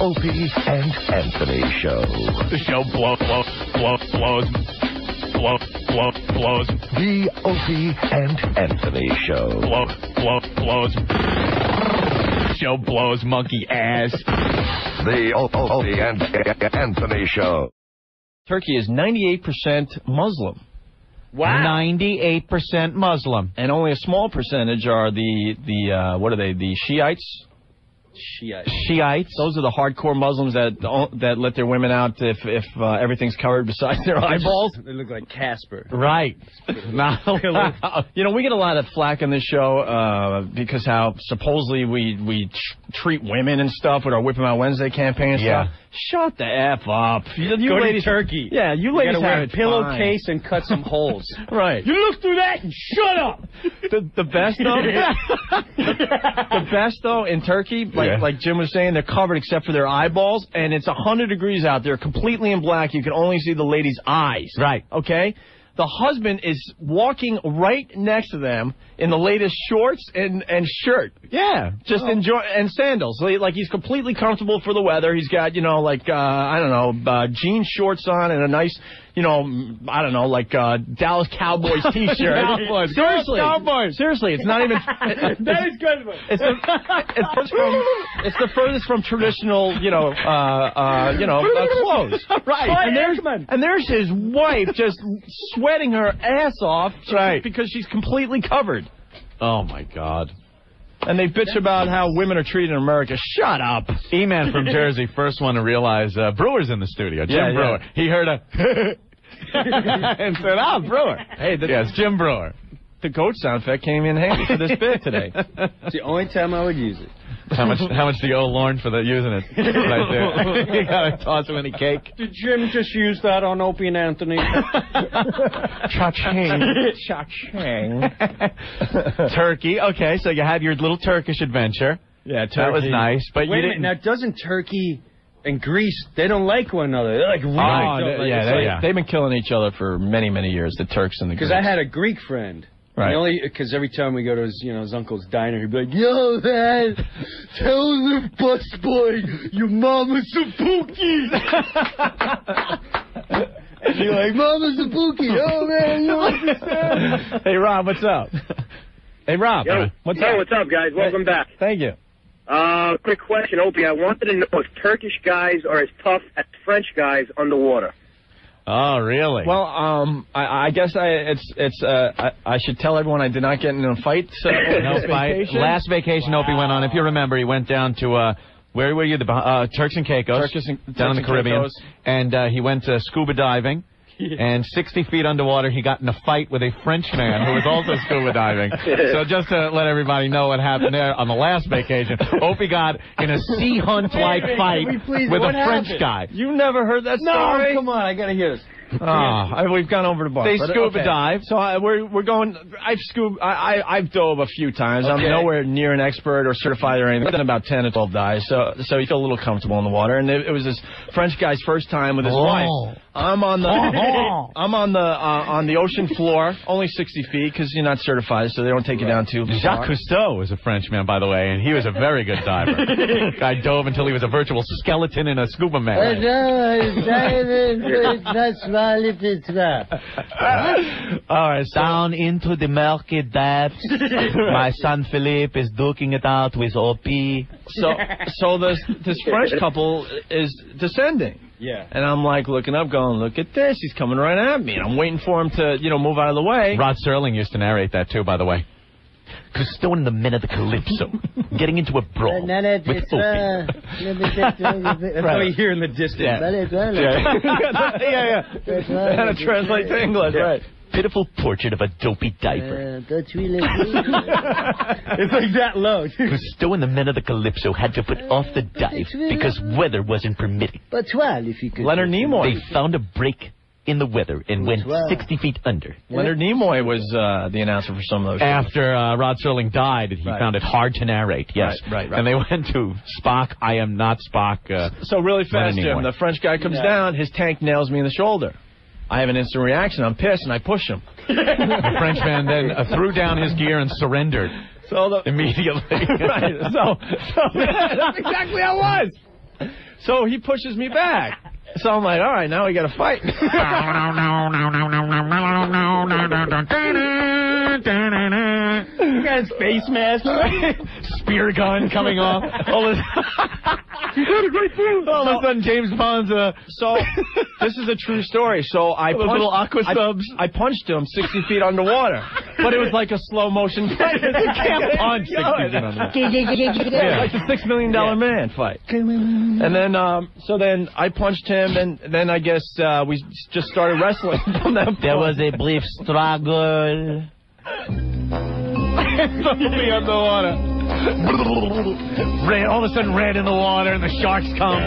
Opie and Anthony Show. The show blows, blows, blows, blows, blows, blows, blows, The Opie and Anthony Show. blows, blows, blows. Show blows monkey ass. The O- O- Opie and Anthony Show. Turkey is 98% Muslim. Wow. 98% Muslim. And only a small percentage are the, the uh, what are they, the Shiites? Shit. Shiites. Those are the hardcore Muslims that don't- that let their women out if if uh, everything's covered besides their eyeballs. They look like Casper. Right. Not. You know, we get a lot of flack on this show uh, because how supposedly we we tr- treat women and stuff with our Whip 'Em Out Wednesday campaign and Yeah. stuff. Shut the f up. You, you Go ladies, to Turkey. Yeah, you You ladies have a pillowcase and cut some holes. Right. You look through that and shut up. the, the best though, the best though in Turkey, like Yeah. like Jim was saying, they're covered except for their eyeballs, and it's hundred degrees out there, completely in black. You can only see the lady's eyes. Right. Okay. The husband is walking right next to them in the latest shorts and, and shirt. Yeah. Just enjoy and sandals. Like like he's completely comfortable for the weather. He's got you know like uh, I don't know uh, jean shorts on and a nice you know I don't know like uh, Dallas Cowboys t-shirt. Cowboys. Seriously, Cowboys. seriously, it's not even. That is good. one. It's the, it's, furthest from, it's the furthest from traditional, you know, uh, uh, you know, uh, clothes. Right. And there's and there's his wife just sweating her ass off, Right. because she's completely covered. Oh, my God. And they bitch about how women are treated in America. Shut up. E-Man from Jersey, first one to realize uh, Breuer's in the studio. Jim Yeah, yeah. He heard a... and said, ah, Breuer. Hey, the, Yes, Jim Breuer. the goat sound effect came in handy for this bit today. It's the only time I would use it. How much? How much do you owe Lauren for the using it? Right there. you gotta toss him any cake. Did Jim just use that on Opie and Anthony? Cha-ching. Cha-ching. Turkey. Okay, so you had your little Turkish adventure. Yeah, That was nice, but Wait you a minute. didn't. Now, doesn't Turkey and Greece, they don't like one another. They're like really Oh, they, like, yeah, they, like, yeah, they've been killing each other for many, many years, the Turks and the Greeks. Because I had a Greek friend. Right. And only because every time we go to his, you know, his uncle's diner, he'd be like, "Yo, man, tell the busboy your mama's a pookie." and you're like, "Mama's a pookie." Oh man, you understand? Hey, Rob, what's up? Hey, Rob. Yo, what's hey, up? what's up, guys? Welcome back. Thank you. Uh, quick question, Opie. I wanted to know if Turkish guys are as tough as French guys underwater. Oh, really? Well, um, I, I guess I it's it's uh I, I should tell everyone I did not get in a fight. So no this fight. vacation. Last vacation Opie went on. If you remember, he went down to uh, where were you? The uh, Turks and Caicos, Turkish and- down in the and Caribbean, Caicos. and uh, he went uh, scuba diving. And 60 feet underwater, he got in a fight with a French man who was also scuba diving. So just to let everybody know what happened there on the last vacation, Opie got in a sea hunt-like Wait, wait, fight please- with a French happened? guy. You never heard that story? No, story? come on, I gotta hear this. Ah, I- we've gone over the bar. They scuba okay. dive. So I, we're we're going. I've scuba. I, I I've dove a few times. I'm nowhere near an expert or certified or anything. I've done about ten or twelve dives. So so you feel a little comfortable in the water. And it, it was this French guy's first time with his Oh. wife. I'm on the Oh. I'm on the uh, on the ocean floor, only 60 feet because you're not certified, so they don't take you down too far. Jacques Cousteau was a Frenchman, by the way, and he was a very good diver. Guy dove until he was a virtual skeleton in a scuba mask. All right, so Down into the murky depths, my son Philippe is duking it out with Opie. so so this this French couple is descending. Yeah. And I'm like looking up, going, look at this. He's coming right at me. And I'm waiting for him to, you know, move out of the way. Rod Serling used to narrate that too, by the way. Cousteau in the men of the Calypso, getting into a brawl with Opie. That's what you hear in the distance. yeah, yeah. yeah. How to translate to English, right? Pitiful portrait of a dopey diaper. It's like that low. Cousteau and the men of the Calypso had to put off the dive because weather wasn't permitting. But well, if you could. Leonard Nimoy. They found a break in the weather and went 60 feet under. Leonard Nimoy was uh, the announcer for some of those. shows. After uh, Rod Serling died, he Right. found it hard to narrate. Yes, Right, right, right. And they went to Spock. I am not Spock. Uh, So really fast, Jim. The French guy comes down. His tank nails me in the shoulder. I have an instant reaction. I'm pissed, and I push him. the Frenchman then uh, threw down his gear and surrendered So the immediately. right. So, so that's exactly how it was. So he pushes me back. So I'm like, all right, now we got to fight. You got his face mask. Spear gun coming off. All of, all of a sudden, James Bond's uh, So this is a true story. So I punched, little aqua I- subs. I, punched him 60 feet underwater, but it was like a slow motion fight. you can't punch 60 feet under. Yeah, like the six million dollar man fight. And then, um, so then I punched him, and then I guess uh, we just started wrestling from that point. There was a brief struggle. Somebody underwater. ran, all of a sudden red in the water and the sharks come.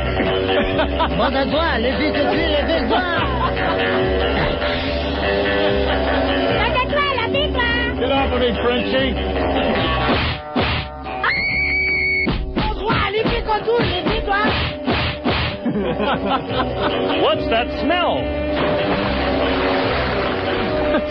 Get off of me, Frenchie. What's that smell?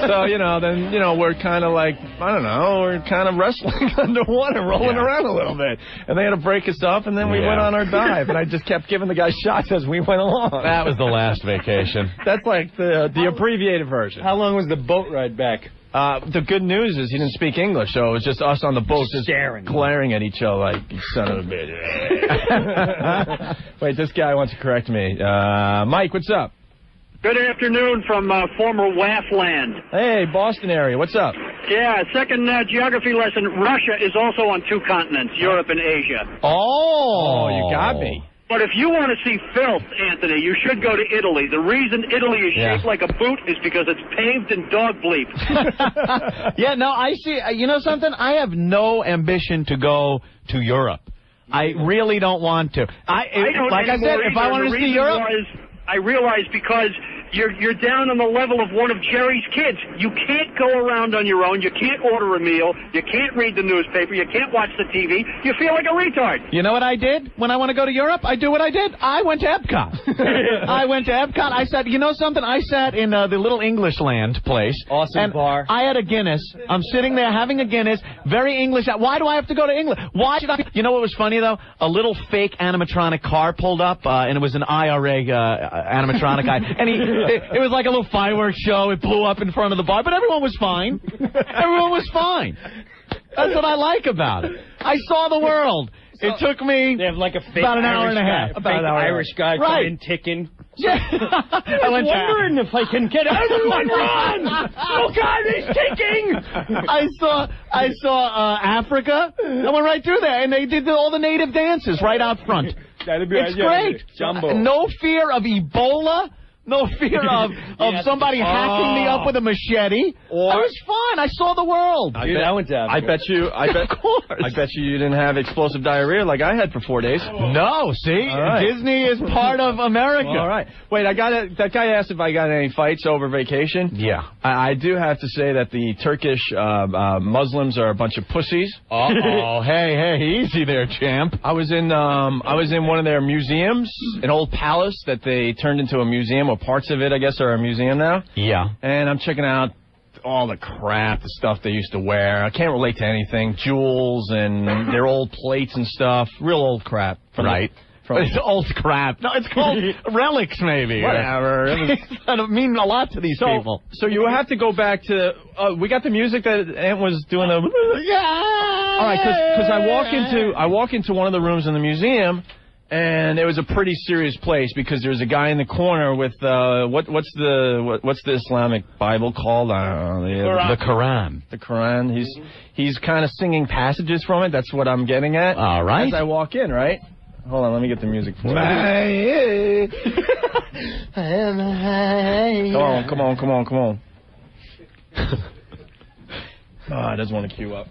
So you know, then you know we're kind of like I don't know, we're kind of wrestling underwater, rolling Yeah. around a little bit, and they had to break us up, and then we Yeah. went on our dive, and I just kept giving the guy shots as we went along. That was the last vacation. That's like the the abbreviated version. How long was the boat ride back? Uh, the good news is he didn't speak English, so it was just us on the boat just Staring. glaring at each other like, you son of a bitch. Wait, this guy wants to correct me. Uh, Mike, what's up? Good afternoon from uh, former Waffland. Hey, Boston area, what's up? Yeah, second uh, geography lesson. Russia is also on two continents, Europe and Asia. Oh, you got me. But if you want to see filth, Anthony, you should go to Italy. The reason Italy is Yeah. shaped like a boot is because it's paved in dog bleep. yeah, no, I see. uh, You know something? I have no ambition to go to Europe. I really don't want to. I, I don't like I said, anymore if I either. wanted to see Europe, was, I realized because you're you're down on the level of one of Jerry's kids. You can't go around on your own. You can't order a meal. You can't read the newspaper. You can't watch the TV. You feel like a retard. You know what I did when I want to go to Europe? I do what I did. I went to Epcot. I went to Epcot. I said, you know something? I sat in uh, the little English land place. Awesome and bar. I had a Guinness. I'm sitting there having a Guinness. Very English. Why do I have to go to England? Why should I? You know what was funny though? A little fake animatronic car pulled up, uh, and it was an IRA uh, animatronic guy, and he it, it was like a little fireworks show. It blew up in front of the bar, but everyone was fine. Everyone was fine. That's what I like about it. I saw the world. It took me They have like a fake About an hour Irish and a half. guy, About an hour and a half. Irish guy Right. ticking. Yeah. I to- wondering if I can get everyone run. Oh God, he's ticking. I saw I saw uh, Africa. I went right through there, and they did all the native dances right out front. That'd be It's yeah, great. Jumbo. No fear of Ebola. No fear of of Yeah. somebody hacking me up with a machete. Or- I was fine. I saw the world. I Dude, bet, I went to I bet you. I bet. Of course. I bet you you didn't have explosive diarrhea like I had for four days. No, see, All right. Disney is part of America. All right. Wait, I got it. That guy asked if I got any fights over vacation. Yeah. I, I do have to say that the Turkish uh, uh, Muslims are a bunch of pussies. Uh oh. hey, hey, easy there, champ. I was in um, I was in one of their museums, an old palace that they turned into a museum, or parts of it, I guess, are a museum now. Yeah. And I'm checking out all the crap, the stuff they used to wear. I can't relate to anything. Jewels and their old plates and stuff. Real old crap. The- Right. from- it's old crap. No, it's called relics, maybe. Whatever. It was- It's mean a lot to these So, people. so you have to go back to. Uh, we got the music that Ant was doing the. Yeah. All right, because I walk into I walk into one of the rooms in the museum, and it was a pretty serious place because there's a guy in the corner with uh, what what's the what, what's the Islamic Bible called? I don't know. The, the Quran. the Quran. He's he's kind of singing passages from it. That's what I'm getting at. All right. As I walk in, right. Hold on, let me get the music for you. Come on, come on, come on, come on. oh, it doesn't want to queue up.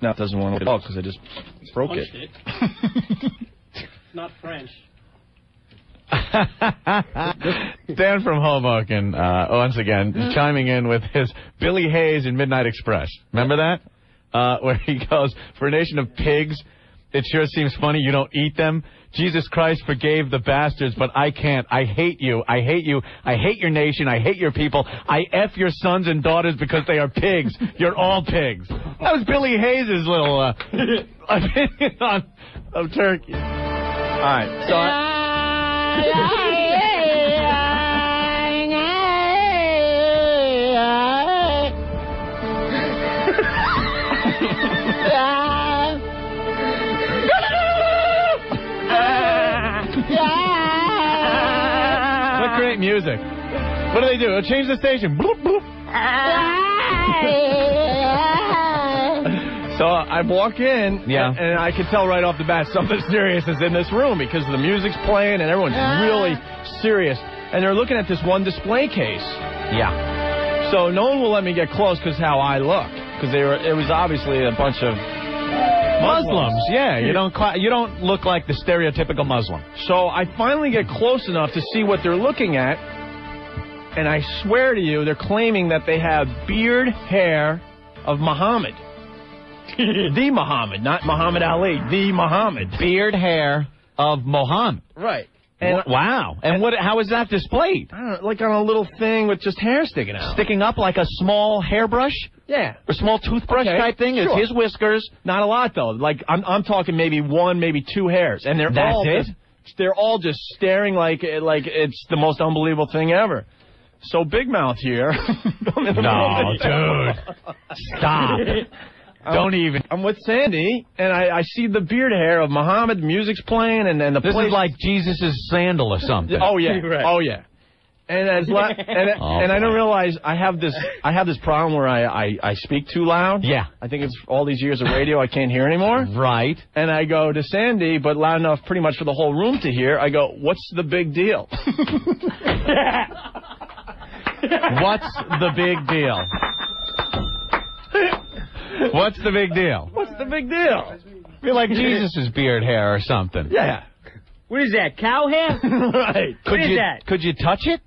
No, it doesn't want to at all because I just broke it. Not French. Dan from Hoboken, uh, once again, chiming in with his Billy Hayes in Midnight Express. Remember that? Uh, where he goes, for a nation of pigs, it sure seems funny you don't eat them. Jesus Christ forgave the bastards, but I can't. I hate you. I hate you. I hate your nation. I hate your people. I F your sons and daughters because they are pigs. You're all pigs. That was Billy Hayes' little uh, opinion on of turkey. All right, so I, music. What do they do? They'll change the station. Bloop, bloop. so I walk in, Yeah. and, and I can tell right off the bat something serious is in this room because the music's playing and everyone's really serious, and they're looking at this one display case. Yeah. So no one will let me get close because how I look, because they were. It was obviously a bunch of Muslims, yeah. You don't cla- you don't look like the stereotypical Muslim. So I finally get close enough to see what they're looking at, and I swear to you, they're claiming that they have beard hair of Muhammad. the Muhammad, not Muhammad Ali. The Muhammad. Beard hair of Muhammad. Right. And wow. And what? How is that displayed? Know, like on a little thing with just hair sticking out. Sticking up like a small hairbrush, Yeah. a small toothbrush Okay, type thing. sure. Is his whiskers? Not a lot though. Like I'm, I'm talking maybe one, maybe two hairs, and they're That's all it? just, they're all just staring like like it's the most unbelievable thing ever. So Big Mouth here. I'm in the No, middle of the- dude. Stop. Don't even. I'm with Sandy, and I, I see the beard hair of Muhammad. Music's playing, and then the This place is like Jesus' sandal or something. Oh yeah, Right. oh yeah. And as la- and, Oh, and I don't realize I have this I have this problem where I, I I speak too loud. Yeah. I think it's all these years of radio I can't hear anymore. Right. And I go to Sandy, but loud enough pretty much for the whole room to hear. I go, "What's the big deal?" What's the big deal? What's the big deal? What's the big deal? feel like Jesus' beard hair or something. Yeah. What is that? Cow hair? right. Could What is you that? could you touch it?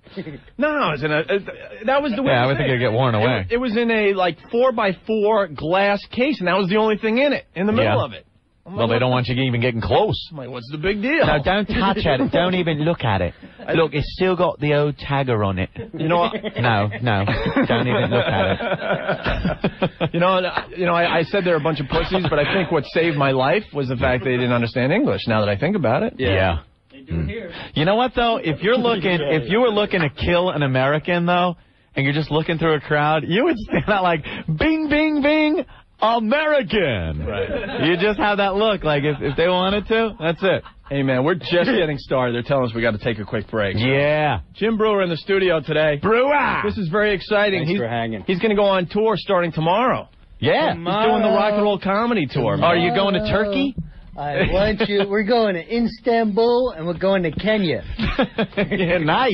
No, it's in a. Uh, that was the way. Yeah, I would think it'd get worn away. It, it was in a like four by four glass case, and that was the only thing in it, in the middle Yeah. of it. I'm Well, they don't want you even getting close. I'm like, what's the big deal? No, don't touch at it. Don't even look at it. Look, it's still got the old tagger on it. You know, what? No, no, don't even look at it. you know, uh, you know. I, I said they're a bunch of pussies, but I think what saved my life was the fact they didn't understand English. Now that I think about it, Yeah. Hmm. You know what though? If you're looking, if you were looking to kill an American though, and you're just looking through a crowd, you would stand out like, Bing, Bing, Bing, American. Right. You just have that look, like if if they wanted to, that's it. Hey man, we're just getting started. They're telling us we got to take a quick break. Yeah. Jim Breuer in the studio today. Breuer. This is very exciting. Thanks he's for hanging. he's going to go on tour starting tomorrow. Yeah. He's doing the rock and roll comedy tour. man. Are you going to Turkey? I want you. We're going to Istanbul and we're going to Kenya. yeah, nice.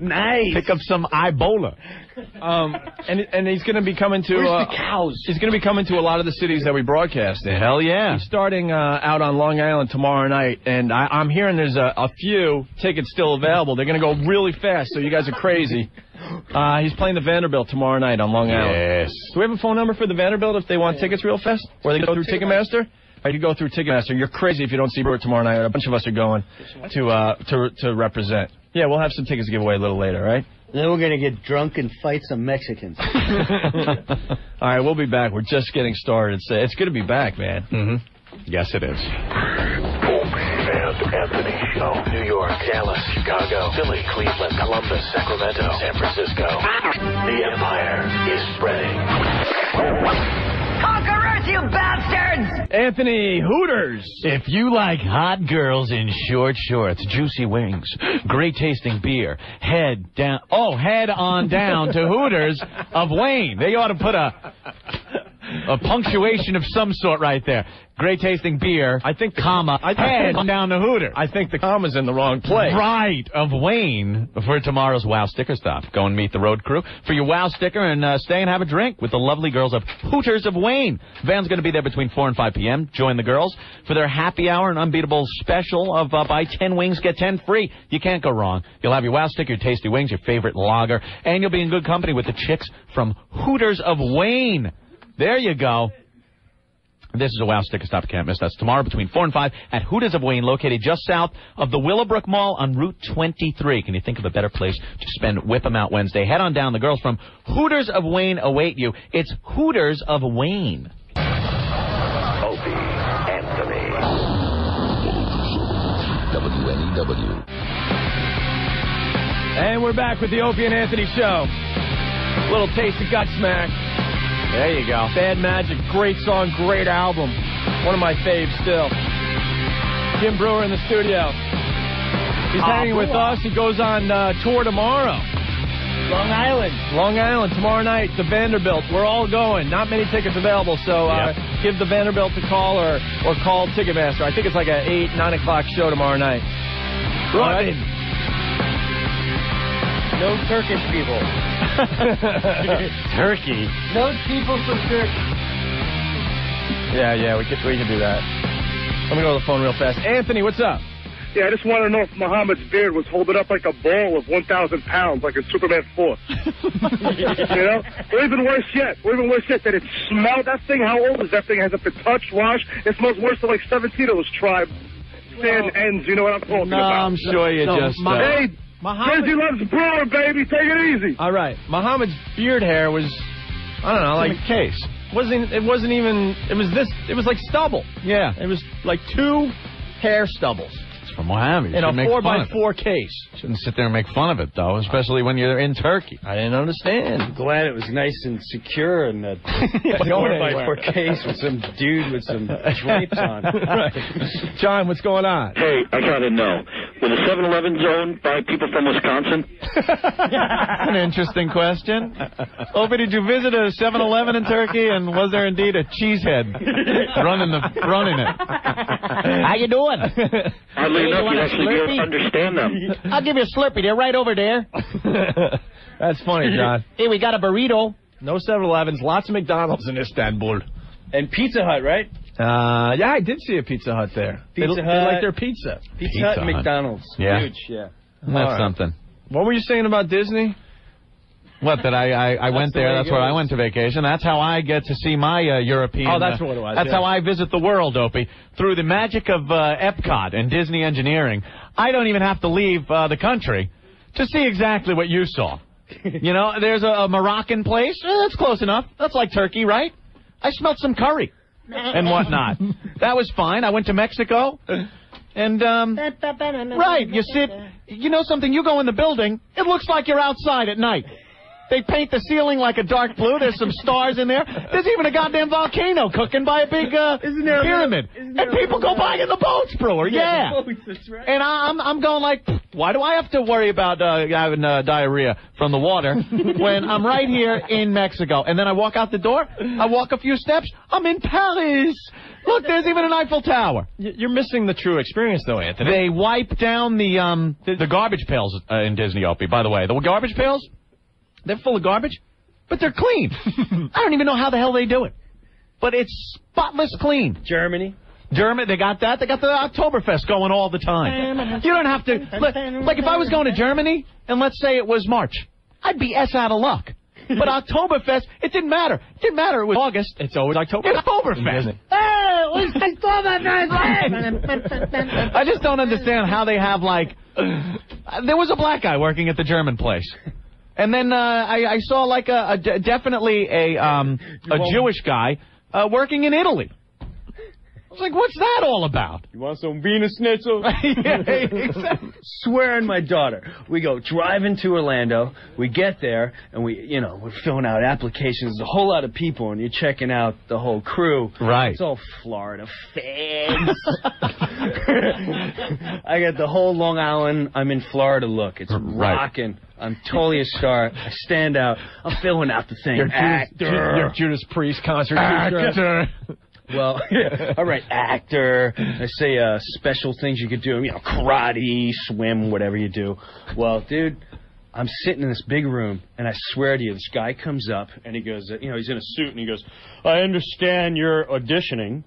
Nice. Pick up some Ebola. Um, and and he's going to be coming to. Where's uh, the cows? He's going to be coming to a lot of the cities that we broadcast in. Hell yeah. He's starting uh, out on Long Island tomorrow night, and I, I'm hearing there's a, a few tickets still available. They're going to go really fast, so you guys are crazy. Uh, he's playing the Vanderbilt tomorrow night on Long Island. Yes. Do we have a phone number for the Vanderbilt if they want tickets real fast? Or they go through Ticketmaster? Or you go through Ticketmaster. You're crazy if you don't see Breuer tomorrow night. A bunch of us are going to uh, to to represent. Yeah, we'll have some tickets to give away a little later, right? then we're gonna get drunk and fight some Mexicans. All right, we'll be back. We're just getting started. It's, uh, it's good to be back, man. Mm-hmm. Yes, it is. Anthony Show. New York, Dallas, Chicago, Philly, Cleveland, Columbus, Sacramento, San Francisco. The empire is spreading. Conquerors, you bastards! Anthony Hooters. If you like hot girls in short shorts, juicy wings, great tasting beer, head down, oh, head on down to Hooters of Wayne. They ought to put a a punctuation of some sort right there. Great tasting beer, I think the- comma, I think- head down to Hooters. I think the comma's in the wrong place. Right, of Wayne for tomorrow's Wow Sticker Stop. Go and meet the road crew for your Wow Sticker and uh, stay and have a drink with the lovely girls of Hooters of Wayne. Van's going to be there between 4 and 5 p.m. Join the girls for their happy hour and unbeatable special of uh, buy 10 wings, get 10 free. You can't go wrong. You'll have your Wow Sticker, your tasty wings, your favorite lager, and you'll be in good company with the chicks from Hooters of Wayne. There you go. This is a Wow Sticker Stop you can't miss. That's tomorrow between 4 and 5 at Hooters of Wayne, located just south of the Willowbrook Mall on Route 23. Can you think of a better place to spend Whip 'em Out Wednesday? Head on down. The girls from Hooters of Wayne await you. It's Hooters of Wayne. Opie Anthony. WNEW. And we're back with the Opie and Anthony Show. A Little taste of Godsmack. There you go. Bad Magick, great song, great album. One of my faves still. Jim Breuer in the studio. He's hanging with us. He goes on uh, tour tomorrow. Long Island. Long Island tomorrow night. The Vanderbilt. We're all going. Not many tickets available, so uh, give the Vanderbilt a call or or call Ticketmaster. I think it's like a eight nine o'clock show tomorrow night. Robin. No Turkish people. Turkey. No people from Turkey. Yeah, yeah, we can we can do that. Let me go to the phone real fast. Anthony, what's up? Yeah, I just want to know if Muhammad's beard was holding up like a ball of 1,000 pounds, like a Superman 4. you know? Or even worse yet, or even worse yet, that it smelled. That thing, how old is that thing? Hasn't been touched, washed. It smells worse than like 17 of those tribe thin ends. You know what I'm talking No, about? I'm sure you No, just. my- uh, Hey, Muhammad. Jersey loves Breuer, baby. Take it easy. All right, Muhammad's beard hair was, I don't know, like in case. wasn't it wasn't even it was this it was like stubble. Yeah. It was like two hair stubbles It's from Mohammed. You in a four by four case. Shouldn't sit there and make fun of it, though, especially when you're in Turkey. I didn't understand. Glad it was nice and secure in that Going four by four case with some dude with some drapes on. right. John, what's going on? Hey, I gotta know. Will the 7-Eleven zone by people from Wisconsin? An interesting question. Opie, did you visit a 7-Eleven in Turkey, and was there indeed a cheesehead running the running it? How you doing? Oddly Hey, you enough, you a actually be able Slurpee? to understand them. I'll give you a Slurpee. They're right over there. That's funny, John. Hey, we got a burrito. No 7-Elevens, lots of McDonald's in Istanbul. And Pizza Hut, right? Uh, yeah, I did see a Pizza Hut there. Pizza they, Hut. They like their pizza. Pizza, Pizza Hut and Hut. McDonald's. Yeah. Huge, yeah. That's All right. something. What were you saying about Disney? What that I I, I went the there. That's where I went to vacation. That's how I get to see my uh, European. Oh, that's uh, what it was, That's yeah. how I visit the world, Opie, through the magic of uh, Epcot and Disney engineering. I don't even have to leave uh, the country to see exactly what you saw. you know, there's a, a Moroccan place. Eh, that's close enough. That's like Turkey, right? I smelled some curry and whatnot. that was fine. I went to Mexico. And um right, you sit you know something, you go in the building, it looks like you're outside at night. They paint the ceiling like a dark blue. There's some stars in there. There's even a goddamn volcano cooking by a big uh, there pyramid. little- isn't and a people go by in the boats, Breuer. Yeah. that's right. And I'm I'm going like, why do I have to worry about uh, having uh, diarrhea from the water when I'm right here in Mexico? And then I walk out the door, I walk a few steps, I'm in Paris. Look, there's even an Eiffel Tower. You're missing the true experience, though, Anthony. They wipe down the um the, the garbage pails uh, in Disney, Opie. By the way, the garbage pails, they're full of garbage, but they're clean. I don't even know how the hell they do it, but it's spotless clean. Germany. Germany, they got that. They got the Oktoberfest going all the time. You don't have to. Like, if I was going to Germany and let's say it was March, I'd be s out of luck. But Oktoberfest, it didn't matter. It didn't matter. It was August. It's always October. It's Oktoberfest. I just don't understand how they have like. There was a black guy working at the German place, and then uh, I, I saw like a, a de- definitely a um, a Jewish guy uh, working in Italy. I was like, what's that all about? You want some Venus Schnitzel? yeah, exactly. Swear on my daughter. We go driving to Orlando. We get there, and we, you know, we're filling out applications. There's a whole lot of people, and you're checking out the whole crew. Right. It's all Florida fans. I got the whole Long Island. I'm in Florida look. It's Right. rocking. I'm totally a star. I stand out. I'm filling out the thing. Your Judas, Actor. Ju- your Judas Priest concert. Actor. Well, all right, actor. I say uh, special things you could do, you know, karate, swim, whatever you do. Well, dude, I'm sitting in this big room, and I swear to you, this guy comes up, and he goes, uh, you know, he's in a suit, and he goes, I understand you're auditioning,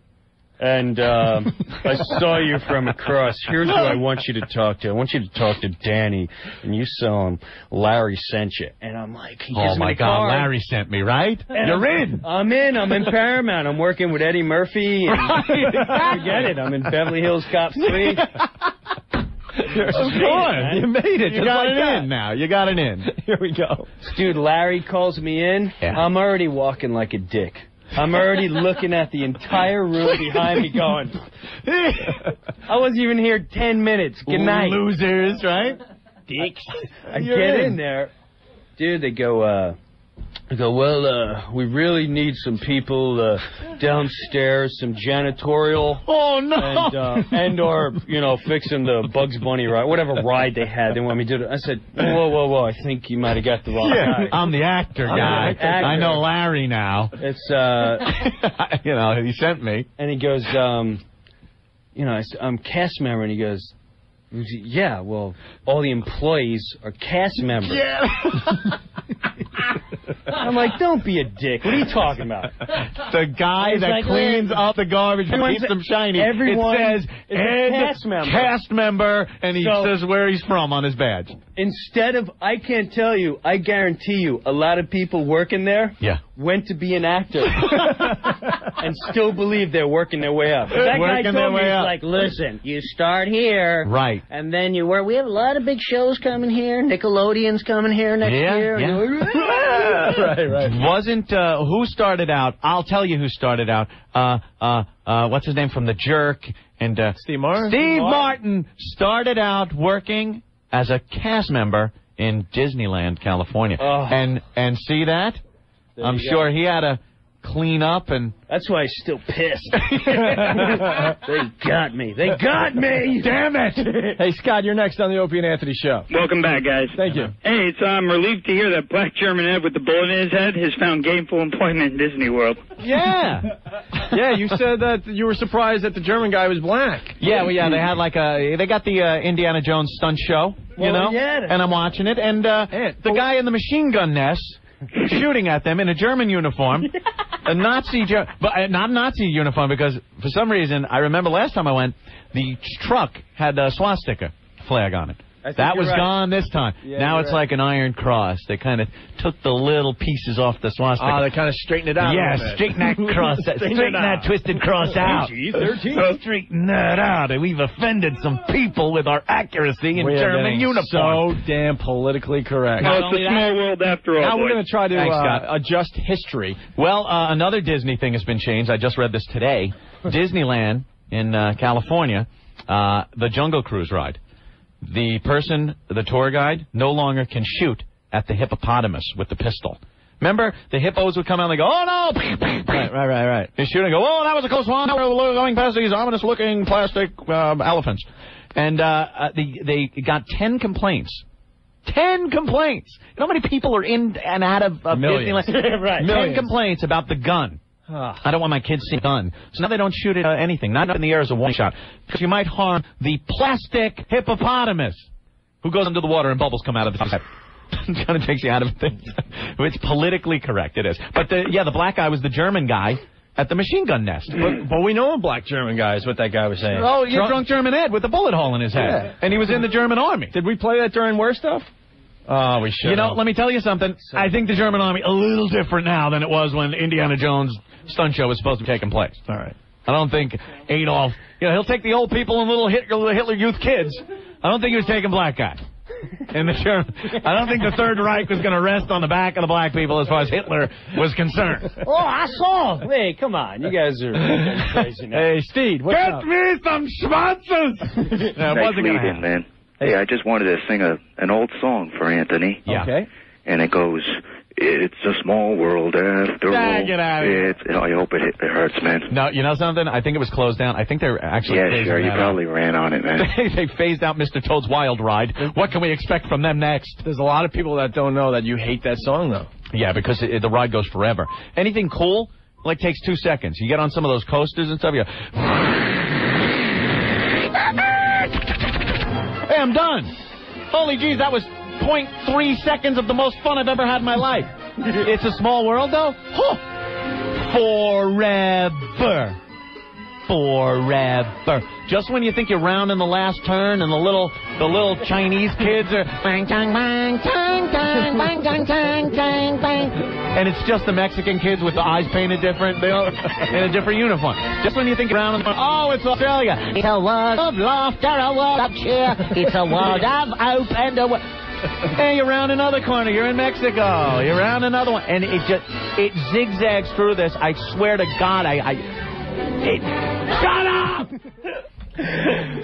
and um, I saw you from across. Here's who I want you to talk to. I want you to talk to Danny, and you tell him Larry sent you. And I'm like, he gives Oh me my the God, card. Larry sent me, right? And You're I'm- in. I'm in. I'm in Paramount. I'm working with Eddie Murphy. And Right. Forget it. I'm in Beverly Hills Cop 3. You're Of made course. it. You made it. You just got like it that. in now. You got it in. Here we go. Dude, Larry calls me in. Yeah. I'm already walking like a dick. I'm already looking at the entire room behind me going, I wasn't even here 10 minutes. Good night. Losers, right? Dicks. I You're get in. in there. Dude, they go, uh, they go, well, uh, we really need some people, uh, downstairs, some janitorial. Oh no! And, uh, and or, you know, fixing the Bugs Bunny ride, whatever ride they had. They want me to do it. I said, whoa, whoa, whoa, I think you might have got the wrong yeah, guy. I'm the actor I'm guy. the actor. I know Larry now. It's, uh, you know, he sent me. and he goes, um, you know, I'm cast member, and he goes, yeah, well, all the employees are cast members. Yeah. I'm like, don't be a dick. What are you talking about? The guy that like, uh, cleans "Hey, up the garbage and keeps them shiny. everyone it says Ed cast member." cast member, and he So- says where he's from on his badge. Instead of, I can't tell you, I guarantee you, a lot of people working there Yeah. Went to be an actor and still believe they're working their way up. That guy Working told their me, way he's like, listen, you start here. Right. And then you were. We have a lot of big shows coming here. Nickelodeon's coming here next Yeah, year. yeah. right, right. Wasn't uh, who started out? I'll tell you who started out. Uh, uh, uh, what's his name from The Jerk and uh, Steve Martin. Steve Martin started out working as a cast member in Disneyland, California, Oh. and and see that. I'm you go. sure he had to clean up and. That's why he's still pissed. they got me. They got me. Damn it! Hey, Scott, you're next on the Opie and Anthony show. Welcome back, guys. Thank you. Hey, it's I'm relieved to hear that black German Ed with the bullet in his head has found gainful employment in Disney World. Yeah. Yeah, you said that you were surprised that the German guy was black. Yeah, well, yeah, they had like a they got the uh, Indiana Jones stunt show, you Well, know, yeah. and I'm watching it, and uh, the guy in the machine gun nest shooting at them in a German uniform, a Nazi, Ger- but uh, not Nazi uniform because for some reason I remember last time I went, the truck had a swastika flag on it. I think That was right. gone this time. Yeah, now it's right. like an iron cross. They kind of took the little pieces off the swastika. Oh, they kind of straightened it out. a Yeah, straighten that cross, Straighten straighten, that out. twisted cross out. PG-13. Straighten that out. And We've offended some people with our accuracy in We are German getting uniform. So damn politically correct. Well, Not it's a small world after all. Now we're going to try to Thanks, uh, adjust history. Well, uh, another Disney thing has been changed. I just read this today. Disneyland in uh, California, uh, the Jungle Cruise ride. The person, the tour guide, no longer can shoot at the hippopotamus with the pistol. Remember, the hippos would come out and they go, oh no! Right, right, right, right. They shoot and go, oh, that was a close one. Now we're going past these ominous-looking plastic um, elephants. And uh, uh, they, they got 10 complaints. 10 complaints. You know how many people are in and out of, of Millions. Disneyland? Right. 10 Millions. complaints about the gun. I don't want my kids seeing a gun. So now they don't shoot at uh, anything, not in the air as a warning shot. Because you might harm the plastic hippopotamus who goes under the water and bubbles come out of the head. it kind of takes you out of things. it's politically correct, it is. But the, yeah, the black guy was the German guy at the machine gun nest. But, but we know a black German guy is what that guy was saying. Oh, you Drunk- drunk German Ed with a bullet hole in his head. Yeah. And he was in the German army. Did we play that during War Stuff? Oh, we should. You know, let me tell you something. I think the German army a little different now than it was when Indiana Jones stunt show was supposed to be taking place. All right. I don't think Adolf, you know, he'll take the old people and little Hitler, Hitler Youth kids. I don't think he was taking black guys. In the German, I don't think the Third Reich was going to rest on the back of the black people as far as Hitler was concerned. Oh, I saw. Hey, come on. You guys are crazy now. Hey, Steve, what's up? me some sponsors. no, Nice wasn't going to lead in, happen. man. Hey, I just wanted to sing a an old song for Anthony, Yeah. Okay. and it goes, "It's a small world after Ah, all." get outta here. It's, I hope it, it hurts, man. No, you know something? I think it was closed down. I think they're actually Yeah, phasing sure. You that probably ran on it, man. out. they phased out Mr. Toad's Wild Ride. What can we expect from them next? There's a lot of people that don't know that you hate that song, though. Yeah, because it, the ride goes forever. Anything cool, like, takes two seconds. You get on some of those coasters and stuff, you Hey, I'm done. Holy jeez, that was 0.3 seconds of the most fun I've ever had in my life. it's a small world, though. Huh. Forever. Forever. Just when you think you're rounding the last turn and the little the little Chinese kids are bang bang tang tang bang tang tang tang bang and it's just the Mexican kids with the eyes painted different, they all in a different uniform. Just when you think you're round and oh, it's Australia. It's a world of laughter, a world of cheer. It's a world of hope and a world. Hey, you're around another corner. You're in Mexico. You're around another one, and it just it zigzags through this. I swear to God, I. I it, shut up.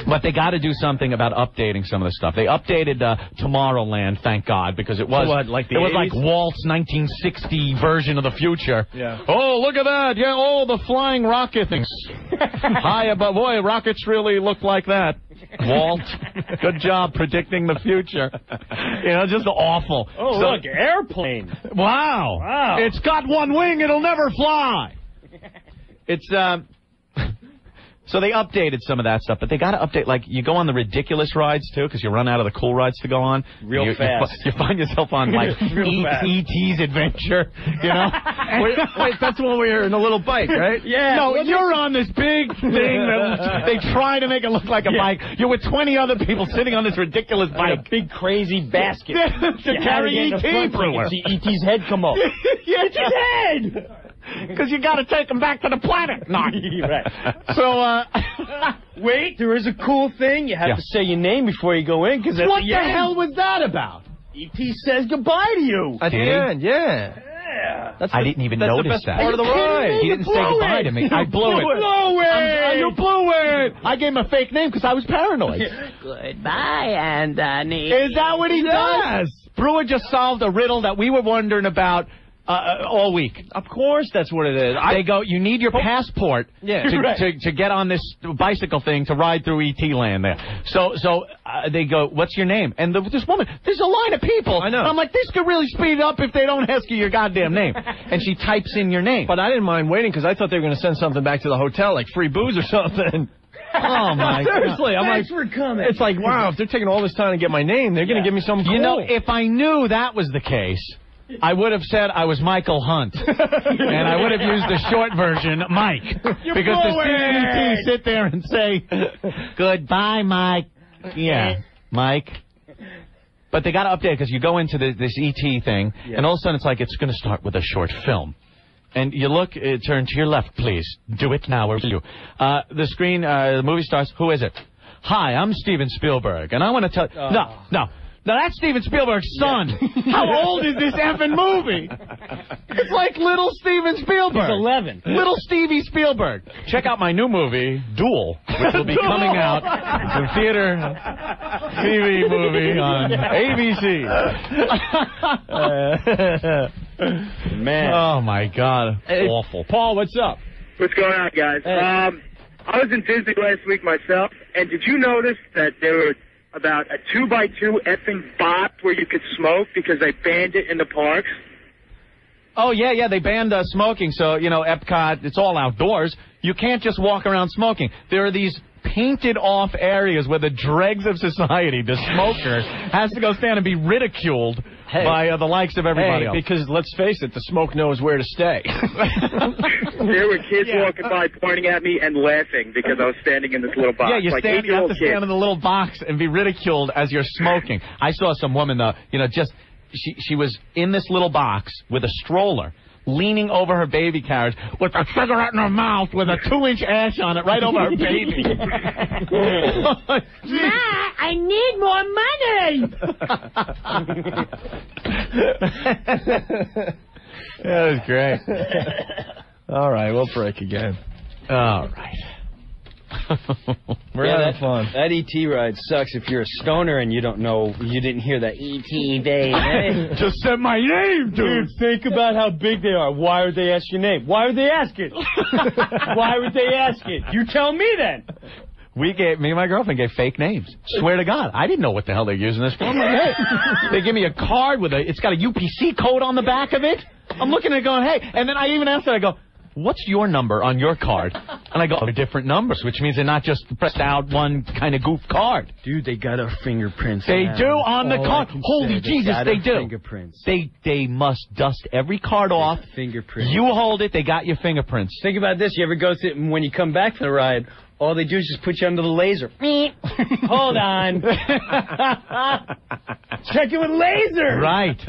But they got to do something about updating some of the stuff. They updated uh, Tomorrowland, thank God, because it was What, like the it was like Walt's 1960 version of the future. Yeah. Oh, look at that! Yeah, oh, the flying rocket things. High above, boy, rockets really look like that. Walt, good job predicting the future. You know, just awful. Oh, So- look, airplane. Wow. Wow. It's got one wing, it'll never fly. It's um so they updated some of that stuff, but they got to update like you go on the ridiculous rides too because you run out of the cool rides to go on. Real you, you fast. fi- You, find yourself on like Real E- fast. E.T.'s adventure, you know? wait, wait, that's when we were in a little bike, right? Yeah. No, well, you're on this big thing that they try to make it look like a Yeah. bike. You're with 20 other people sitting on this ridiculous Like a bike. big crazy basket. to You carry had to E.T. in the front so you everywhere. could See E.T.'s head come off. yeah, it's his head. Because you got to take him back to the planet. No. right. So, uh, Wait, there is a cool thing. You have Yeah. to say your name before you go in. Because what the hell was that about? E.T. says goodbye to you. At the Did end, yeah. Yeah. That's I the- didn't even that's the notice best that. part of the Are you kidding ride. me? He didn't say goodbye it. to me. I You blew it. blew it. Blew it. I'm- you blew it. I gave him a fake name because I was paranoid. Goodbye, Anthony. Is that what he does? Breuer just solved a riddle that we were wondering about uh, uh, all week. Of course, that's what it is. they go, you need your passport Yeah. to, Right. to, to get on this bicycle thing to ride through ET land there. So so uh, they go, what's your name? And the, this woman, there's a line of people. I know. I'm like, this could really speed up if they don't ask you your goddamn name. and she types in your name. But I didn't mind waiting because I thought they were going to send something back to the hotel, like free booze or something. oh my god. Seriously, I'm Thanks like, for coming. it's like, wow, if they're taking all this time to get my name, they're going to give me something You know, if I knew that was the case, I would have said I was Michael Hunt, and I would have used the short version, Mike, because to see ET sit there and say, "Goodbye, Mike," yeah, Mike. But they got to update because you go into the, this ET thing, and all of a sudden it's like it's going to start with a short film. And you look, uh, turn to your left, please. Do it now, or you. Uh, the screen, uh, the movie starts. Who is it? Hi, I'm Steven Spielberg, and I want to tell. No, no. No, that's Steven Spielberg's son. How old is this effing movie? It's like little Steven Spielberg. He's 11. Little Stevie Spielberg. Check out my new movie, Duel, which will be coming out. It's a theater TV movie on ABC. Man. oh my God, awful. Paul, what's up? What's going on, guys? Um, I was in Disney last week myself, and did you notice that there were about a two by two effing box where you could smoke because they banned it in the parks? Oh yeah, yeah. They banned uh, smoking, so you know Epcot. It's all outdoors. You can't just walk around smoking. There are these painted off areas where the dregs of society, the smoker, has to go stand and be ridiculed by uh, the likes of everybody Hey, else. because let's face it, the smoke knows where to stay. There were kids walking by pointing at me and laughing because I was standing in this little box. Yeah, you like stand. You have eight-year-old to stand in the little box and be ridiculed as you're smoking. I saw some woman, though. You know, just she she was in this little box with a stroller. Leaning over her baby carriage with a cigarette in her mouth with a two inch ash on it right over her baby. Ma, I need more money. That was great. All right, we'll break again. All right. We're Yeah, having that, fun. That ET ride sucks if you're a stoner and you don't know, you didn't hear that ET baby. Just said my name, Dude, think about how big they are. Why would they ask your name? Why would they ask it? Why would they ask it? You tell me then. We gave me and my girlfriend gave fake names. Swear to God, I didn't know what the hell they're using this for. Like, hey, they give me a card with a, it's got a UPC code on the back of it. I'm looking at it going, hey, and then I even asked her, I go, what's your number on your card? And I go, they're different numbers, which means they're not just pressed out one kind of goof card. Dude, they got our fingerprints. They do on the oh, card. Holy Jesus, they do. Fingerprints. They they must dust every card off. Fingerprints. You hold it, they got your fingerprints. Think about this. You ever go through, when you come back from the ride, all they do is just put you under the laser. Hold on. Check it with laser. Right.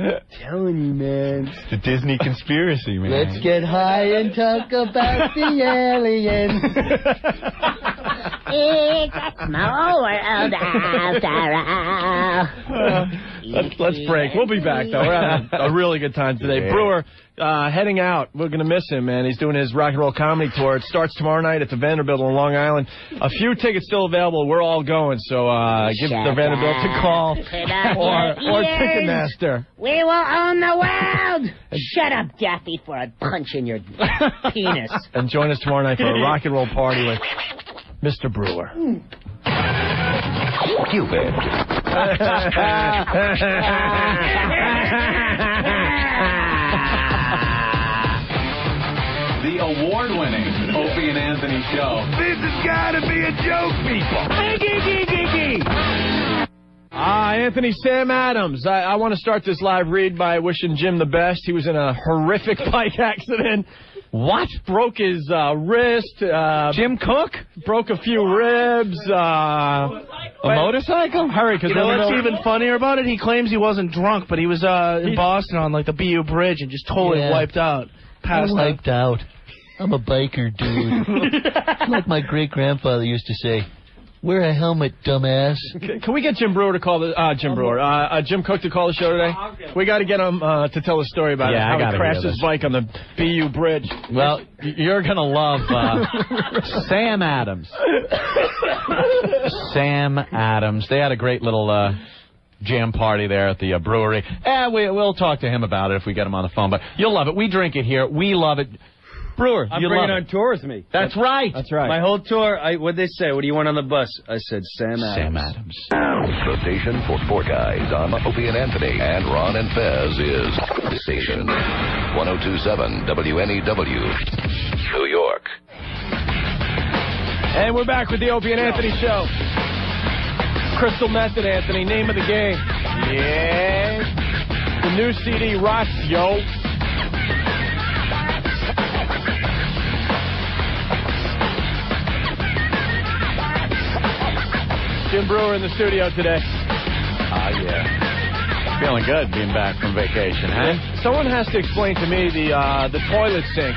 Telling you, man. It's the Disney conspiracy, man. Let's get high and talk about the aliens. It's a small world after all. let's, let's break. We'll be back, though. We're having a really good time today. Yeah. Breuer, uh, heading out. We're going to miss him, man. He's doing his rock and roll comedy tour. It starts tomorrow night at the Vanderbilt on Long Island. A few tickets still available. We're all going, so uh, give the Shut Vanderbilt a call. Or, or. Ticketmaster. We will own the world. Shut up, Daffy, for a punch in your penis. And join us tomorrow night for a rock and roll party with Mr. Breuer. Cupid. The award-winning Opie and Anthony Show. This has got to be a joke, people. Ah, Anthony Sam Adams. I, I want to start this live read by wishing Jim the best. He was in a horrific bike accident. What? Broke his uh, wrist. Uh, Jim Cook? broke a few ribs. Uh, A motorcycle? hurry, because You know what's even funnier about it? He claims he wasn't drunk, but he was uh, in Boston on like the BU Bridge and just totally Yeah. wiped out. Passed I'm out. wiped out. I'm a biker, dude. like my great grandfather used to say, wear a helmet, dumbass. Can can we get Jim Breuer to call the uh, Jim Breuer, uh, uh, Jim Cook to call the show today? We got to get him uh, to tell a story about Yeah, I how he crashed his bike on the BU bridge. Well, you're gonna love uh, Sam Adams. Sam Adams. They had a great little uh, jam party there at the uh, brewery. Eh, we, we'll talk to him about it if we get him on the phone. But you'll love it. We drink it here. We love it. Breuer, I'm you bringing love on it. tour with me. That's right. That's right. My whole tour, I what'd they say? What do you want on the bus? I said Sam Adams. Sam Adams. The station for sport guys on Opie and Anthony and Ron and Fez is the station 1027 WNEW, New York. And we're back with the Opie and Anthony show. Crystal Method, Anthony, name of the game. Yeah. The new CD rocks, yo. Jim Breuer in the studio today. Ah, yeah. Feeling good being back from vacation, huh? Someone has to explain to me the uh, the toilet sink.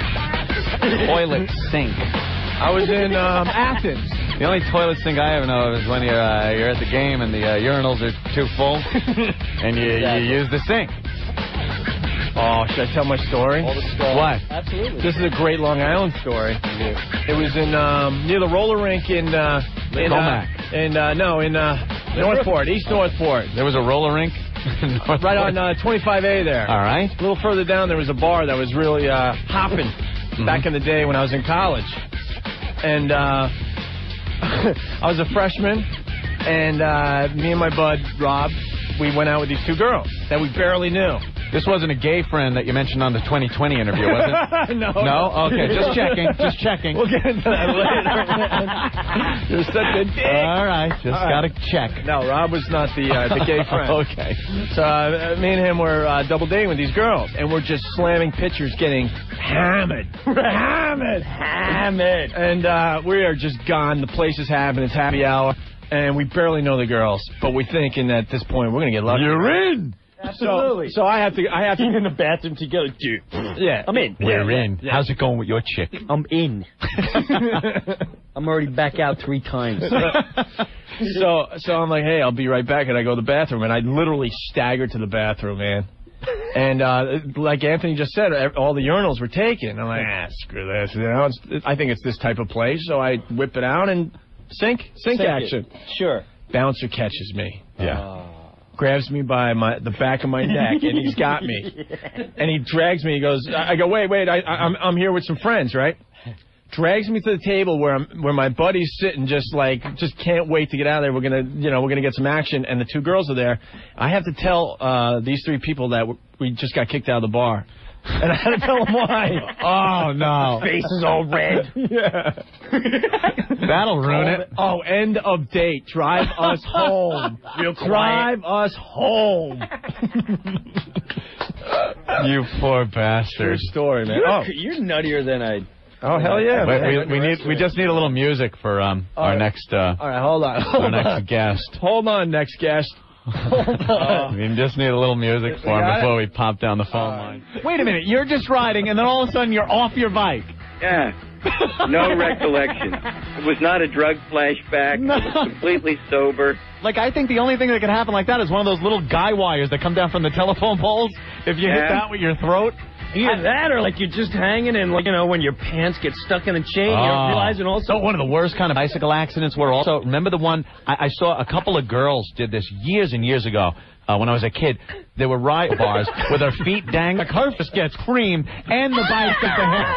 Toilet sink. I was in um, Athens. The only toilet sink I ever know of is when you're uh, you're at the game and the uh, urinals are too full, and you, you use the sink. Oh, should I tell my story? What? Absolutely. This is a great Long Island story. It was in um, near the roller rink in uh, in uh, Commack. In uh, no in uh, Northport, East Northport, There was a roller rink. right on uh, 25A there. All right. A little further down, there was a bar that was really uh, hopping Mm-hmm. back in the day when I was in college, and uh, I was a freshman, and uh, me and my bud Rob, we went out with these two girls that we barely knew. This wasn't a gay friend that you mentioned on the 2020 interview, was it? no. No? Okay, just checking. Just checking. We'll get into that later. You're such a dick. All right, just All gotta check. No, Rob was not the uh, the gay friend. okay. So uh, me and him were uh, double dating with these girls, and we're just slamming pictures, getting hammered, hammered, hammered, and uh, we are just gone. The place is having its happy hour, and we barely know the girls, but we're thinking at this point we're gonna get lucky. You're in. So, so I have to, I have to. in the bathroom together, dude. Yeah, I'm in. We're Yeah, in. yeah. How's it going with your chick? I'm in. I'm already back out three times. so so I'm like, hey, I'll be right back, and I go to the bathroom, and I literally stagger to the bathroom, man. And uh, like Anthony just said, all the urinals were taken. I'm like, ah, screw this. You know, it's, I think it's this type of place, so I whip it out and sink, sink, Sink it. action. Sure. Bouncer catches me, Yeah. Grabs me by my the back of my neck, and he's got me. And he drags me. He goes, I I go, wait, wait, I, I'm I'm here with some friends, right? Drags me to the table where I'm, where my buddy's sitting, just like, just can't wait to get out of there. We're gonna, you know, we're gonna get some action, and the two girls are there. I have to tell uh, these three people that we just got kicked out of the bar, and I had to tell him why. Oh no. Face is all red. yeah. That'll ruin it. Oh, end of date. Drive us home. Drive us home. You poor True bastard. story, man. You're, Oh, you're nuttier than I. oh hell yeah. Wait, we, we need we just need a little music for um All our right. next uh All right, hold on. Hold our next guest. Hold on, next guest. Hold on. We just need a little music for got him it? before we pop down the phone line. Wait a minute, you're just riding and then all of a sudden you're off your bike. Yeah. No recollection. It was not a drug flashback. I was completely sober. Like, I think the only thing that could happen like that is one of those little guy wires that come down from the telephone poles. If you hit that with your throat. Either that or like you're just hanging and like you know when your pants get stuck in a chain, Oh. you're realizing also. So one of the worst kind of bicycle accidents were also remember the one I, I saw a couple of girls did this years and years ago. Uh, when I was a kid, there were ride bars with their feet dangling. The car just gets creamed, and the bike does the header.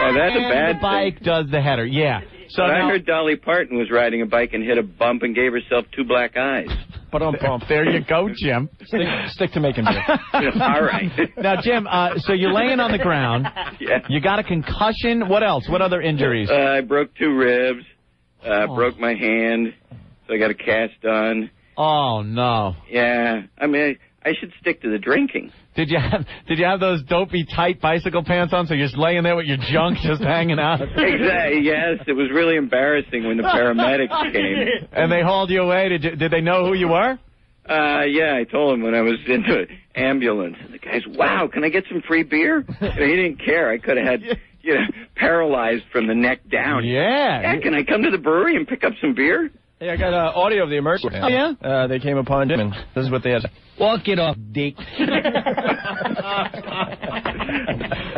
Oh, that's a bad the bike does the header. Yeah. So but I heard Dolly Parton was riding a bike and hit a bump and gave herself two black eyes. But on bump. there you go, Jim. Stick, stick to making beer. All right. Now, Jim, uh, so you're laying on the ground. Yeah. You got a concussion. What else? What other injuries? Uh, I broke two ribs. Uh, Oh. Broke my hand. So I got a cast on. Oh no! Yeah. I mean, I, I should stick to the drinking. Did you have Did you have those dopey tight bicycle pants on? So you're just laying there with your junk just hanging out. Exactly. Yes, it was really embarrassing when the paramedics came. And they hauled you away. Did you, Did they know who you were? Uh, yeah, I told him when I was in the ambulance. And the guy's, wow, can I get some free beer? And he didn't care. I could have had, you know, paralyzed from the neck down. Yeah. Yeah, can I come to the brewery and pick up some beer? Hey, I got uh, audio of the emergency. Oh, yeah? Uh, they came upon Jim, and this is what they had. Walk it off, dick.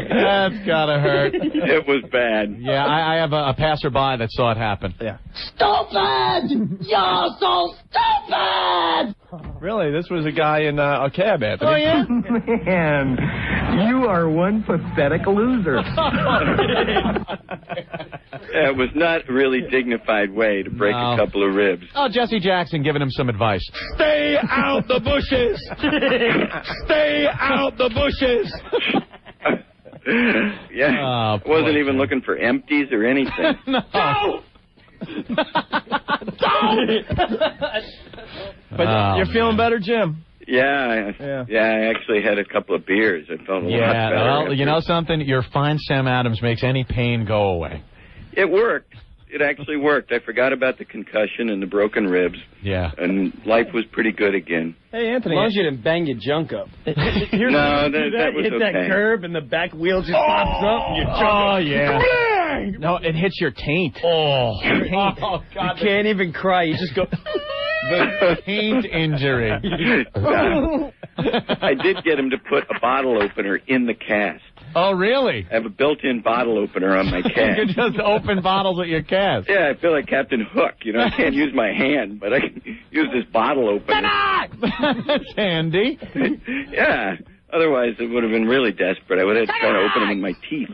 That's gotta hurt. It was bad. Yeah, I, I have a, a passerby that saw it happen. Yeah. Stupid! You're so stupid! Really, this was a guy in uh, a cab, Anthony. Oh yeah. Man, you are one pathetic loser. Yeah, it was not a really dignified way to break No. a couple of ribs. Oh, Jesse Jackson giving him some advice. Stay out the bushes. Stay out the bushes. yeah. Oh, I wasn't even Jim. looking for empties or anything. no. no! But Oh, you're feeling man. better, Jim. yeah, I, Yeah. yeah, I actually had a couple of beers. I felt a lot better. Yeah, well, after. you know something? Your fine Sam Adams makes any pain go away. It worked. It actually worked. I forgot about the concussion and the broken ribs, Yeah. and life was pretty good again. Hey, Anthony. As Anthony. long as you didn't bang your junk up. No, that, that was hit okay. that curb and the back wheel just pops up and your junk Oh, yeah. No, it hits your taint. Oh, Taint. oh God, You can't even cry. You just go. The taint injury. I did get him to put a bottle opener in the cast. Oh, really? I have a built-in bottle opener on my You cast. can just open bottles at your cast. Yeah, I feel like Captain Hook. You know, I can't use my hand, but I can use this bottle opener. That's handy. yeah. Otherwise, it would have been really desperate. I would have tried to open them with my teeth.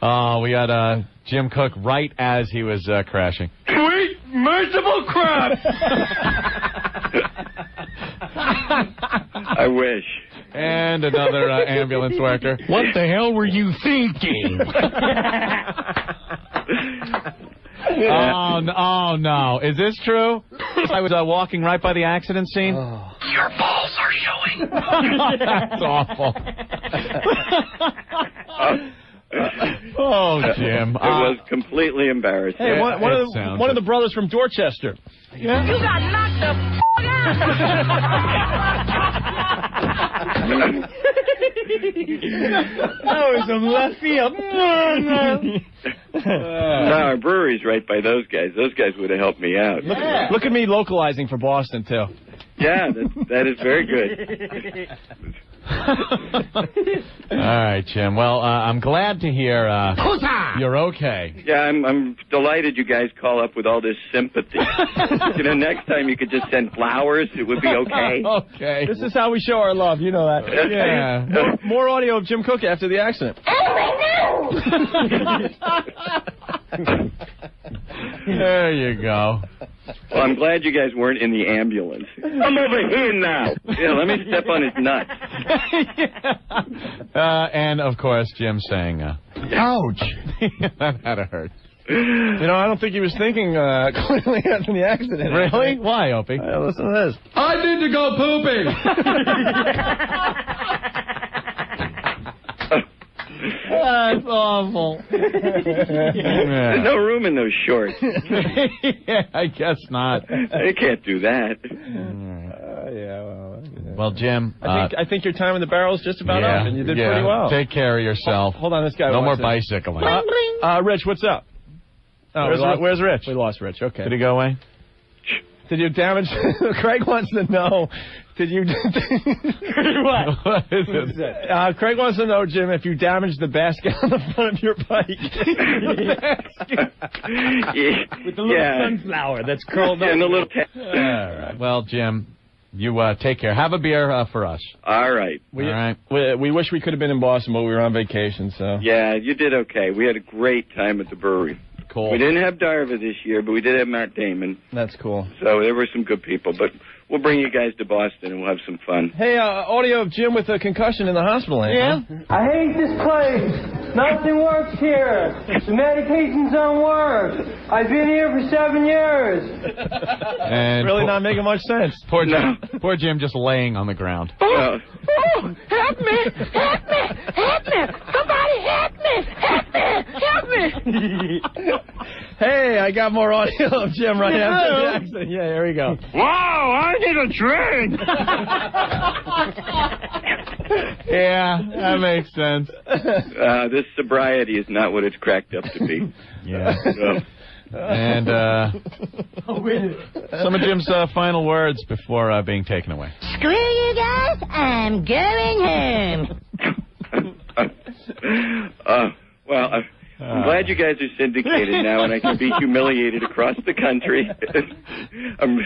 Oh, we had uh, Jim Cook right as he was uh, crashing. Sweet, merciful crap! I wish. And another uh, ambulance worker. What the hell were you thinking? Oh, no, oh no! Is this true? I was uh, walking right by the accident scene. Your balls are showing. That's awful. oh, Jim. It was completely embarrassing. Hey, one, one, of the, one of the brothers from Dorchester. You got knocked the That was some left field. no, our brewery's right by those guys. Those guys would have helped me out. Look, look at me localizing for Boston too. Yeah, that, that is very good. All right, Jim. Well, uh, I'm glad to hear uh, you're okay. Yeah, I'm I'm delighted you guys call up with all this sympathy. you know, next time you could just send flowers. It would be okay. okay. This is how we show our love. You know that. Yeah. More, more audio of Jim Cook after the accident. There you go. Well, I'm glad you guys weren't in the ambulance. I'm over here now. Yeah, let me step on his nuts. uh, and of course, Jim saying, uh, Ouch. that had to hurt. You know, I don't think he was thinking uh, clearly after the accident. Really? Why, Opie? Uh, listen to this. I need to go pooping. That's awful. There's no room in those shorts. yeah, I guess not. They can't do that. Uh, yeah, well, Well, Jim. I think I think your time in the barrel is just about up, and you did pretty well. Take care of yourself. Hold on, this guy. No more wants to- bicycling. Uh, uh, Rich, what's up? Oh, where's, lost- where's Rich? We lost Rich. Okay. Did he go away? Did you damage? Craig wants to know. Did you? what? what is it? Uh, Craig wants to know, Jim, if you damaged the basket on the front of your bike. With the little Yeah. sunflower that's curled up. and the little. All right. Well, Jim, you uh, take care. Have a beer uh, for us. All right. We, All right. we, we wish we could have been in Boston, but we were on vacation. So Yeah, you did okay. We had a great time at the brewery. Cool. We didn't have Darva this year, but we did have Matt Damon. that's cool. So there were some good people. But we'll bring you guys to Boston and we'll have some fun. Hey, uh, audio of Jim with a concussion in the hospital. Anthony. Yeah? I hate this place. Nothing works here. The medications don't work. I've been here for seven years. And really poor, not making much sense. Poor Jim, poor Jim just laying on the ground. Uh, Oh, help me! Help me! Help me! Somebody help me! Help me! Help me! Hey, I got more audio of Jim right You after do? the accident. Yeah, here we go. Wow, I need a drink! Yeah, that makes sense. uh, this sobriety is not what it's cracked up to be. Yeah. So, And uh, some of Jim's uh, final words before uh, being taken away. Screw you guys, I'm going home. uh, well, I, I'm glad you guys are syndicated now, and I can be humiliated across the country. I'm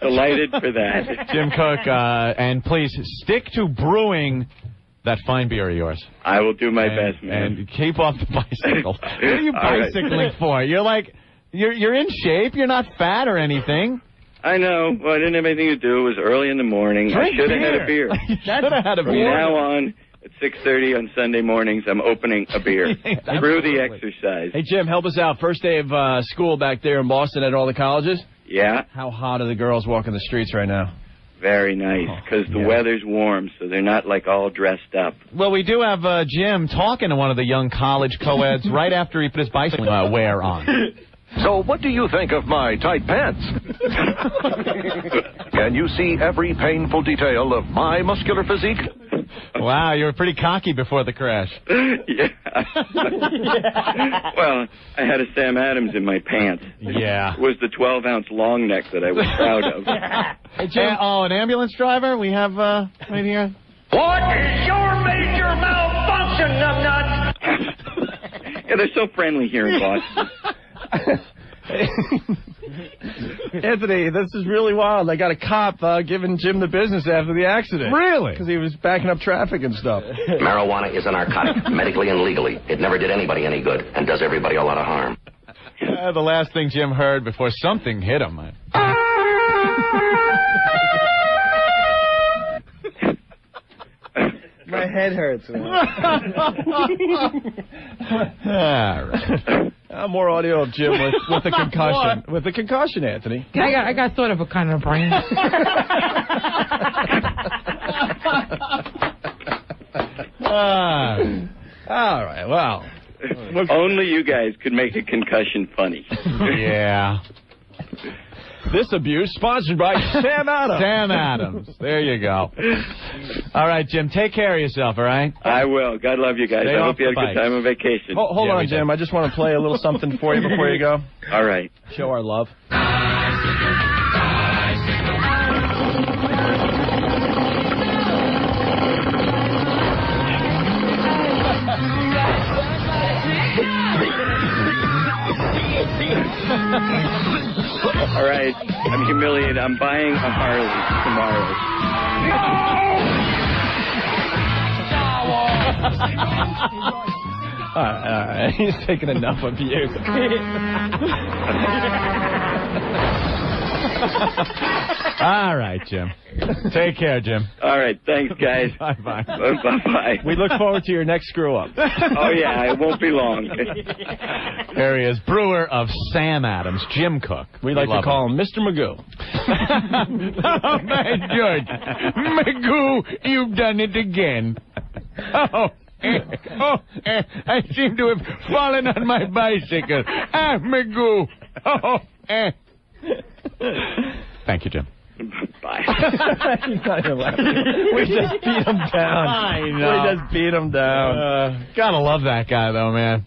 delighted for that. Jim Cook, uh, and please stick to brewing that fine beer of yours. I will do my and, best, man. And keep off the bicycle. what are you All right. bicycling for? You're like, you're you're in shape. You're not fat or anything. I know. Well, I didn't have anything to do. It was early in the morning. Drink I should have had a beer. beer. should have had a beer. From now on, at 6.30 on Sunday mornings, I'm opening a beer. Through the exercise. Hey, Jim, help us out. First day of uh, school back there in Boston at all the colleges. Yeah, How hot are the girls walking the streets right now? very nice. Because the yeah. weather's warm, so they're not, like, all dressed up. Well, we do have uh, Jim talking to one of the young college co-eds right after he put his bicycle uh, wear on. So, what do you think of my tight pants? Can you see every painful detail of my muscular physique? Wow, you were pretty cocky before the crash. yeah. well, I had a Sam Adams in my pants. Yeah. It was the 12 ounce long neck that I was proud of. Hey, Jim. oh, an ambulance driver? We have uh, right here. What is your major malfunction, numbnuts? yeah, they're so friendly here in Boston. Anthony, this is really wild. I got a cop uh, giving Jim the business after the accident. Really? Because he was backing up traffic and stuff. Marijuana is a narcotic, medically and legally. It never did anybody any good and does everybody a lot of harm. Uh, the last thing Jim heard before something hit him. My head hurts. All right. Uh, more audio of Jim with, with a concussion. with a concussion, Anthony. I got I got sort of a kind of brain. Ah. all right, well. Only you guys could make a concussion funny. yeah. This abuse sponsored by Sam Adams. Sam Adams. There you go. All right, Jim. Take care of yourself. All right. I will. God love you guys. Stay I hope you had the a good time on vacation. Hold, hold Yeah, on, Jim. I just want to play a little something for you before you go. All right. Show our love. All right. I'm humiliated. I'm buying a Harley tomorrow. All right, all right. He's taking enough of you. All right, Jim. Take care, Jim. All right. Thanks, guys. Bye bye. Bye bye. We look forward to your next screw up. Oh yeah, it won't be long. There he is, brewer of Sam Adams, Jim Cook. We like to love call him Mr. Magoo. oh, my George. Magoo, you've done it again. Oh, eh, oh, eh, I seem to have fallen on my bicycle. Ah, Magoo. Oh, eh. Thank you, Jim. Bye. He's not even laughing. We just beat him down. I know. We just beat him down. Uh, gotta love that guy though, man.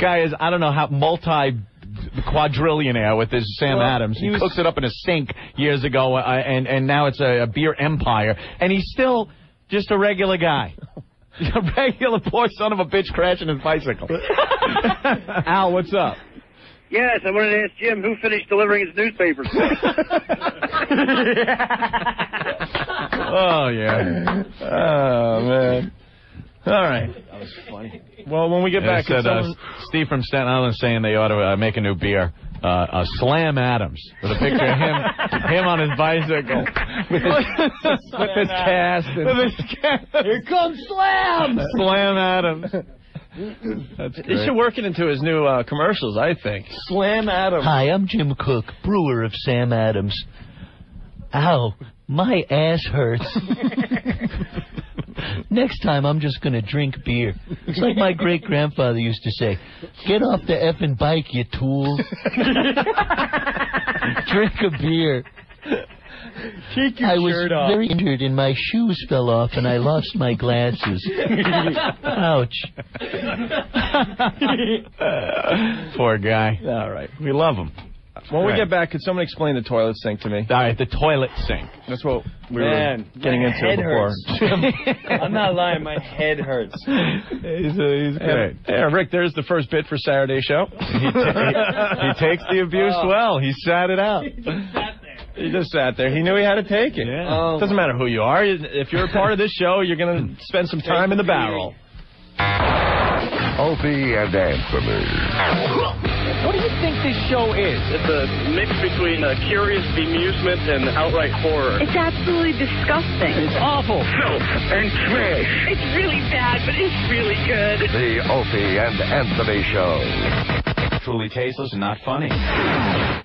Guy is I don't know how multi quadrillionaire with his Sam Well, Adams. He, he was- cooks it up in a sink years ago, uh, and and now it's a, a beer empire, and he's still just a regular guy. A regular poor son of a bitch crashing his bicycle. Al, what's up? Yes, I wanted to ask Jim who finished delivering his newspapers. Oh yeah. Oh man. All right. That was funny. Well, when we get Yeah, back, said, could uh, Steve from Staten Island is saying they ought to uh, make a new beer. Uh, uh, Slam Adams with a picture of him, him on his bicycle with his, with his cast. And, With his cast. Here comes Slam! Slam Adams. That's He great. should work it into his new uh, commercials, I think. Slam Adams. Hi, I'm Jim Cook, brewer of Sam Adams. Ow, my ass hurts. Next time, I'm just gonna drink beer. It's like my great grandfather used to say Get off the effing bike, you tool. drink a beer. Take your I was shirt off. very injured and my shoes fell off and I lost my glasses. Ouch. Poor guy. All right. We love him. When we get back, could someone explain the toilet sink to me? All right, the toilet sink. That's what we Man, were getting my into head before. hurts. I'm not lying. My head hurts. He's, uh, he's great. Yeah, Rick, there's the first bit for Saturday show. He, ta- he, he takes the abuse Oh. well. He sat it out. He just sat there. He knew he had to take it. Yeah. Oh, Doesn't matter who you are. If you're a part of this show, you're going to spend some time in the barrel. Opie and Anthony. What do you think this show is? It's a mix between uh, curious bemusement and outright horror. It's absolutely disgusting. It's awful. Filth and trash. It's really bad, but it's really good. The Opie and Anthony Show. Truly tasteless and not funny.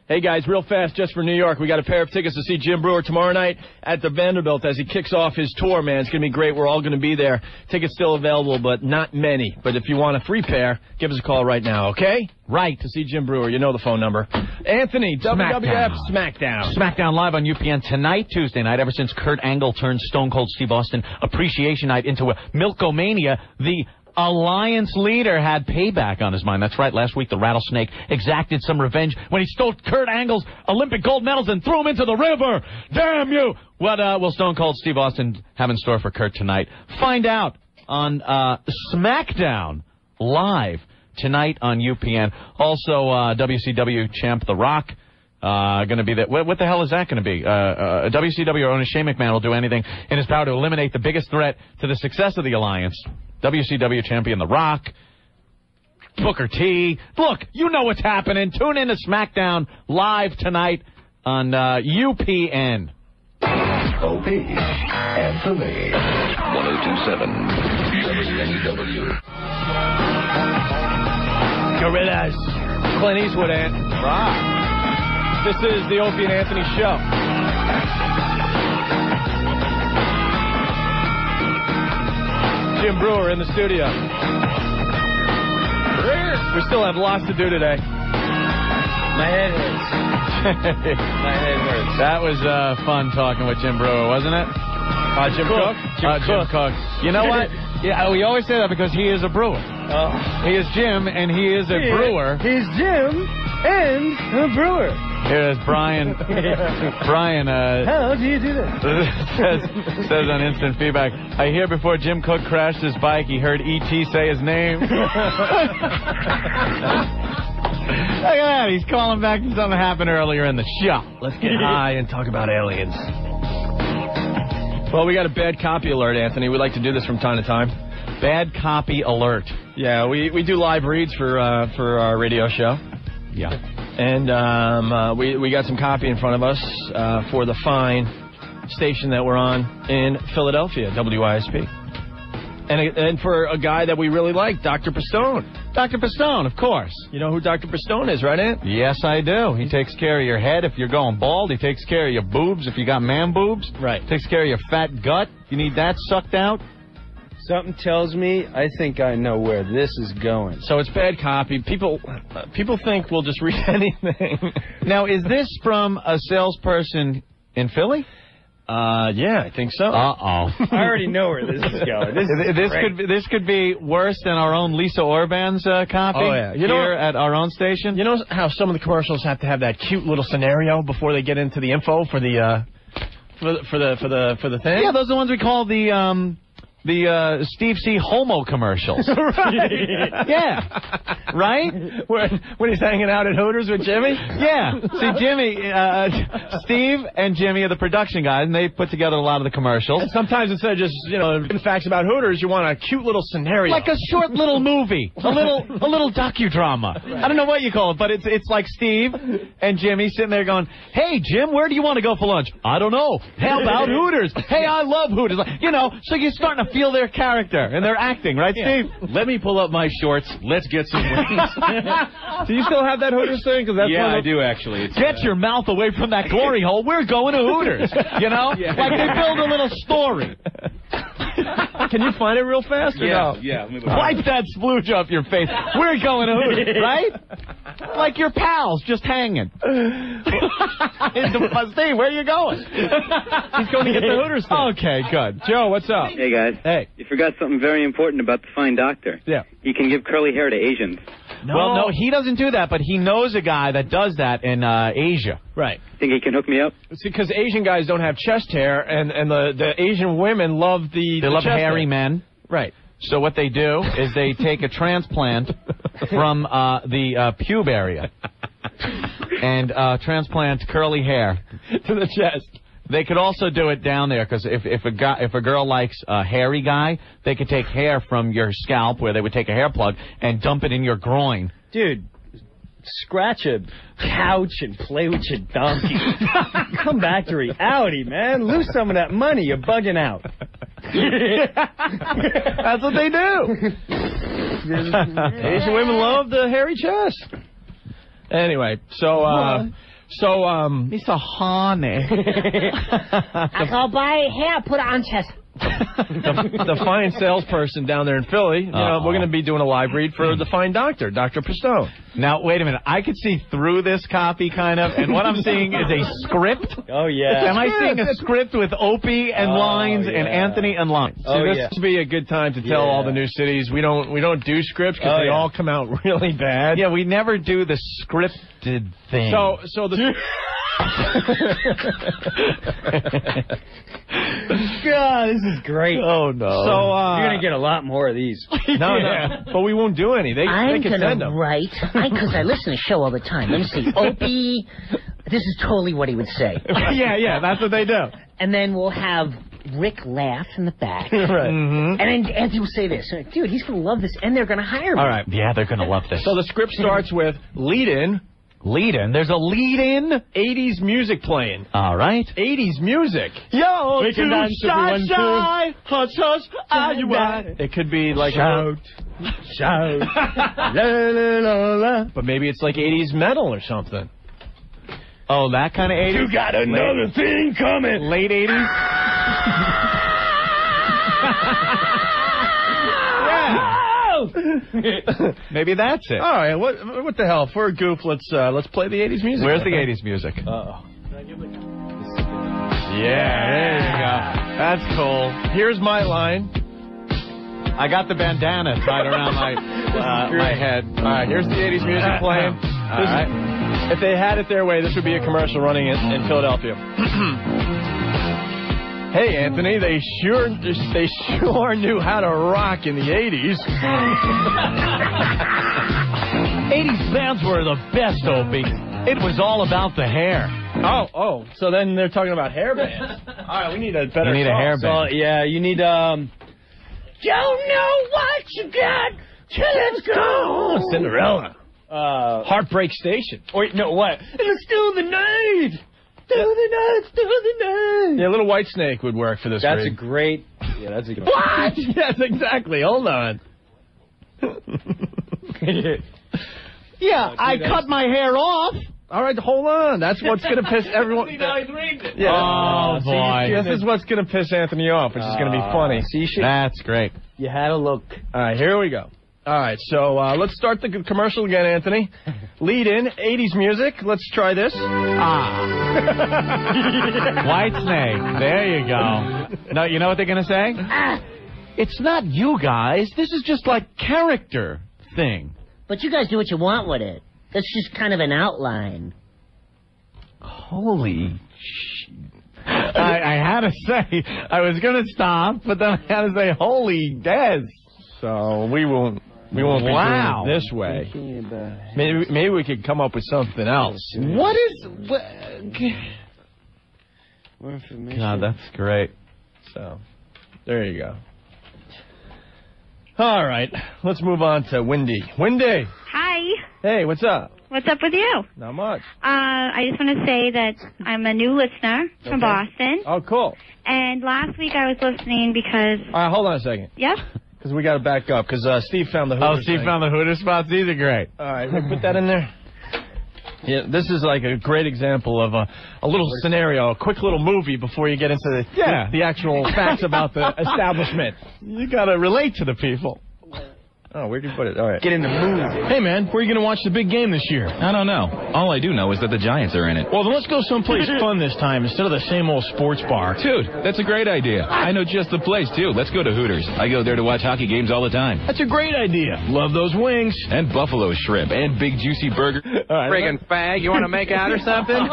Hey guys, real fast, just for New York, we got a pair of tickets to see Jim Breuer tomorrow night at the Vanderbilt as he kicks off his tour. Man, it's gonna be great. We're all gonna be there. Tickets still available, but not many. But if you want a free pair, give us a call right now, okay? Right. To see Jim Breuer, you know the phone number. Anthony, WWF SmackDown. SmackDown Live on UPN tonight, Tuesday night, ever since Kurt Angle turned Stone Cold Steve Austin Appreciation Night into a Milkomania, the Alliance leader had payback on his mind. That's right. Last week, the Rattlesnake exacted some revenge when he stole Kurt Angle's Olympic gold medals and threw him into the river. Damn you! What uh, will Stone Cold Steve Austin have in store for Kurt tonight? Find out on uh, SmackDown Live tonight on UPN. Also, uh, WCW champ The Rock. Uh, going to be that. What, what the hell is that going to be? Uh, uh, WCW owner Shane McMahon will do anything in his power to eliminate the biggest threat to the success of the alliance. WCW champion The Rock, Booker T. Look, you know what's happening. Tune in to SmackDown live tonight on uh, UPN. Opie Anthony. 1027 WNEW. Gorillas. Clint Eastwood, Ant. This is the Opie and Anthony Show. Jim Breuer in the studio. We still have lots to do today. My head hurts. My head hurts. That was uh, fun talking with Jim Breuer, wasn't it? Uh, Jim Cook? Jim, uh, Jim Cook. You know what? Yeah, we always say that because he is a brewer. Oh. He is Jim, and he is a Yeah. brewer. He's Jim and a brewer. Here's Brian. Brian uh, How do you do that? says says on instant feedback. I hear before Jim Cook crashed his bike, he heard ET say his name. Look at that. He's calling back to something that happened earlier in the show. Let's get high and talk about aliens. Well, we got a bad copy alert, Anthony. We like to do this from time to time. Bad copy alert. Yeah, we, we do live reads for uh, for our radio show. Yeah. And um, uh, we, we got some copy in front of us uh, for the fine station that we're on in Philadelphia, WYSP. And, and for a guy that we really like, Dr. Pistone. Dr. Pistone, of course. You know who Dr. Pistone is, right, Ant? Yes, I do. He takes care of your head if you're going bald. He takes care of your boobs if you got man boobs. Right. Takes care of your fat gut. You need that sucked out. Something tells me I think I know where this is going. So it's bad copy. People uh, people think we'll just read anything. Now, is this from a salesperson in Philly? Uh, yeah, I think so. Uh oh. I already know where this is going. This, is this could be, this could be worse than our own Lisa Orban's uh, copy Oh, yeah. You know- here at our own station. You know how some of the commercials have to have that cute little scenario before they get into the info for the uh, for the for the for the for the thing. Yeah, those are the ones we call the um the uh, Steve C. Homo commercials. right. yeah. Right? When, when he's hanging out at Hooters with Jimmy. Yeah. See, Jimmy, uh, Steve and Jimmy are the production guys, and they put together a lot of the commercials. And sometimes instead of just you know facts about Hooters, you want a cute little scenario. Like a short little movie, a little a little docudrama. I don't know what you call it, but it's it's like Steve and Jimmy sitting there going, "Hey Jim, where do you want to go for lunch?" I don't know. How about Hooters? Hey, I love Hooters. You know, so you're starting to feel their character and their acting, right, Steve? Let me pull up my shorts. Let's get some wings. Do you still have that Hooters thing? Because that's yeah, one I of do actually. It's, Get uh, your mouth away from that glory hole. We're going to Hooters. You know, like they build a little story. Can you find it real fast? Or Yeah, no? yeah. Let. Wipe that splooge off your face. We're going to Hooters, right? Like your pals just hanging. Steve, where are you going? He's going to get the Hooters thing. Okay, good. Joe, what's up? Hey guys. Hey. You forgot something very important about the fine doctor. Yeah. He can give curly hair to Asians. Well, no, he doesn't do that, but he knows a guy that does that in uh, Asia. Right. Think he can hook me up? Because Asian guys don't have chest hair, and and the the Asian women love the They the love chest hairy hair. men. Right. So what they do is they take a transplant from uh, the uh, pube area and uh, transplant curly hair to the chest. They could also do it down there because if if a guy if a girl likes a hairy guy, they could take hair from your scalp where they would take a hair plug and dump it in your groin. Dude, scratch a couch and play with your donkey. Come back to reality, man. Lose some of that money. You're bugging out. That's what they do. Asian women love the hairy chest. Anyway, so uh, so um, it's a honey. I go buy hair, put it on chest. The, the fine salesperson down there in Philly. You know, Uh-oh. we're going to uh-huh. be doing a live read for the fine doctor, Doctor Pistone. Now wait a minute, I could see through this copy kind of, and what I'm seeing is a script. Oh yeah. Am I seeing a script with Opie and Oh, lines and. Anthony and lines? See, Oh, this yeah. would be a good time to tell Yeah. all the new cities we don't we don't do scripts because Oh, they yeah. all come out really bad. Yeah, we never do the scripted thing. So so the God, this is great. oh no. so uh, You're gonna get a lot more of these. no Yeah. no, but we won't do any. They I'm they can send gonna them. write, because I listen to the show all the time. Let me see. Opie, this is totally what he would say. yeah yeah, that's what they do. And then we'll have Rick laugh in the back. right. And then Anthony will say this. Dude, he's going to love this, and they're going to hire me. All right. yeah, they're gonna love this. So the script starts with lead in, lead in. There's a lead in. 80s music playing. All right. 80s music. Yo, We can dance if we want shy, hush, hush, are you It could be like Shout, shout, la la la la. but maybe it's like 80s metal or something. Oh, that kind of 80s? You got another thing coming. Late 80s? Maybe that's it. All right, what what the hell? For a goof, let's uh, let's play the 80s music. Where's the 80s music? Uh-oh. Yeah, there you go. That's cool. Here's my line. I got the bandana tied around my uh, my head. All right, here's the 80s music playing. All right. If they had it their way, this would be a commercial running in, in Philadelphia. hey, Anthony, they sure they sure knew how to rock in the 80s. 80s bands were the best, Opie. It was all about the hair. Oh, oh, so then they're talking about hair bands. All right, we need a better. You need a song. hair So band. yeah, you need um. Don't know what you got till it's gone. Cinderella. Uh, Heartbreak Station. or no, what? It's still the night. Still the night. Still the night. Yeah, a Little Whitesnake would work for this. That's a great. Yeah, that's a good. What? yes, exactly. Hold on. Yeah, I that's- cut my hair off. All right, hold on. That's what's going to piss everyone. Yeah. Oh, See, oh, boy. This is what's going to piss Anthony off, which is going to be ah, funny. See, you should. That's great. You had a look. All right, here we go. All right, so uh, let's start the commercial again, Anthony. Lead in, 80s music. Let's try this. Ah. White Snake. There you go. No, you know what they're going to say? It's not you guys. This is just like character thing. But you guys do what you want with it. That's just kind of an outline. Holy I, I had to say, I was going to stop, but then I had to say, holy Des. So we won't. We won't Wow. be doing it this way. Maybe maybe we could come up with something else. What is... What, God, that's great. So, there you go. All right, let's move on to Wendy. Wendy, Hi. hey, what's up? What's up with you? Not much. Uh, I just want to say that I'm a new listener from Okay. Boston. Oh, cool. And last week I was listening because. All right, hold on a second, Yep. because we got to back up, because uh, Steve found the Hooter Oh, Steve thing. found the Hooter spots. These are great. All right, we'll put that in there. Yeah, this is like a great example of a, a little scenario, a quick little movie before you get into the, Yeah. the, actual facts about the establishment. You got to relate to the people. Oh, where'd you put it? All right. Get in the mood. Hey, man, where are you going to watch the big game this year? I don't know. All I do know is that the Giants are in it. Well, then let's go someplace fun this time instead of the same old sports bar. Dude, that's a great idea. I know just the place, too. Let's go to Hooters. I go there to watch hockey games all the time. That's a great idea. Love those wings. And buffalo shrimp and big juicy burger. Friggin' fag, you want to make out or something?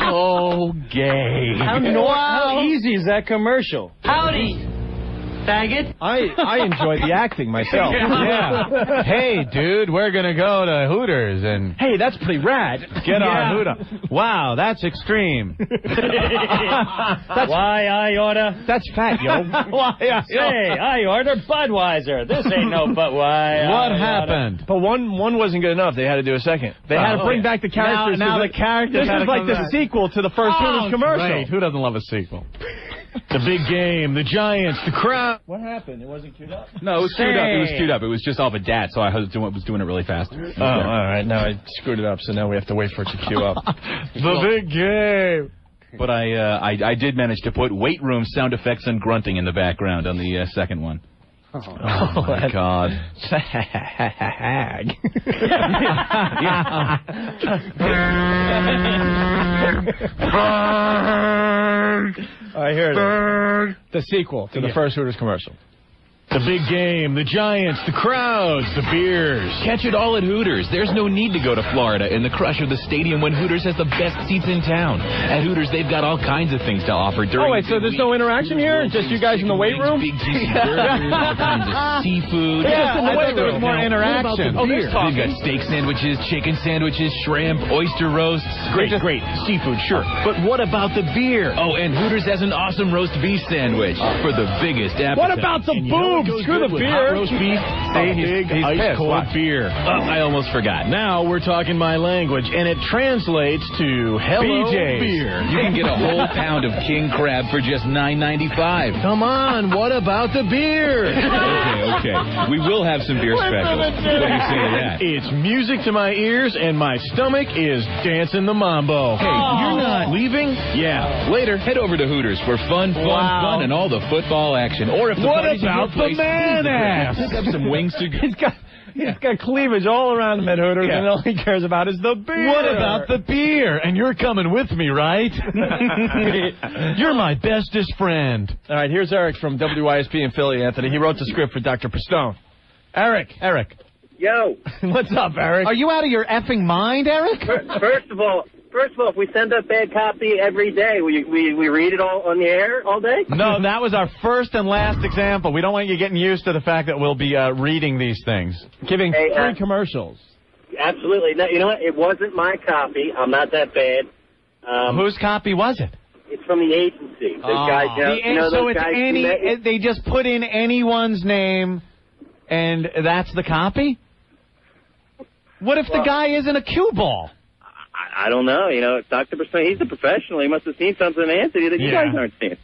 so gay. How, nor- how easy is that commercial? Howdy, faggot. I, I enjoy the acting myself. Yeah. hey, dude, we're going to go to Hooters and Hey, that's pretty rad. get our Yeah. Hooter. Wow, that's extreme. Why I order? That's fat, yo. Why, I- Say, I order Budweiser. This ain't no Budweiser. what happened? But one one wasn't good enough. They had to do a second. They had to Oh. bring back the characters. Now- now 'cause the characters This is like the back. sequel to the first oh, Hooters commercial. Great. Who doesn't love a sequel? The big game, the Giants, the crowd. What happened? It wasn't queued up. No, it was queued up. It was queued up. It was just all but dat, so I was doing, was doing it really fast. Oh, all right. Now I screwed it up, so now we have to wait for it to queue up. the big game. But I, uh, I, I did manage to put weight room sound effects and grunting in the background on the uh, second one. Oh, oh, my God. Hag. I heard it. The sequel to the first Hooters commercial. The big game, the Giants, the crowds, the beers. Catch it all at Hooters. There's no need to go to Florida in the crush of the stadium when Hooters has the best seats in town. At Hooters, they've got all kinds of things to offer during Oh, wait, so there's no interaction here? Just you guys in the weight room? Big juicy burgers, all kinds of seafood. Yeah, in the I thought there was more Now, interaction. Oh, there's They've got steak sandwiches, chicken sandwiches, shrimp, oyster roasts. Great, great. Seafood, sure. But what about the beer? Oh, and Hooters has an awesome roast beef sandwich uh. for the biggest appetite. What about the And you know what boobs? goes Screw good the beer. Hot roast beef. See, he's- big he's ice pissed. cold Watch. beer. Oh, I almost forgot. Now we're talking my language, and it translates to hello BJ's. beer. You can get a whole pound of king crab for just nine ninety five. Come on, what about the beer? okay, okay. We will have some beer specials. What do you say to that? It's music to my ears, and my stomach is dancing the mambo. Hey, you're not leaving? Yeah, later. Head over to Hooters for fun, fun, Wow. fun, and all the football action. Or if the What party's about the place, man ass? Pick up some wings to He's got he's got cleavage all around him at Hooters, Yeah. and all he cares about is the beer. What about the beer? And you're coming with me, right? you're my bestest friend. All right, here's Eric from WYSP in Philly, Anthony. He wrote the script for Dr. Pistone. Eric. Eric. Yo, What's up, Eric? Are you out of your effing mind, Eric? first of all, first of all, if we send up bad copy every day, we we we read it all on the air all day. No, that was our first and last example. We don't want you getting used to the fact that we'll be uh, reading these things. Giving Hey, uh, free commercials. Absolutely. No, you know what? It wasn't my copy. I'm not that bad. Um, Whose copy was it? It's from the agency. Those guys, you know, The- you know so it's guys any. met- they just put in anyone's name, and that's the copy. What if the guy isn't a cue ball? I, I don't know. You know, Dr. Percent, he's a professional. He must have seen something in Anthony that you Yeah. guys aren't seeing.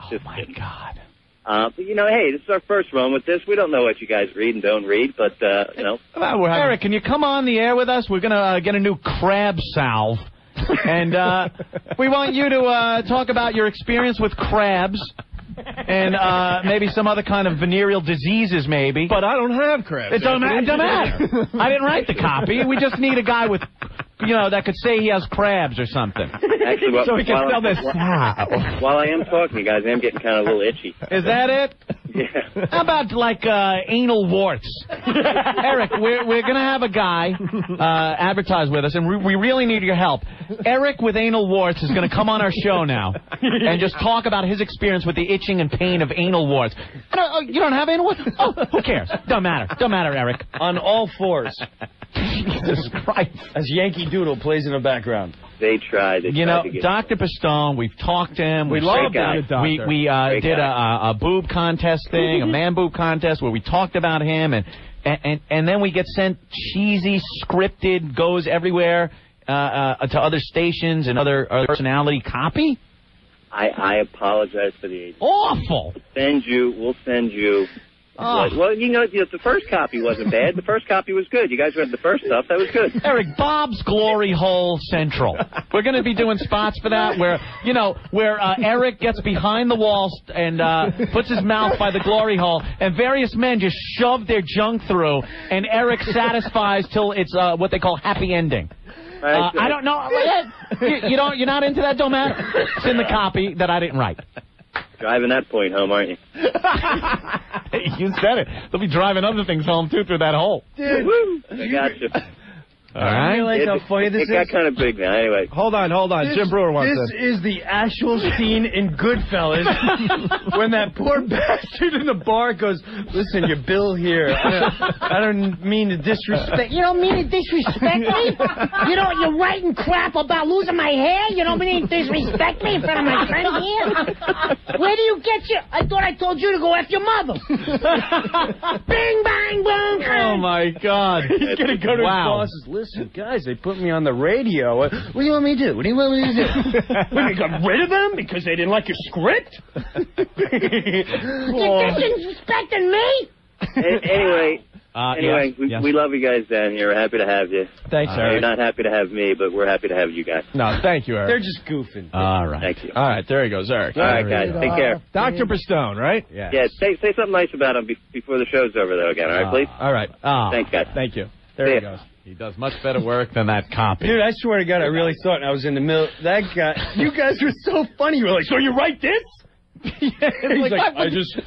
Oh my God! Uh, but you know, hey, this is our first run with this. We don't know what you guys read and don't read, but uh, you know, Eric, can you come on the air with us? We're gonna uh, get a new crab salve, and uh, we want you to uh, talk about your experience with crabs and uh, maybe some other kind of venereal diseases, maybe. But I don't have crabs. It don't, ma- it don't matter. I didn't write the copy. We just need a guy with, you know, that could say he has crabs or something. Actually, while, so we can while, sell this. while I am talking, guys, I am getting kind of a little itchy. Is that it? Yeah. How about like uh, anal warts? Eric, we're we're gonna have a guy uh, advertise with us, and we, we really need your help. Eric with anal warts is gonna come on our show now and just talk about his experience with the itching and pain of anal warts. I don't, oh, you don't have anal warts? Oh, who cares? Don't matter. Don't matter, Eric. On all fours. Jesus Christ. As Yankee Doodle plays in the background. They tried. They You tried know, Dr. Pistone, we've talked to him. We We've love said- him. We, we uh, did a, a, a boob contest thing, a man boob contest, where we talked about him, and, and, and, and then we get sent cheesy, scripted, goes everywhere uh, uh, to other stations and other, other personality copy. I, I apologize for the Awful. Send you. We'll send you. Oh. Well, you know, the the first copy wasn't bad. The first copy was good. You guys read the first stuff. That was good. Eric, Bob's Glory Hole Central. We're going to be doing spots for that where, you know, where uh, Eric gets behind the wall st- and uh, puts his mouth by the glory hole, and various men just shove their junk through, and Eric satisfies till it's uh, what they call happy ending. Uh, I don't know. You, you don't. You're not into that. Don't matter. It's in the copy that I didn't write. Driving that point home, aren't you? you said it. They'll be driving other things home too through that hole. Dude, I got you. All right. it, it got kind of big now. Anyway, hold on, hold on. Jim Breuer wants This to. is the actual scene in Goodfellas when that poor bastard in the bar goes, "Listen, your bill here. I don't, mean to disrespect." You don't mean to disrespect me? You know, you're writing crap about losing my hair? You don't mean to disrespect me in front of my friends here? Where do you get your... I thought I told you to go after your mother. Bing, bang, boom. Oh my God. He's gonna go to Wow. his bosses. Listen, guys, they put me on the radio. What what do you want me to do? What do you want me to do? what, you got rid of them because they didn't like your script? You're disrespecting me? Anyway, Uh, anyway, yes, we, yes. we love you guys down here. We're happy to have you. Thanks, Uh, Eric. You're not happy to have me, but we're happy to have you guys. No, thank you, Eric. They're just goofing. All right. Thank you. All right, there he goes, Eric. All right, guys. Take care. Dr. Pistone, right? Yeah. Yeah, say say something nice about him before the show's over, though. Again, all right, please. All right. Oh, Thanks, guys. Thank you. There See he ya. goes. He does much better work than that copy. Dude, I swear to God, I really thought I was in the middle. That guy, you guys were so funny. You were like, "So you write this?" yeah, He's like, like, "I just,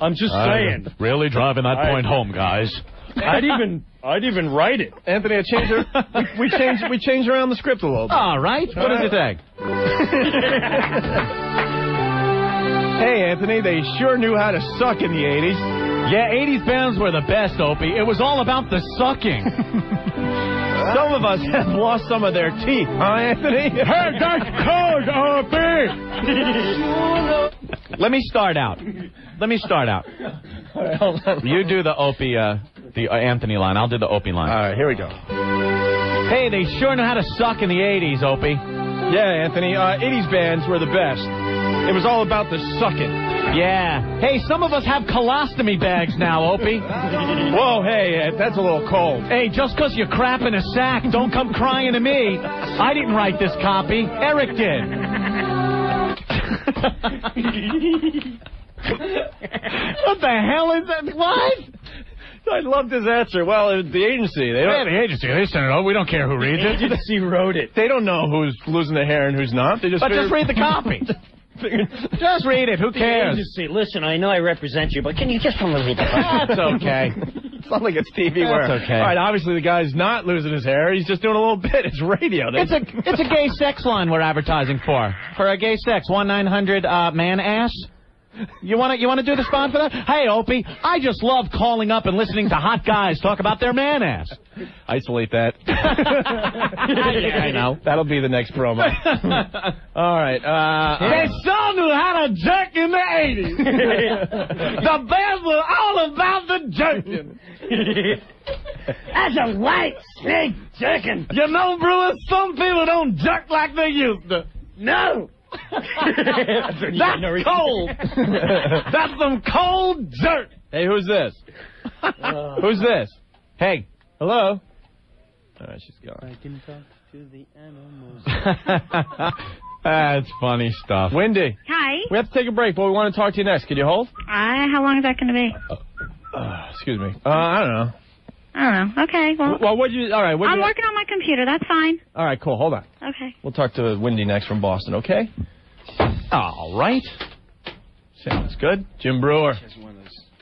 I'm just saying." really driving that I- point home, guys. I'd even, I'd even write it. Anthony, I changed it. we, we changed we changed around the script a little bit. All right. What does it take? Hey, Anthony, they sure knew how to suck in the 80s. Yeah, 80s bands were the best, Opie. It was all about the sucking. Some of us have lost some of their teeth, huh, Anthony? Hey, that's code, Opie! Let me start out. Let me start out. You do the Opie, uh, the uh, Anthony line. I'll do the Opie line. All right, here we go. Hey, they sure know how to suck in the 80s, Opie. Yeah, Anthony, uh, 80s bands were the best. It was all about the sucking. Yeah. Hey, some of us have colostomy bags now, Opie. Whoa, hey, Ed, that's a little cold. Hey, just 'cause you're crap in a sack, don't come crying to me. I didn't write this copy. Eric did. what the hell is that? What? I loved his answer. Well, uh, the agency, they Yeah, don't, the agency. They sent it over. We don't care who reads it. Agency wrote it. they don't know who's losing their hair and who's not. They just But just read the copy. Just read it. Who cares? Agency, listen, I know I represent you, but can you just read the That's okay. It's not like it's TV That's where. okay. All right, obviously the guy's not losing his hair. He's just doing a little bit. It's radio. It's a it's a gay sex line we're advertising for. For a gay sex, one nine hundred uh, man ass. You want to you want to do the spot for that? Hey, Opie, I just love calling up and listening to hot guys talk about their man ass. Isolate that. yeah, I know. That'll be the next promo. All right. Uh, They sure knew how to jerk in the 80s. the bands were all about the jerking. That's a white snake jerking. You know, Breuer, some people don't jerk like they used to. No. That's cold. That's some cold jerk. hey, who's this? who's this? Hey, hello. All right, she's gone. I can talk to the animals. That's funny stuff. Wendy, Hi. we have to take a break, but we want to talk to you next. Can you hold? Uh, how long is that going to be? Uh, excuse me. Uh, I don't know. I don't know. Okay. Well, Well, what you? All right. I'm you? working on my computer. That's fine. All right. Cool. Hold on. Okay. We'll talk to Wendy next from Boston. Okay. All right. Sounds good. Jim Breuer.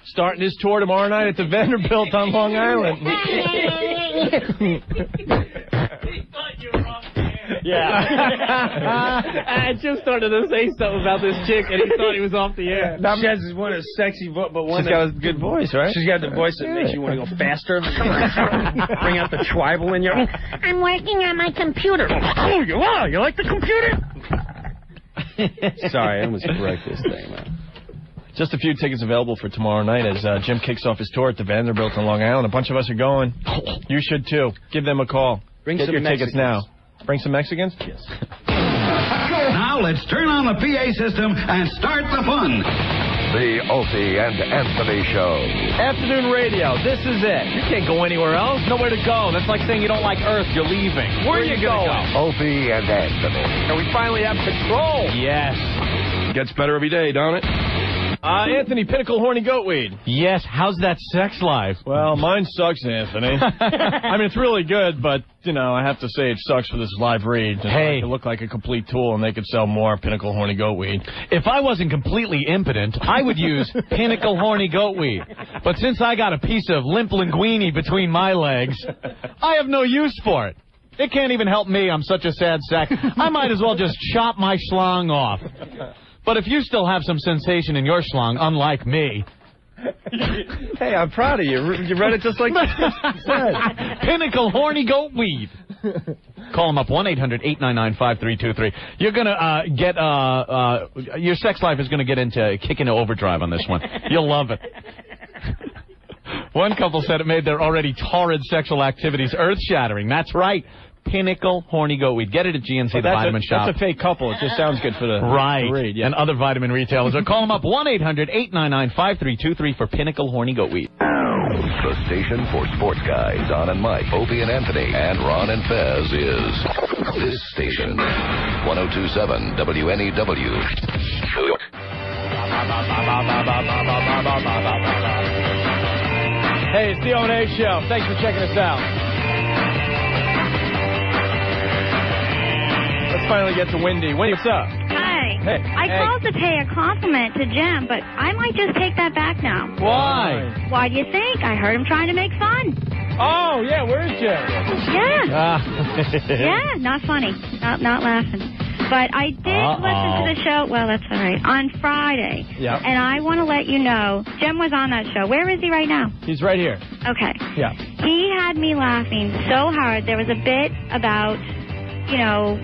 Starting his tour tomorrow night at the Vanderbilt on Long Island. Yeah. I just started to say something about this chick, and he thought he was off the air. She has one of sexy, vo- but one She's that, got a good voice, right? She's got the voice that makes you want to go faster. Bring out the tribal in you. I'm working on my computer. Oh, you are? You like the computer? Sorry, I almost broke this thing, man. Just a few tickets available for tomorrow night as uh, Jim kicks off his tour at the Vanderbilt on Long Island. A bunch of us are going. You should too. Give them a call. Bring Get some your tickets now. Bring some Mexicans? Yes. Now let's turn on the PA system and start the fun. The Opie and Anthony Show. Afternoon radio. This is it. You can't go anywhere else. Nowhere to go. That's like saying you don't like Earth. You're leaving. Where, are you going? Opie and Anthony. And we finally have control. Yes. Gets better every day, don't it? Uh, Anthony, Pinnacle Horny Goatweed. Yes. How's that sex life? Well, mine sucks, Anthony. I mean, it's really good, but, you know, I have to say it sucks for this live read. Hey. I could look like a complete tool and they could sell more Pinnacle Horny Goatweed. If I wasn't completely impotent, I would use Pinnacle Horny Goatweed. But since I got a piece of limp linguine between my legs, I have no use for it. It can't even help me. I'm such a sad sack. I might as well just chop my schlong off. But if you still have some sensation in your schlong, unlike me, Hey, I'm proud of you. You read it just like you said. Pinnacle Horny goat weed. Call them up one eight hundred eight nine nine five three two three. You're gonna uh, get uh, uh, your sex life is gonna get into kick into overdrive on this one. You'll love it. One couple said it made their already torrid sexual activities earth shattering. That's right. Pinnacle Horny Goatweed. Get it at GNC, the that's, vitamin a, shop. that's a fake couple. It just uh-huh. sounds good for the Right. the read. Yeah. And other vitamin retailers. Or call them up one eight hundred eight nine nine five three two three for Pinnacle Horny Goatweed. The station for sports guys, Don and Mike, Opie and Anthony, and Ron and Fez is this station. 1027 WNEW. New York. Hey, it's the O&A Show. Thanks for checking us out. Finally get to Wendy. Wendy, what's up? Hi. Hey. I Hey. called to pay a compliment to Jim, but I might just take that back now. Why? Why do you think? I heard him trying to make fun. Oh, yeah, where's Jim? Yeah. Ah. yeah, not funny. Not not laughing. But I did Uh-oh. listen to the show. Well, that's all right. On Friday. Yeah. And I want to let you know, Jim was on that show. Where is he right now? He's right here. Okay. Yeah. He had me laughing so hard. There was a bit about, you know,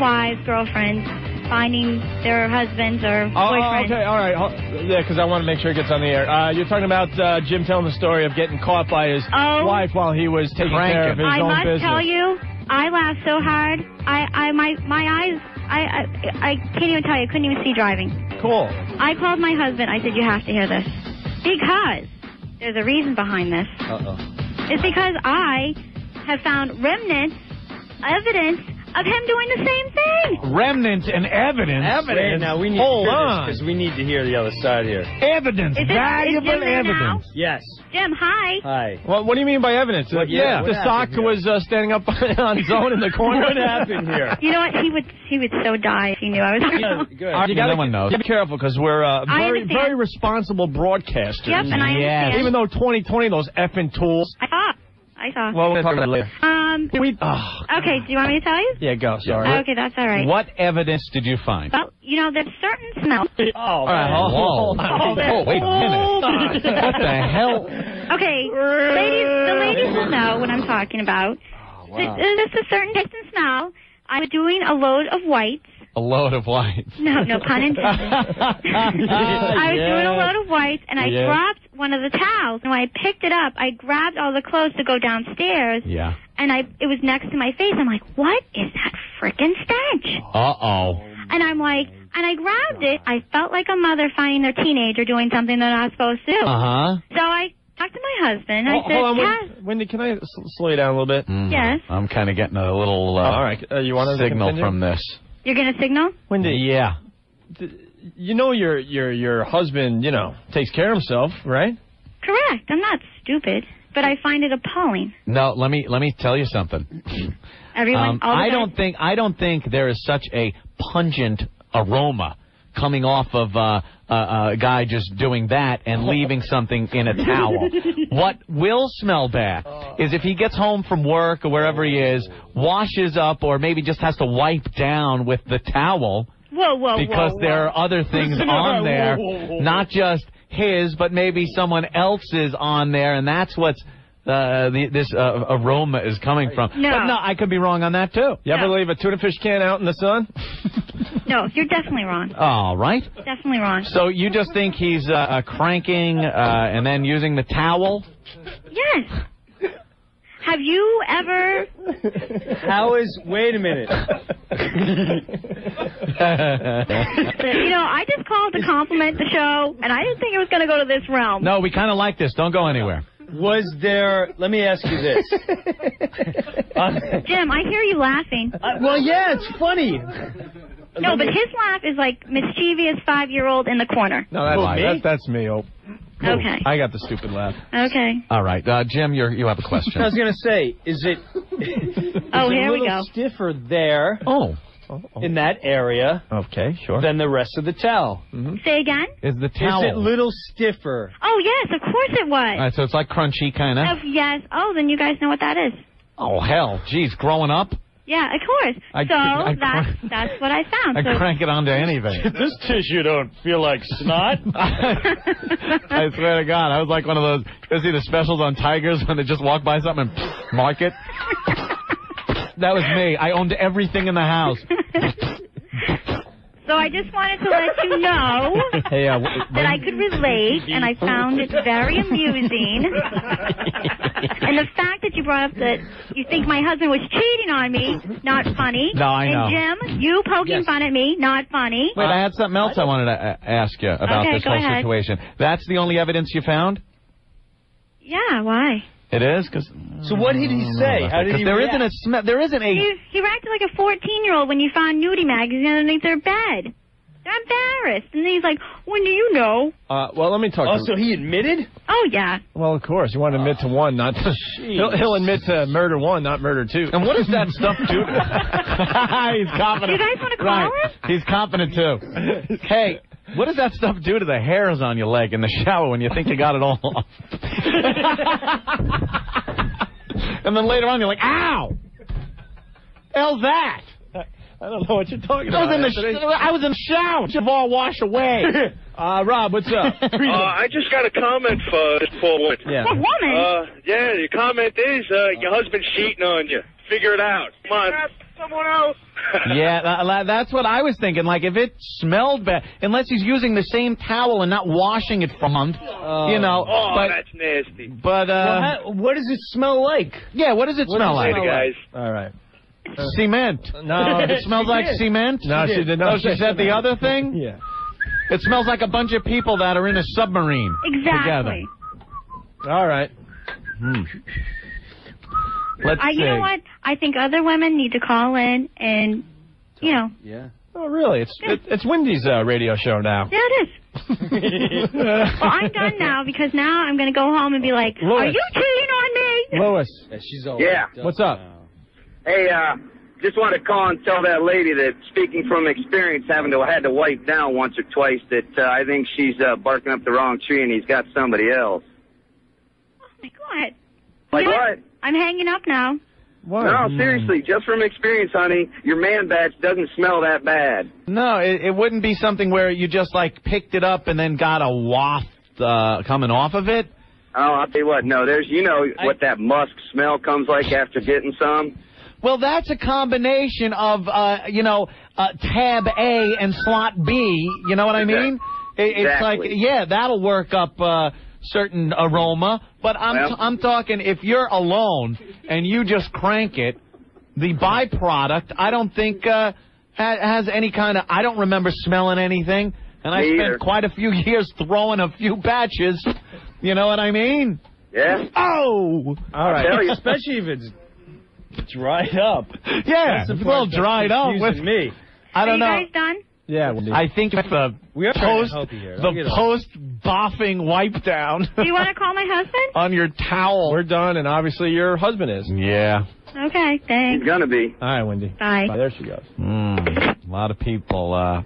wives, girlfriends finding their husbands or Oh, boyfriends. okay, all right. Yeah, because I want to make sure it gets on the air. Uh, you're talking about uh, Jim telling the story of getting caught by his Oh. wife while he was taking care of his I own must business. tell you, I laughed so hard. I, I, my, my eyes, I, I, I can't even tell you. I couldn't even see driving. Cool. I called my husband. I said, you have to hear this. Because there's a reason behind this. Uh-oh. It's because I have found remnants, evidence of him doing the same thing. Remnants and evidence. Wait, now we need Hold to hear on. because we need to hear the other side here. Evidence. Is it- is valuable Jim evidence. now? Yes. Jim, hi. Hi. Well, what do you mean by evidence? What- Uh, yeah, yeah, the sock here? was uh, standing up on his own in the corner. What happened here? You know what? He would he would so die if he knew I was wrong. Good. Uh, you gotta No one knows. be careful because we're uh, very, very responsible broadcasters. Yep, and I understand. Even though 2020, those effing tools. I saw. I saw. Well, we'll talk about it later. Um. We, oh, Okay. Do you want me to tell you? yeah, go. Sorry. Okay, that's all right. What evidence did you find? Well, you know, there's certain smells. Oh, All right, hold, Whoa. hold on. Oh, oh, wait a minute. What the hell? Okay, ladies, the ladies will know what I'm talking about. Oh, Th- There's a certain taste and smell. I was doing a load of whites. A load of whites. No, no pun intended. I was doing a load of whites, and I Yeah. dropped one of the towels. And when I picked it up, I grabbed all the clothes to go downstairs, Yeah. and I it was next to my face. I'm like, what is that frickin' stench? Uh oh. And I'm like, and I grabbed it. I felt like a mother finding their teenager doing something they're not supposed to. Uh huh. So I talked to my husband. I Hold, said, hold on, "Yes." Wendy, Wendy, can I s- slow you down a little bit? Yes. I'm kind of getting a little uh, all right, uh, you want to signal continue? from this. You're gonna signal? Wendy. Yeah. You know your your your husband, you know, takes care of himself, right? Correct. I'm not stupid, but I find it appalling. No, let me let me tell you something. Everyone, Um, all the I guys- don't think I don't think there is such a pungent aroma coming off of uh, uh, a guy just doing that and leaving something in a towel. what will smell bad is if he gets home from work or wherever he is, washes up, or maybe just has to wipe down with the towel Whoa, whoa, because whoa, there are other things on there, not just his, but maybe someone else's on there, and that's what's uh, the, this uh, aroma is coming from. No. But no, I could be wrong on that too. You ever leave a tuna fish can out in the sun? No, you're definitely wrong. All right. Definitely wrong. So you just think he's uh, uh, cranking uh, and then using the towel? Yes. Have you ever? How is? Wait a minute. you know, I just called to compliment the show, and I didn't think it was going to go to this realm. no, we kind of like this. Don't go anywhere. Was there? Let me ask you this. Jim, I hear you laughing. Uh, well, yeah, it's funny. No, but his laugh is like mischievous five-year-old in the corner. No, that's Who, me? that's, that's me. Oh. Okay. I got the stupid laugh. Okay. All right, uh, Jim, you're, you have a question. I was gonna say, is it? Oh, is it here a we little go. stiffer there? Oh. Oh, oh. In that area. Okay, sure. Than the rest of the towel. Mm-hmm. Say again? Is the towel? Is towel? it little stiffer? Oh yes, of course it was. All right, so it's like crunchy kind Oh, of. yes. Oh, then you guys know what that is. Oh hell, geez, growing up, Yeah, of course. I- so I that's that's what I found. I so crank it onto anything. this tissue don't feel like snot. I swear to God, I was like one of those. You see the specials on tigers when they just walk by something and mark it. That was me. I owned everything in the house. So I just wanted to let you know Hey, uh, that I could relate, and I found it very amusing. and the fact that you brought up that you think my husband was cheating on me, not funny. No, I know. And Jim, you poking fun at me, not funny. Wait, I had something else I wanted to ask you about Okay, this go whole ahead. situation. That's the only evidence you found? Yeah, why? It is because. So what did he say? How did he there react? isn't a sm- there isn't a He, he reacted like a 14-year-old when you found nudie magazine underneath their bed. They're embarrassed. And then he's like, when do you know? Uh, well, let me talk. Oh, to so he admitted? Oh, yeah. Well, of course, you want to admit to one, not to. He'll, he'll admit to murder one, not murder two. And what does that stuff do? He's confident. You guys wanna call right. him? He's confident too. hey, what does that stuff do to the hairs on your leg in the shower when you think you got it all off? and then later on you're like, ow! Hell's that? I don't know what you're talking I was about. in the sh- I was in the shower. It should have all washed away. uh, Rob, what's up? Uh, I just got a comment for for one. Yeah. What woman? Uh, yeah, your comment is uh, your husband's cheating on you. Figure it out. Come on. Someone else. yeah, tha- tha- that's what I was thinking. Like, if it smelled bad, unless he's using the same towel and not washing it for a month, you know. Oh, but that's nasty. but uh, Well, how- what does it smell like? yeah, what does it smell like? Later, guys. All right. Cement. No, it smells like did. cement. No, she did not Oh, she said the other thing. Yeah. It smells like a bunch of people that are in a submarine together. All right. Hmm. Let's I, see. you know what? I think other women need to call in and, you know, Yeah. Oh, really? It's it, it's Wendy's uh, radio show now. yeah, it is. well, I'm done now because now I'm going to go home and be like, are you cheating on me? Lois, Yeah, she's all Yeah. what's up? now. Hey, uh, just want to call and tell that lady that, speaking from experience, having to had to wipe down once or twice, that uh, I think she's uh, barking up the wrong tree and he's got somebody else. Oh, my God. Like You what? I'm hanging up now. What? No, seriously, just from experience, honey, your man batch doesn't smell that bad. No, it, it wouldn't be something where you just like picked it up and then got a waft uh, coming off of it. Oh, I'll tell you what, no, there's, you know what that musk smell comes like after getting some? Well, that's a combination of, uh, you know, uh, tab A and slot B. You know what I mean? It, it's like, yeah, that'll work up uh, certain aroma. But I'm Well- I'm talking if you're alone and you just crank it, the byproduct, I don't think uh, ha- has any kind of. I don't remember smelling anything, and I spent either. quite a few years throwing a few batches. You know what I mean? Yeah? Oh, All right. Especially if it's dried up. yeah, That's it's a little dried up. confusing With, me. I don't Are know. you guys done? Yeah, Wendy. I think it's the We are trying to post help you here. the Don't get all- post boffing wipe down Do you want to call my husband? on your towel. We're done, and obviously your husband is. Yeah. Okay, thanks. He's gonna be. All right, Wendy. Bye. There she goes. Mm, a lot of people uh,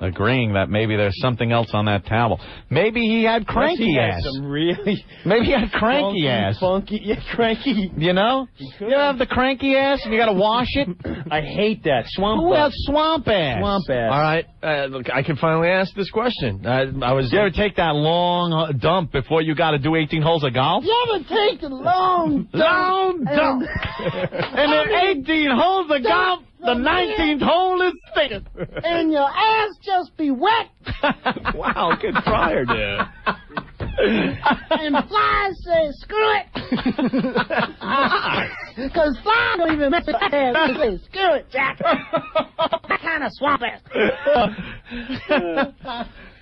agreeing that maybe there's something else on that towel. Maybe he had cranky He has ass. Some really Maybe he had cranky funky, ass. Funky, yeah, cranky. You know? You have the cranky ass and you got to wash it. I hate that swamp. Who has swamp ass? Swamp ass. All right, uh, look, I can finally ask this question. I, I was. You ever take that long uh, dump before you got to do 18 holes of golf? You ever take a long Long dump. and then 18 holes of golf, the 19th hole is stinking. and your ass just be wet wow, good fryer, dude. and flies say screw it. Because flies don't even mess with that ass. They say screw it, Jack. that kind of swamp ass.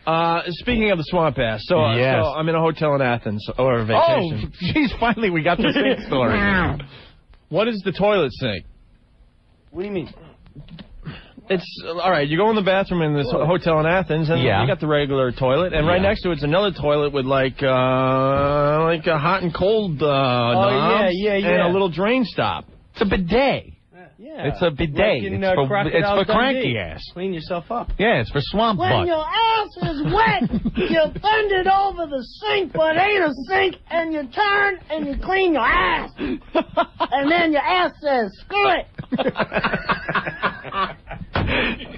Uh, speaking of the swamp ass, so, uh, Yes. so I'm in a hotel in Athens or a Oh, vacation. jeez, finally we got the sink story. What is the toilet sink? What do you mean? It's all right. You go in the bathroom in this hotel in Athens, and Yeah. you got the regular toilet, and right next to it's another toilet with like uh, like a hot and cold uh, Oh, yeah, knobs yeah, and yeah. a little drain stop. It's a bidet. Yeah. It's a bidet. Like in, It's uh, for- it's for Dundee. cranky ass. Clean yourself up. Yeah, it's for swamp When butt. your ass is wet, you bend it over the sink, but ain't a sink, and you turn and you clean your ass. And then your ass says, screw it.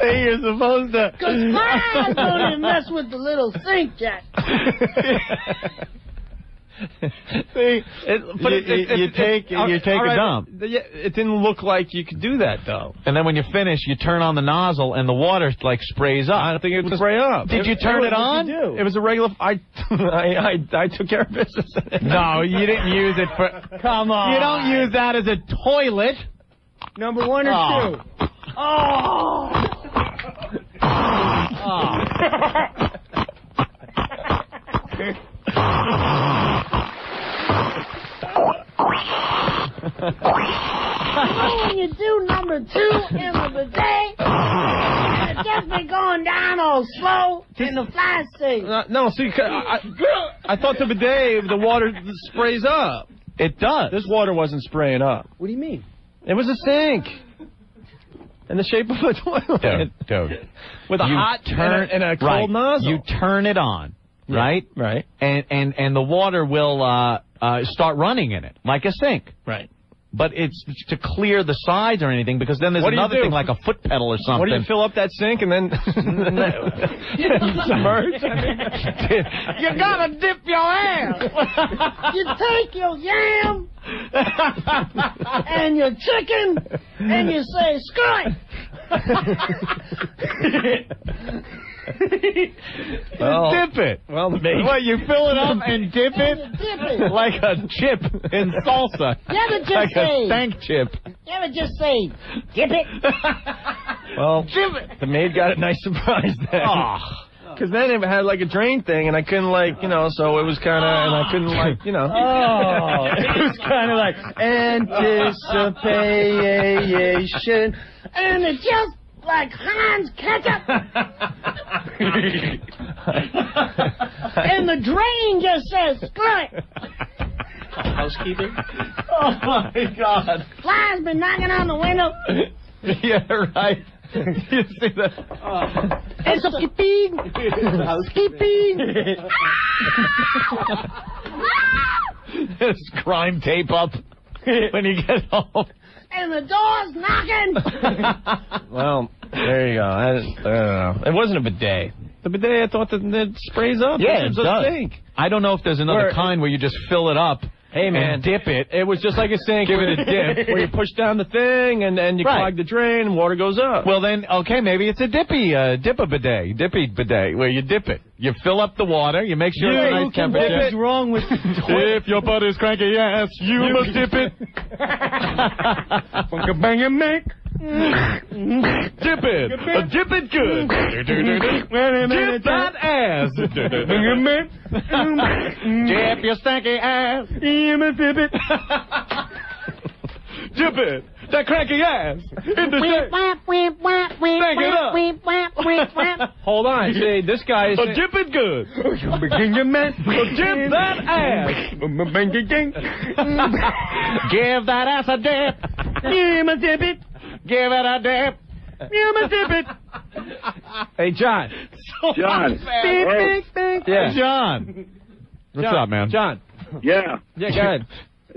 Hey, you're supposed to. Because flies don't even mess with the little sink, Jack. See, it, but You- it, it, you- you it- take- it- you take all a dump. It didn't look like you could do that though. And then when you finish, you turn on the nozzle and the water like sprays up. I don't think it would spray up. Did you turn it on? It was a regular. I I I, I took care of business. No, you didn't use it for. Come on. You don't use that as a toilet. Number one or Oh. two? Oh. oh. when you do number two in the bidet, and it just be going down all slow in the fly sink. Uh, no, see, I, I, I thought the bidet, the water sprays up. It does. This water wasn't spraying up. What do you mean? It was a sink. In the shape of a toilet. Dude, dude. With a You hot turn and a, and a cold right. nozzle. You turn it on, right? Right. And and and the water will uh, uh, start running in it like a sink. Right. But it's to clear the sides or anything because then there's What do you another do? thing like a foot pedal or something. What do you fill up that sink and then submerge? you gotta dip your ass. You take your yam and your chicken and you say, screw it. Well, dip it. Well, maybe. What, you fill it up and dip it? Dip it. Like a chip in salsa. You ever just like say- a stank chip. You ever just say, dip it? Well, dip it. the maid got a nice surprise then. Ah. Because then it had like a drain thing, and I couldn't like, you know, so it was kind of, and I couldn't like, you know. Oh, it was kind of like anticipation. And it just like Heinz ketchup. and the drain just says, screw it. Housekeeping? Oh my God. Flies been knocking on the window. yeah, right. you see that? Oh. It's a skipping. Skipping. There's crime tape up when you get home. and the door's knocking. Well, there you go. I, I don't know. It wasn't a bidet. The bidet, I thought that it sprays up. Yeah, it a does. sink. I don't know if there's another Where- kind where you just fill it up Hey man, and dip it. It was just like a sink. Give it a dip. where you push down the thing and and you Right. clog the drain and water goes up. Well then, okay, maybe it's a dippy, uh, dip a bidet, dippy bidet, where you dip it. You fill up the water, you make sure it's a nice temperature. What is wrong with If your butt is cranky ass, you must dip it. bang and make? Dip it. Uh, dip it good. Dip that ass. Dip your stanky ass. Dip it. Dip it. That cranky ass. In the Whip, whap, whip, whap, whip, Back it up. whip, whap, whip, whap. Hold on. See, this guy is. Oh, dip it good. dip that ass. Give that ass a dip. Give him a dip it. Give it a dip. Give him a dip it. Hey, John. John. Beep, beep, beep. Yeah. John. What's John, up, man? John. Yeah. Yeah, go ahead.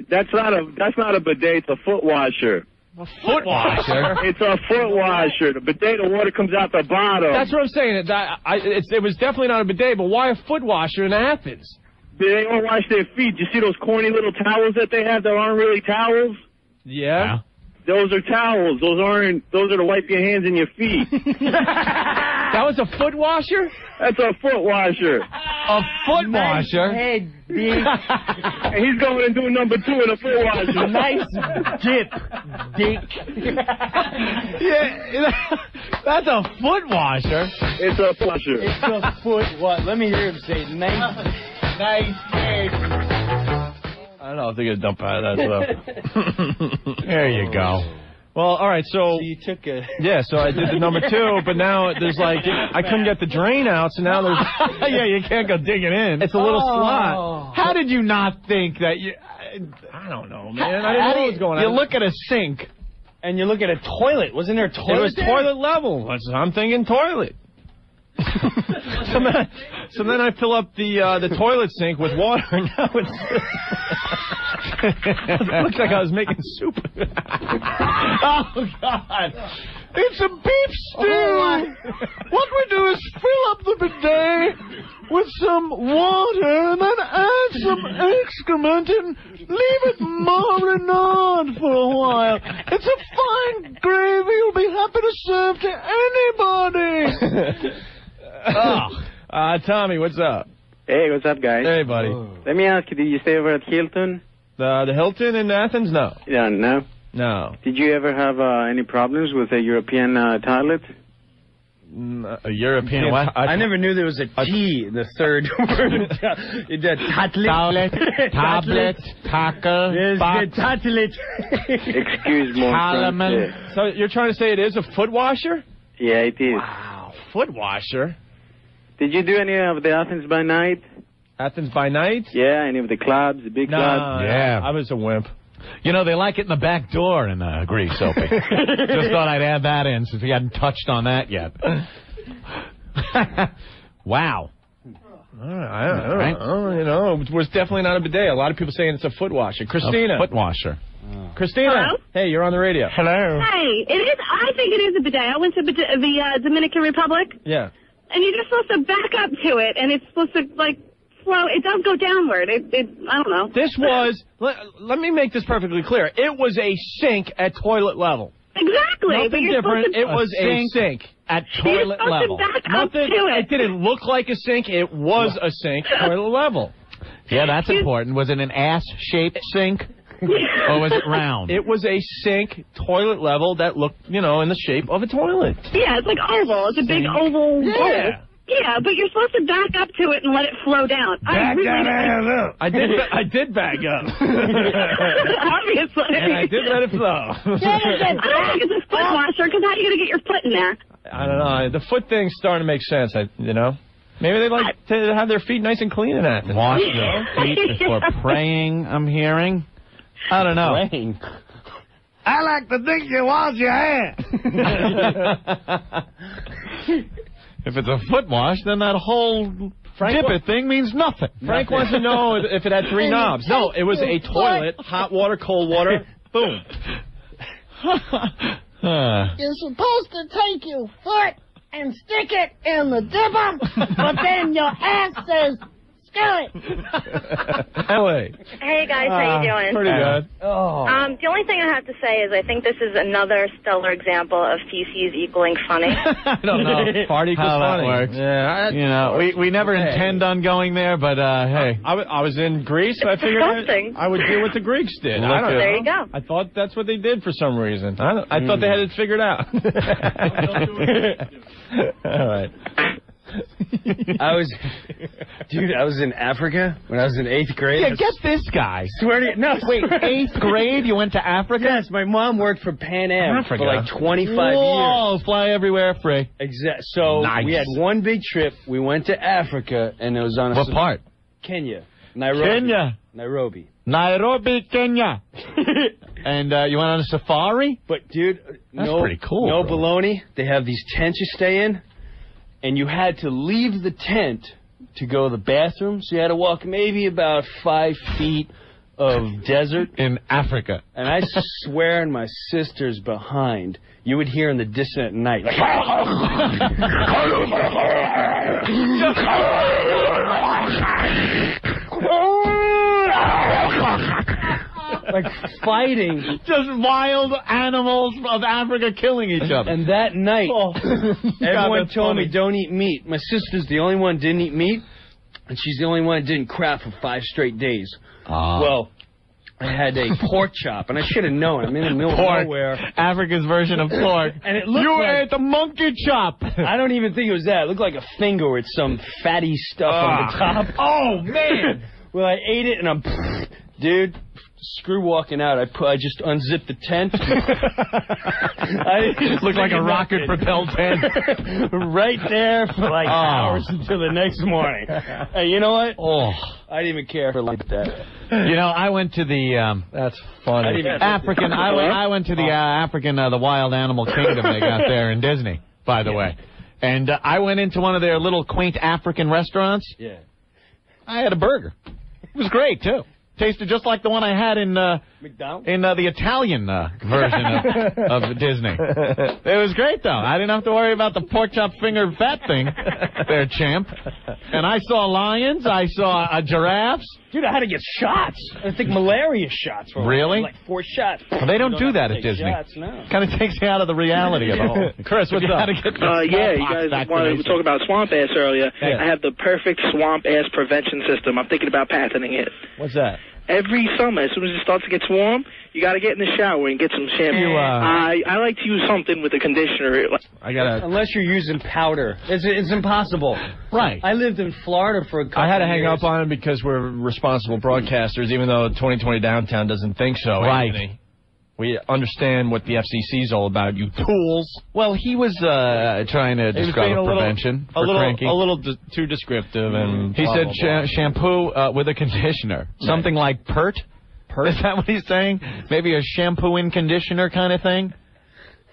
That's not a that's not a bidet. It's a foot washer. A foot washer. It's a foot washer. The bidet, the water comes out the bottom. That's what I'm saying. It, I, I, it's, it was definitely not a bidet, but why a foot washer in Athens? They don't wash their feet. You see those corny little towels that they have that aren't really towels? Yeah. Those are towels. Those aren't. Those are to wipe your hands and your feet. That was a foot washer? That's a foot washer. A foot washer? Head, big. And he's going and doing number two in a foot washer. nice dip, dick. Yeah, that's a foot washer. It's a foot washer. It's a foot. What? Let me hear him say. Nice, nice dick. I don't know if they're dump out of that stuff. There you go. Well, all right, so. You took a. Yeah, so I did the number two, but now there's like I couldn't get the drain out, so now there's yeah, you can't go digging in. it's a little oh. slot. How did you not think that you? I don't know, man. I didn't How know what you, was going on. you look at a sink. And you look at a toilet. Wasn't there a toilet? It was there? toilet level. I'm thinking toilet. So, then, so then I fill up the uh, the toilet sink with water, and now it's it looks like I was making soup. Oh God! It's a beef stew. what we do is fill up the bidet with some water and then add some excrement and leave it marinade for a while. It's a fine gravy you'll be happy to serve to anybody. oh. Uh, Tommy, what's up? Hey, what's up, guys? Hey, buddy. Let me ask you, did you stay over at Hilton? The the Hilton in Athens? No, Yeah, no. no. Did you ever have uh, any problems with a European uh, toilet? Mm, A European. what? I never knew there was a T, the third word. the Tablet, tablet, tackle, There's the toilet. Excuse me. Parliament. So you're trying to say it is a foot washer? Yeah, it is. Wow, foot washer. Did you do any of the Athens by night? Athens by night? Yeah, any of the clubs, the big No, clubs? Yeah. I was a wimp. You know, they like it in the back door in uh, Greece, Opie. Just thought I'd add that in since we hadn't touched on that yet. wow. I don't, I don't Right. know. You know, it was definitely not a bidet. A lot of people saying it's a foot washer. Christina. A foot washer. Christina. Hello? Hey, you're on the radio. Hello. Hey, it is. I think it is a bidet. I went to bid- the uh, Dominican Republic, Yeah. And you're just supposed to back up to it, and it's supposed to like flow. It does go downward. It, it I don't know. This was, let, let me make this perfectly clear. It was a sink at toilet level. Exactly. Nothing different. to, It was a sink sink. At You're toilet level. to back up Nothing, to it. it didn't look like a sink. It was a sink, at toilet level. Yeah, that's important. Was it an ass-shaped sink? Oh, or was it round? It was a sink, toilet level that looked, you know, in the shape of a toilet. Yeah, it's like oval. It's a big oval Yeah. bowl. Yeah, but you're supposed to back up to it and let it flow down. I really, up. I did. I did back up. Obviously. and I did let it flow. I don't think it's a foot washer because how are you going to get your foot in there? I don't know. The foot thing's starting to make sense. I, you know, maybe they like to have their feet nice and clean in Athens. Wash your feet before praying, I'm hearing. I don't know. Praying. I like to think you wash your hands. if it's a foot wash, then that whole Frank dip wa- thing means nothing. Frank wants to know if it had three knobs. No, it was a toilet, hot water, cold water, boom. You're supposed to take your foot and stick it in the dipper, but then your ass says, skillet. Ellie. Hey guys, how you doing? Pretty good. Oh. Um, the only thing I have to say is I think this is another stellar example of feces equaling funny. I don't know. Fart equals How that works. Yeah. I, you know, we, we never Hey. intend on going there, but uh, hey. I, wa- I was in Greece. and I figured I, disgusting. I would do what the Greeks did. Look I don't at- know. there you go. I thought that's what they did for some reason. I, don't- I thought they had it figured out. All right. I was, dude, I was in Africa when I was in eighth grade. Yeah, get this guy. Swear to you, no. Wait, eighth grade? You went to Africa? Yes, my mom worked for Pan Am Africa? for like 25 Whoa, years. fly everywhere free. Exactly. So Nice. we had one big trip. We went to Africa, and it was on a What part? Kenya, Nairobi. Kenya. Nairobi. Nairobi, Kenya. and uh, you went on a safari? But dude, That's no, pretty cool, No bro. baloney. They have these tents you stay in, and you had to leave the tent to go to the bathroom. So you had to walk maybe about five feet of desert in Africa. And I swear, in my sister's behind, you would hear in the distant at night. like fighting. Just wild animals of Africa killing each other. And that night, Oh. everyone that's told funny. me don't eat meat. My sister's the only one didn't eat meat, and she's the only one that didn't crap for five straight days. Ah. Well, I had a pork chop, and I should have known. I'm in the middle Pork. of nowhere. Africa's version of pork. And it looked you like- ate the monkey chop. I don't even think it was that. It looked like a finger with some fatty stuff on the Ah. top. Oh, man. well, I ate it, and I'm, dude. Screw walking out. I put. I just unzipped the tent. I Looked like a rocket-propelled tent. right there for like Oh. hours until the next morning. Hey, you know what? Oh. I didn't even care for like that. You know, I went to the um, That's I funny. didn't African. I went. I went to the uh, African, uh, the wild animal kingdom they got there in Disney. By the way, and uh, I went into one of their little quaint African restaurants. Yeah. I had a burger. It was great too. Tasted just like the one I had in uh, McDonald's. in uh, the Italian uh, version of, of Disney. It was great though. I didn't have to worry about the pork chop finger fat thing, there, champ. And I saw lions. I saw uh, giraffes. Dude, I had to get shots. I think malaria shots. For Really? Like four shots. Well, they don't You do that at Disney. Shots, no. Kind of takes you out of the reality of it all. Chris, what's You up? gotta Get the Uh, yeah, you smallpox guys wanted to talk about swamp ass earlier. Yeah. I have the perfect swamp ass prevention system. I'm thinking about patenting it. What's that? Every summer, as soon as it starts to get warm, you got to get in the shower and get some shampoo. You, uh, I I like to use something with a conditioner. I gotta. Unless you're using powder, it's it's impossible. Right. I lived in Florida for a couple I had to of hang years. up on him because we're responsible broadcasters, even though 2020 Downtown doesn't think so. Right. Anthony. We understand what the FCC is all about, you tools. Well, he was uh, trying to He describe a a little- prevention a for little, cranky. a little d- too descriptive, and he blah, said blah, blah. shampoo uh, with a conditioner, something like pert. Pert? Is that what he's saying? Maybe a shampoo in conditioner kind of thing.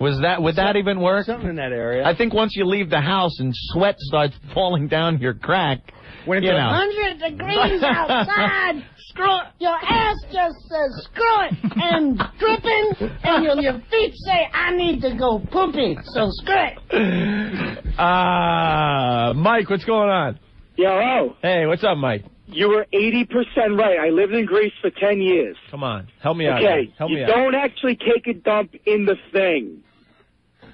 Was that would that even work? Something in that area. I think once you leave the house and sweat starts falling down your crack, When it's you a know. 100 degrees outside. Screw it. Your ass just says screw it and dripping, and your, your feet say I need to go poopy. So screw it. Ah, Mike, what's going on? Yo, Hey, what's up, Mike? you were 80% right. I lived in Greece for 10 years. Come on, help me out. Okay, Help you me don't actually take a dump in the thing.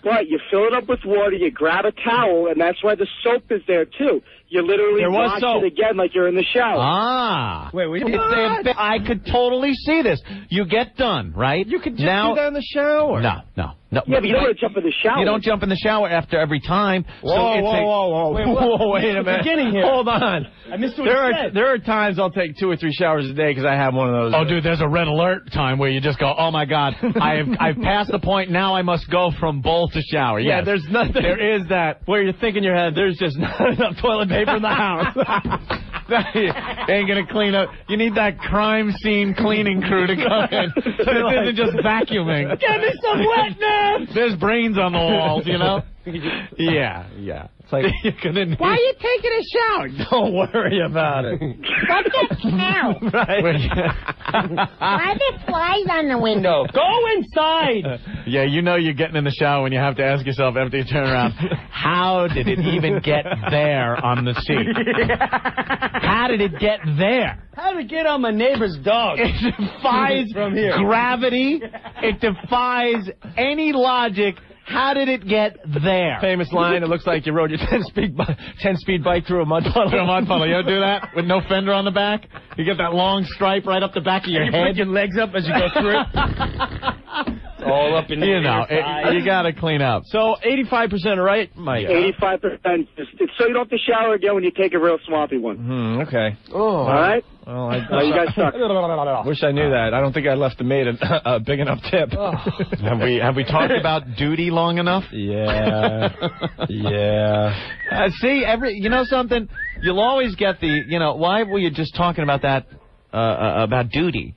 But you fill it up with water, you grab a towel, and that's why the soap is there too. You literally There was wash soap. it again like you're in the shower. Ah. Wait, we It's a bi- I could totally see this. You get done, right? You could just now, do that in the shower. No, no, no. yeah, but you don't want to jump in the shower. You don't jump in the shower after every time. Whoa, so it's whoa, a, whoa, whoa, Wait, whoa, wait a minute. beginning here? Hold on. I missed what There you are said. there are times I'll take two or three showers a day because I have one of those. Oh, dude, there's a red alert time where you just go, "Oh my God, I have I've passed the point. Now I must go from bowl to shower." Yeah, there's nothing. There is that where you think in your head, there's just not enough toilet paper in the house. they ain't gonna clean up. You need that crime scene cleaning crew to come in. So this isn't just vacuuming. Give me some wetness. There's brains on the walls, you know. Yeah, yeah. It's like you're gonna need. Why are you taking a shower? Don't worry about it. Fuck that cow. Right. Why are there flies on the window? Go inside. Yeah, you know you're getting in the shower when you have to ask yourself after you turn around, how did it even get there on the seat? How did it get there? How to get on my neighbor's dog? It defies From here. gravity. It defies any logic. How did it get there? Famous line. It looks like you rode your 10 speed bi- 10 speed bike through a mud puddle. Through a mud puddle. You ever do that with no fender on the back? You get that long stripe right up the back of your you head. put your legs up as you go through it. All up in the You know, it, you got to clean up. So 85% right, Mike. 85%. It's, it's so you don't have to shower again when you take a real swampy one. Hmm, okay. Oh. All right. Well, I, Oh, you guys suck. Wish I knew that. I don't think I left the maid a, a big enough tip. Have we have we talked about duty long enough? Yeah. yeah. Uh, see, every you know something, you'll always get the you know why were you just talking about that uh, uh, about duty?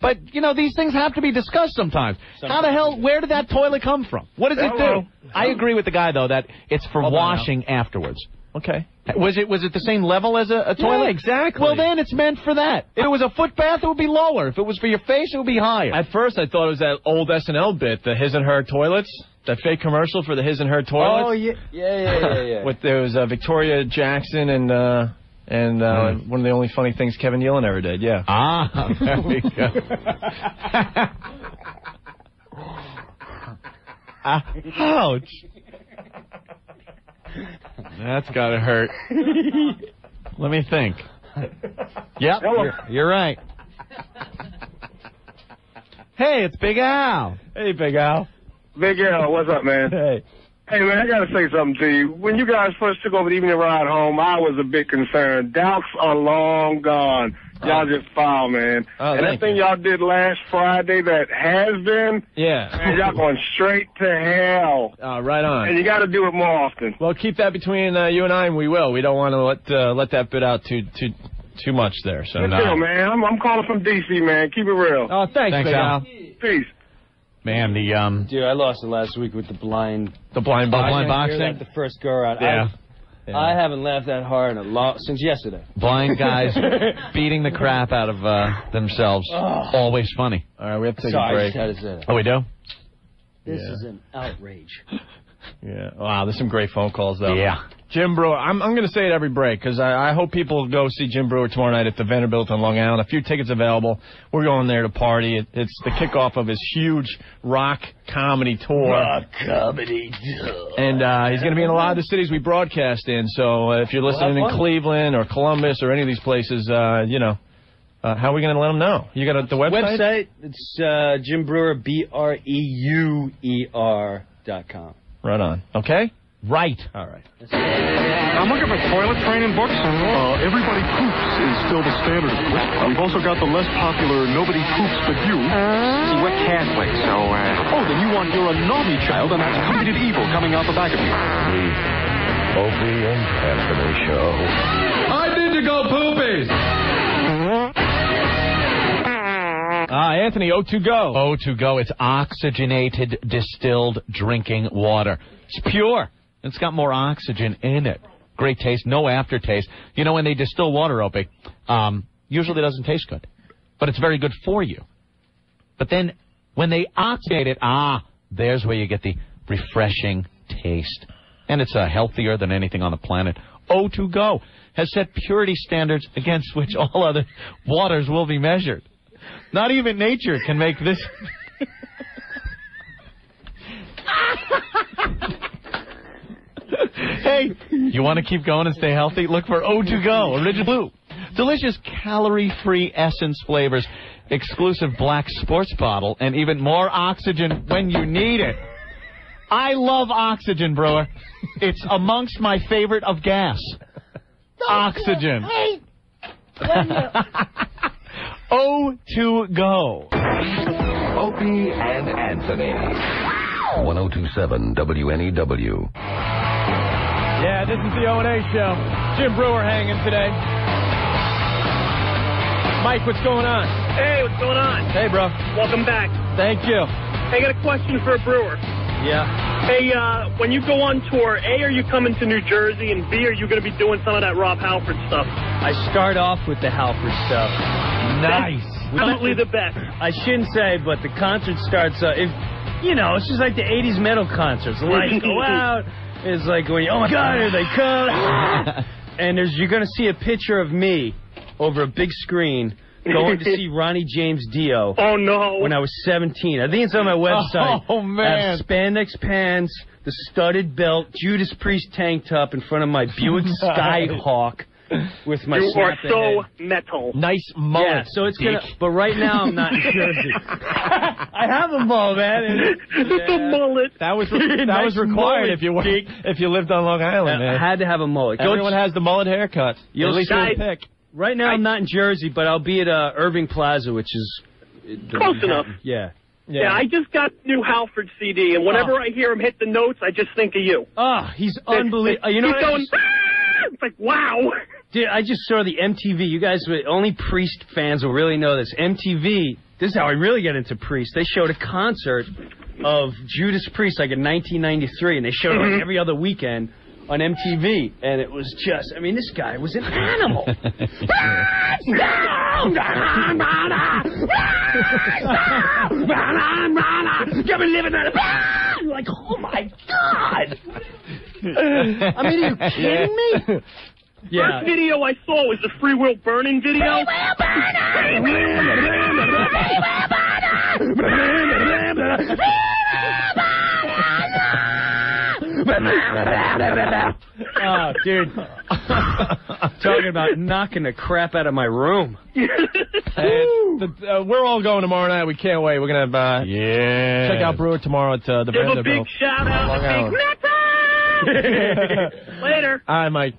But you know these things have to be discussed sometimes. How the hell? Where did that toilet come from? What does it Hello. do? I agree with the guy though that it's for Hold washing afterwards. Okay. Was it was it the same level as a, a toilet? Yeah, exactly. Well, then it's meant for that. If it was a foot bath, it would be lower. If it was for your face, it would be higher. At first, I thought it was that old SNL bit, the his and her toilets, that fake commercial for the his and her toilets. Oh yeah, yeah, yeah, yeah. yeah. With there was uh, Victoria Jackson and uh, and uh, one of the only funny things Kevin Nealon ever did. Yeah. Ah, there we go. Ouch. That's gotta hurt. Let me think. Yep, you're, you're right. Hey, it's Big Al. Hey, Big Al. Big Al, what's up, man? Hey. Hey, man, I gotta say something to you. When you guys first took over the evening ride home, I was a bit concerned. Doubts are long gone. Y'all just foul, man. Oh, and that thing y'all did last Friday that has been, Yeah. man, y'all going straight to hell. Uh, right on. And you gotta do it more often. Well, keep that between uh, you and I, and we will. We don't want to let uh, let that bit out too too too much there. So Good deal, man. I'm, I'm calling from D.C., man. Keep it real. Oh, thanks, Thanks, Big Al. Al. Peace. Man, the um Dude, I lost it last week with the blind. The blind boxing. blind Hear boxing? that the first go around. Yeah. I, I haven't laughed that hard in a long since yesterday. blind guys beating the crap out of uh, themselves. Oh. Always funny. All right, we have to take Sorry, I a just break. had to say that. Oh, we do? This Yeah. is an outrage. Yeah. Wow, there's some great phone calls though. Yeah. Jim Breuer. I'm I'm going to say it every break because I, I hope people go see Jim Breuer tomorrow night at the Vanderbilt on Long Island. A few tickets available. We're going there to party. It, it's the kickoff of his huge rock comedy tour. Rock comedy. tour. And uh, he's going to be in a lot of the cities we broadcast in. So uh, if you're listening have in. Cleveland or Columbus or any of these places, uh, you know, uh, how are we going to let them know? You got a, the website? Website, it's uh, Jim Breuer, B R E U E R dot com. Right on. Okay. Right. All right. I'm looking for toilet training books. Uh, Everybody Poops is still the standard. We've also got the less popular Nobody Poops But You. See, we're Catholic, so, uh... Oh, then you want You're a Naughty Child, and that's Completed Evil coming out the back of you. Opie and Anthony Show. I need to go poopies! Ah, Anthony, O2 Go. Oh, to go. It's oxygenated distilled drinking water. It's pure. It's got more oxygen in it. Great taste, no aftertaste. You know, when they distill water, Opie, um, usually doesn't taste good, but it's very good for you. But then when they oxidate it, ah, there's where you get the refreshing taste. And it's uh, healthier than anything on the planet. O2 Go has set purity standards against which all other waters will be measured. Not even nature can make this. hey, you want to keep going and stay healthy? Look for O2 Go, Original Blue. Delicious calorie-free essence flavors, exclusive black sports bottle, and even more oxygen when you need it. I love oxygen, Breuer. It's amongst my favorite of gas. Oxygen. Hey, O2 Go. Opie and Anthony. 1027 WNEW. Yeah, this is the O&A show. Jim Breuer hanging today. Mike, what's going on? Hey, what's going on? Hey, bro. Welcome back. Thank you. Hey, I got a question for a Breuer. Yeah. Hey, uh, when you go on tour, A, are you coming to New Jersey, and B, are you going to be doing some of that Rob Halford stuff? I start off with the Halford stuff. Nice. Absolutely the best. I shouldn't say, but the concert starts. Uh, if you know, it's just like the '80s metal concerts. Lights go out. It's like when you, oh my God, here they come. and there's you're gonna see a picture of me over a big screen going to see Ronnie James Dio. Oh no! When I was 17, I think it's on my oh, website. Oh, I man. have spandex pants, the studded belt, Judas Priest tank top in front of my Buick Skyhawk. With my. you are so ahead. metal. Nice mullet. Yeah, so it's gonna. But right now I'm not in Jersey. I have a mullet, man. The mullet. That was that Nice was required mullet, if you were if you lived on Long Island, I man. had to have a mullet. Go Everyone has the mullet haircut. You'll At least see- with a pick. Right now I'm not in Jersey, but I'll be at uh, Irving Plaza, which is uh, Close enough. Yeah. Yeah. yeah. I just got new Halford CD, and whenever I hear him hit the notes, I just think of you. Oh, he's unbelievable. You know he's what I going. just- It's like wow. Dude, I just saw the MTV. You guys, only Priest fans will really know this. MTV. This is how I really get into Priest. They showed a concert of Judas Priest like in 1993, and they showed it like mm-hmm. every other weekend on MTV, and it was just. I mean, this guy was an animal. Get me living like, oh my god! I mean, are you kidding me? Yeah. First video I saw was the Freewheel Burning video. Free Will Burning. Free Will Burning. oh, dude. Talking about knocking the crap out of my room. The, uh, we're all going tomorrow night. We can't wait. We're gonna uh, yeah check out Breuer tomorrow at uh, the Give a big shout out to Big Napa! Later. All right, Mike.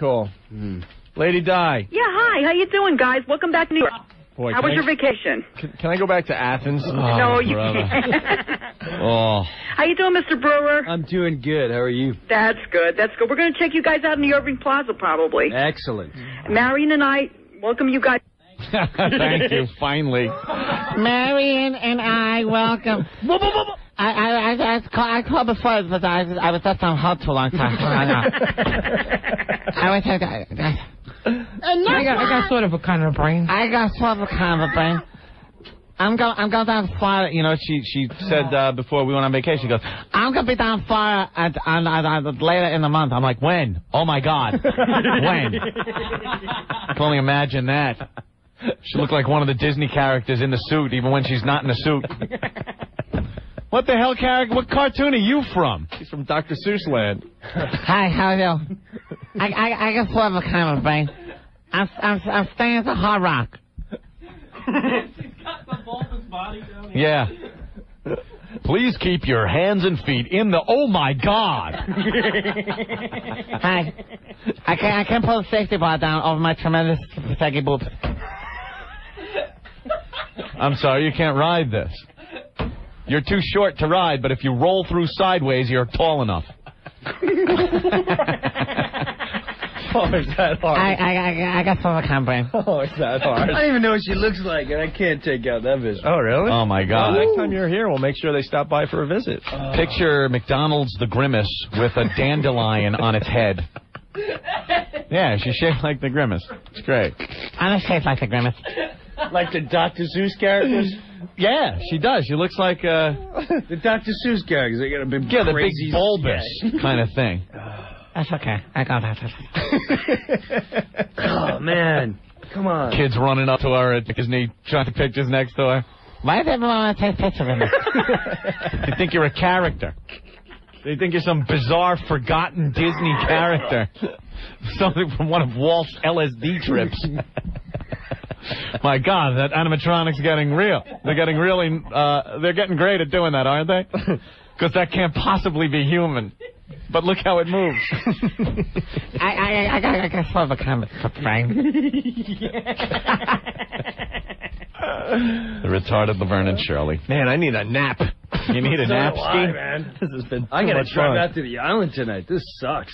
Cool. Hmm. Lady Di. Yeah, hi. How you doing, guys? Welcome back to New York. Boy, How was I- your vacation? Can, can I go back to Athens? Oh, no, you brother. can't. Oh. How you doing, Mr. Breuer? I'm doing good. How are you? That's good. That's good. We're going to check you guys out in the Irving Plaza probably. Excellent. Marion and I welcome you guys. Thank you. Finally. Marion and I welcome. I I I, I, called, I called before, but I was I was just on hold too long time. I know. I was I, I, I got I got sort of a kind of brain. I got sort of a kind of a brain. I'm going. I'm going down to Florida. You know, she she said uh, before we went on vacation, she goes, I'm gonna be down Florida at, on, on, on, later in the month. I'm like, when? Oh my God, when? I can only imagine that. She looked like one of the Disney characters in the suit, even when she's not in the suit. What the hell character? What cartoon are you from? He's from Dr. Seuss land. Hi, how are you? I I I got sort of a kind of brain. I'm I'm I'm staying at the Hard Rock. Yeah. Please keep your hands and feet in the. Oh my God! Hi. I can't I can't pull the safety bar down over my tremendous saggy boobs. I'm sorry, you can't ride this. You're too short to ride, but if you roll through sideways, you're tall enough. Oh, is that hard? I I I, I got some of a kind. Oh, is that hard? I don't even know what she looks like, and I can't take out that vision. Oh, really? Oh my Well, God! next time you're here, we'll make sure they stop by for a visit. Uh. Picture McDonald's the Grimace with a dandelion on its head. Yeah, she's shaped like the Grimace. It's great. I'm shaped like the grimace. Like the Dr. Seuss characters? Yeah, she does. She looks like uh, The Dr. Seuss characters. They got a big yeah, the big crazy bulbous kind of thing. That's okay. I got that. Oh, man. Come on. Kids running up to her at Disney trying to pictures next to her. Why does everyone want to take pictures of me? They think you're a character. They think you're some bizarre, forgotten Disney character. Something from one of Walt's LSD trips. My God, that animatronic's getting real. They're getting really, uh, they're getting great at doing that, aren't they? Because that can't possibly be human. But look how it moves. I I I got I got sort of a kind of brain. The retarded Laverne and Shirley. Man, I need a nap. You need a So nap do I, man. This has been I too gotta drive fun. out to the island tonight. This sucks.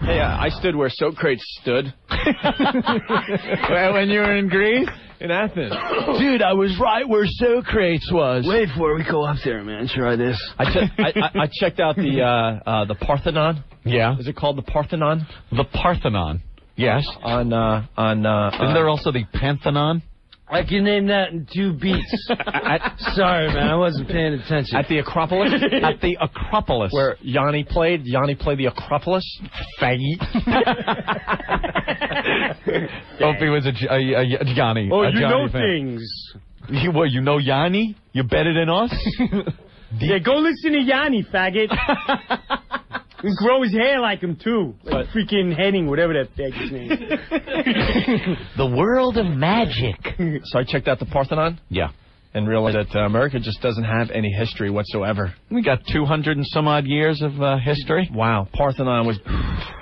Hey, uh, I stood where Socrates stood. when you were in Greece? In Athens. Dude, I was right where Socrates was. Wait for we go up there, man. Try this. I, che- I, I, I checked out the uh, uh, the Parthenon. Yeah. Is it called the Parthenon? The Parthenon. Yes. On uh, on uh, Isn't there also the Pantheon? I can name that in two beats. Sorry, man. I wasn't paying attention. at the Acropolis? At the Acropolis. Where Yanni played. Yanni played the Acropolis. Faggy. Opie was a Yanni. Oh, a you Johnny know fan. things. You, what, you know Yanni? You're better than us? Yeah, go listen to Yanni, faggot. And grow his hair like him too. Like freaking Henning, whatever that bag's name. The world of magic. So I checked out the Parthenon. Yeah. And realize that uh, America just doesn't have any history whatsoever. We got 200 and some odd years of uh, history. Wow. Parthenon was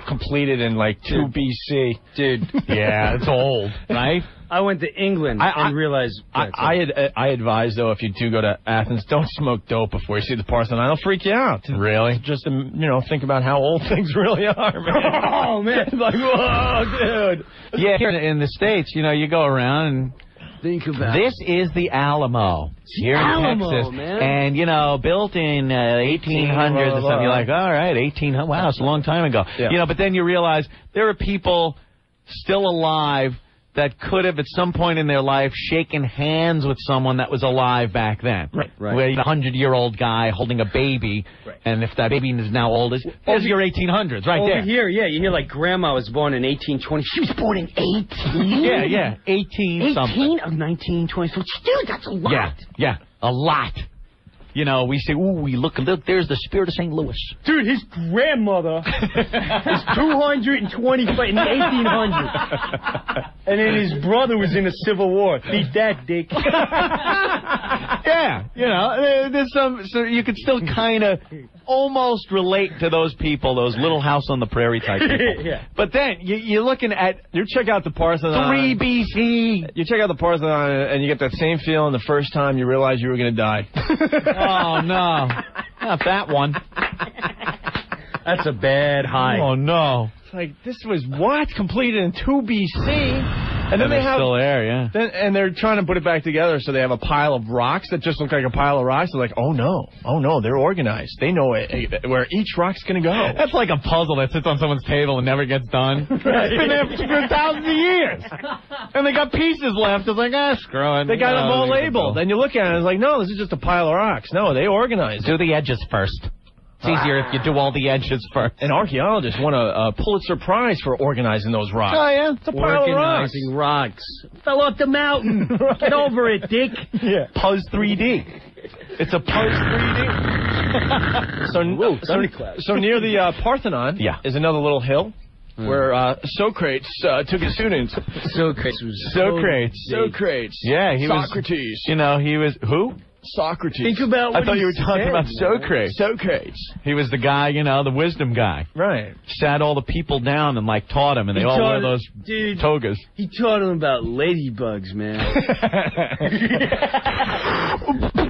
completed in like 2 BC. Dude. Yeah, it's old, right? I went to England I- I- and realized. I, I, ad- I advise though, if you do go to Athens, don't smoke dope before you see the Parthenon. It'll freak you out. Really? Just um, you know, think about how old things really are, man. oh man! like, whoa, dude. Yeah, here in the States, you know, you go around and Think about This is the Alamo here in Texas, man. and you know, built in uh, 1800s or something. You're like, all right, 1800. Wow, it's a long time ago. Yeah. You know, but then you realize there are people still alive that could have, at some point in their life, shaken hands with someone that was alive back then. Right, right. Where a hundred-year-old guy holding a baby, right. and if that baby is now old, is there's your 1800s right Over there. here, yeah, you hear like grandma was born in 1820. She was born in 18. Yeah, yeah, 18 something. 18 of 1920. So, dude, that's a lot. Yeah, yeah, a lot. You know, we say, ooh, we look, look, there's the spirit of St. Louis. Dude, his grandmother is 220 in the 1800s. And then his brother was in the Civil War. Beat that, dick. yeah, you know, there's some, so you could still kind of almost relate to those people, those little house on the prairie type people. yeah. But then you, you're looking at You check out the Parthenon. 3 BC. You check out the Parthenon, and you get that same feeling the first time you realize you were going to die. Oh, no. Not that one. That's a bad high. Oh, no. It's like this was what completed in 2 BC, and then And they have still there, yeah. Then, and they're trying to put it back together, so they have a pile of rocks that just look like a pile of rocks. They're like, oh no, oh no, they're organized. They know it, it- where each rock's going to go. That's like a puzzle that sits on someone's table and never gets done. It's been there for thousands of years. And they got pieces left. It's like, ah, screw it. They got No, them all labeled. go. And you look at it, and it's like, no, this is just a pile of rocks. No, they organized. Do the edges first. It's easier if you do all the edges first. An archaeologist won a, a Pulitzer Prize for organizing those rocks. Oh, yeah. It's a pile of rocks. Organizing rocks. Fell off the mountain. Get over it, dick. Yeah. Pose 3D. It's a Pose 3D. So, Whoa, so, so near the uh, Parthenon Yeah. is another little hill where uh, Socrates uh, took his students. Socrates was Socrates. Socrates. Yeah, he was. Socrates. You know, he was who? Socrates. Think about I what thought he you were talking said, about. Socrates. Socrates. He was the guy, you know, the wisdom guy. Right. Sat all the people down and like taught them, and they He all taught- wear those dude. togas. He taught him about ladybugs, man.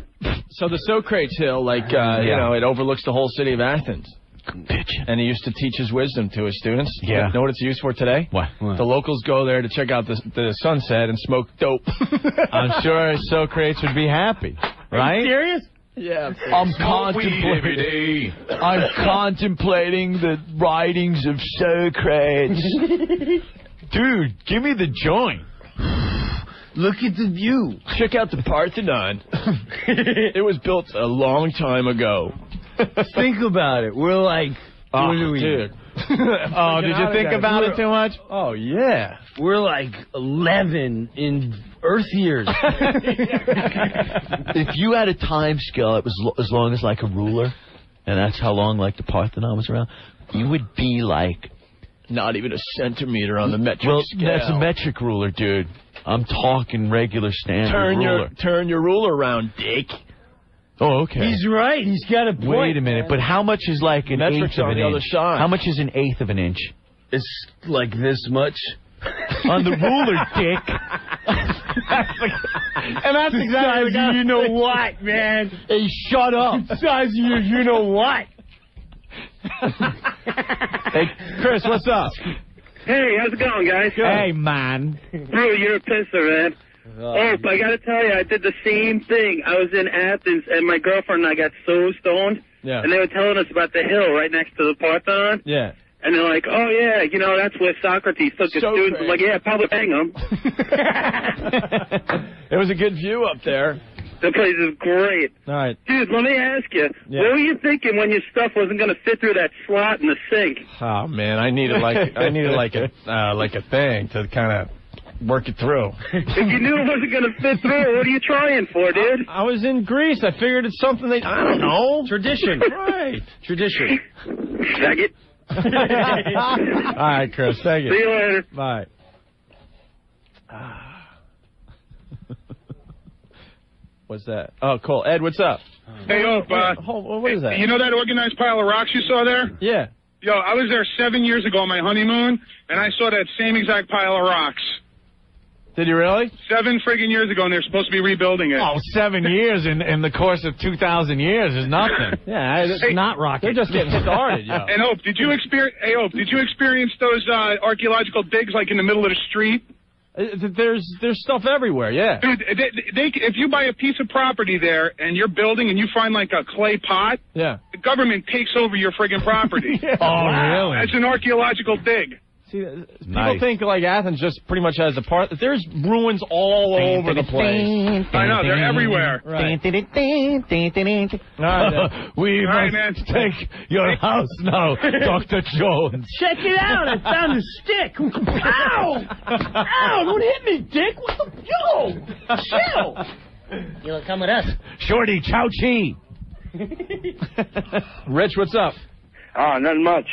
So the Socrates Hill, like uh, you know, it overlooks the whole city of Athens. Bitch. And he used to teach his wisdom to his students. Yeah. Know what it's used for today? What? The locals go there to check out the, the sunset and smoke dope. I'm sure Socrates would be happy, right? Serious? Yeah. I'm contemplating. I'm contemplating the writings of Socrates. Dude, give me the joint. Look at the view. Check out the Parthenon. it was built a long time ago. Think about it. We're like, Oh, what ah, are we? dude. Oh, did you think about it too much? Oh, yeah. We're like 11 in Earth years. if you had a time scale that was lo- as long as like a ruler, and that's how long like the Parthenon was around, you would be like Not even a centimeter on the metric scale. well, scale. that's a metric ruler, dude. I'm talking regular standard Turn ruler. your turn your ruler around, Dick. Oh, okay. He's right. He's got a point. Wait a minute, but how much is like an Metric's eighth of on an the other inch? side. How much is an eighth of an inch? It's like this much. On the ruler, dick. And that's exactly the you know what, man. Hey, shut up. Size of you, you know what. Hey, Chris, what's up? Hey, how's it going, guys? Hey, man. Bro, you're a pisser, man. Oh, I gotta tell you, I did the same thing. I was in Athens, and my girlfriend and I got so stoned, Yeah. and they were telling us about the hill right next to the Parthenon, Yeah. and they're like, "Oh yeah, you know that's where Socrates took his So students." I'm like, "Yeah, probably hang them." It was a good view up there. the place is great, All right. dude. Let me ask you, Yeah. what were you thinking when your stuff wasn't gonna fit through that slot in the sink? Oh man, I needed like I needed like a uh, like a thing to kind of work it through. if you knew it wasn't gonna fit through, what are you trying for, dude? I was in Greece. I figured it's something they I don't know Tradition. right. Tradition. Faggot. All right, Chris. Thank you. See you later. Bye. What's that? Oh, cool. Ed, what's up? Hey, Ope, uh, Hold, what is that? you know that organized pile of rocks you saw there? Yeah. Yo, I was there seven years ago on my honeymoon, and I saw that same exact pile of rocks. Did you really? Seven friggin' years ago, and they're supposed to be rebuilding it. Oh, seven years in, in the course of 2,000 years is nothing. Yeah, it's Hey, not rocket. They're just getting started, yo. And Hope, did you experience? Hey, Hope, did you experience those uh, archaeological digs like in the middle of the street? Uh, There's there's stuff everywhere. Yeah. Dude, they, they, if you buy a piece of property there and you're building and you find like a clay pot, Yeah. the government takes over your friggin' property. Oh, really? That's an archaeological dig. See, uh, people Nice. think like Athens just pretty much has a part. There's ruins all over the place. I know, they're everywhere. Right. we All right, must man. take your house now, Dr. Jones. Check it out. I found a stick. Ow! Ow! Don't hit me, Dick. What the? Yo! Chill. You'll come with us. Shorty, Chow Chi. Rich, what's up? Oh, nothing much.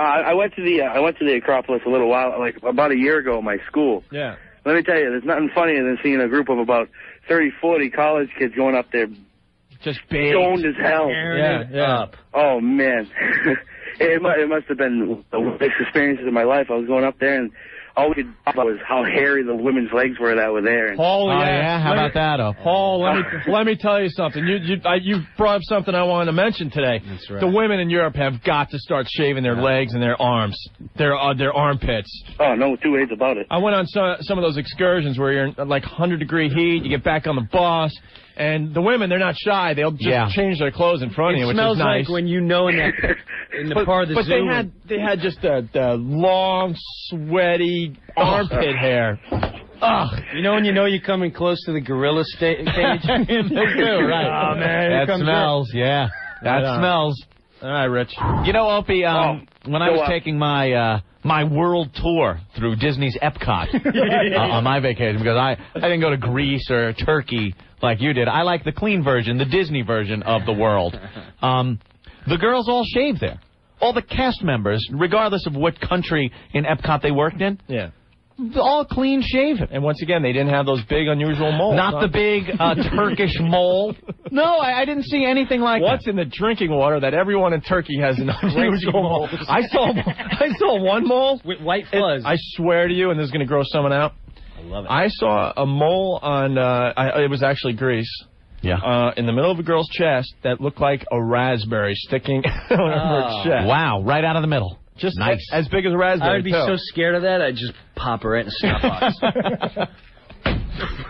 Uh, I went to the uh, I went to the Acropolis a little while, like about a year ago at my school. Yeah. Let me tell you, there's nothing funnier than seeing a group of about 30, 40 college kids going up there just stoned as hell. Yeah, yeah. Oh man, it, mu- it must have been the worst experiences of my life. I was going up there, and all we could talk about was how hairy the women's legs were that were there. Paul, Oh, yes. yeah? How Let about that, oh? Paul, let me let me tell you something. You you I, you brought up something I wanted to mention today. That's right. The women in Europe have got to start shaving their legs and their arms, their uh, their armpits. Oh, no two ways about it. I went on some some of those excursions where you're in like 100 degree heat. You get back on the bus, and the women they're not shy. They'll just Yeah. change their clothes in front of you, which is nice. smells like when you know in that in the but, part of the but zoo. they had they had just the, the long, sweaty armpit hair. Ugh. You know when you know you're coming close to the gorilla sta- cage? they do, right. Oh man, that comes smells, yeah. That Right smells. All right, Rich. You know, Opie, um, when I was up. taking my uh, my world tour through Disney's Epcot uh, on my vacation, because I, I didn't go to Greece or Turkey like you did. I like the clean version, the Disney version of the world. Um, the girls all shave there. All the cast members, regardless of what country in Epcot they worked in, Yeah. all clean shaven. And once again, they didn't have those big, unusual moles. Not huh? the big uh, Turkish mole. No, I, I didn't see anything like that. What's that. in the drinking water that everyone in Turkey has an unusual mole? I saw I saw one mole. With white It- fuzz. I swear to you, and this is going to grow someone out. I love it. I saw a mole on. Uh, I, it was actually Greece. Yeah. Uh, in the middle of a girl's chest that looked like a raspberry sticking on her Oh. chest. Wow, right out of the middle. Just Nice. as big as a raspberry. I would be too. so scared of that, I'd just pop her right in the snot box.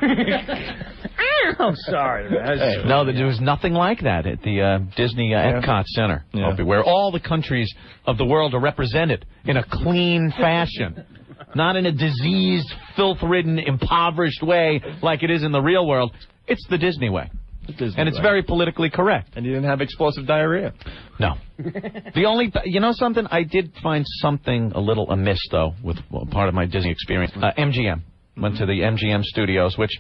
I'm sorry, man. I was just- No, there was nothing like that at the uh, Disney uh, Epcot Center, Yeah. Where all the countries of the world are represented in a clean fashion, not in a diseased, filth-ridden, impoverished way like it is in the real world. It's the Disney way, Disney and it's way. very politically correct. And you didn't have explosive diarrhea. No. the only, you know something? I did find something a little amiss, though, with part of my Disney experience. Uh, MGM. Went to the MGM studios, which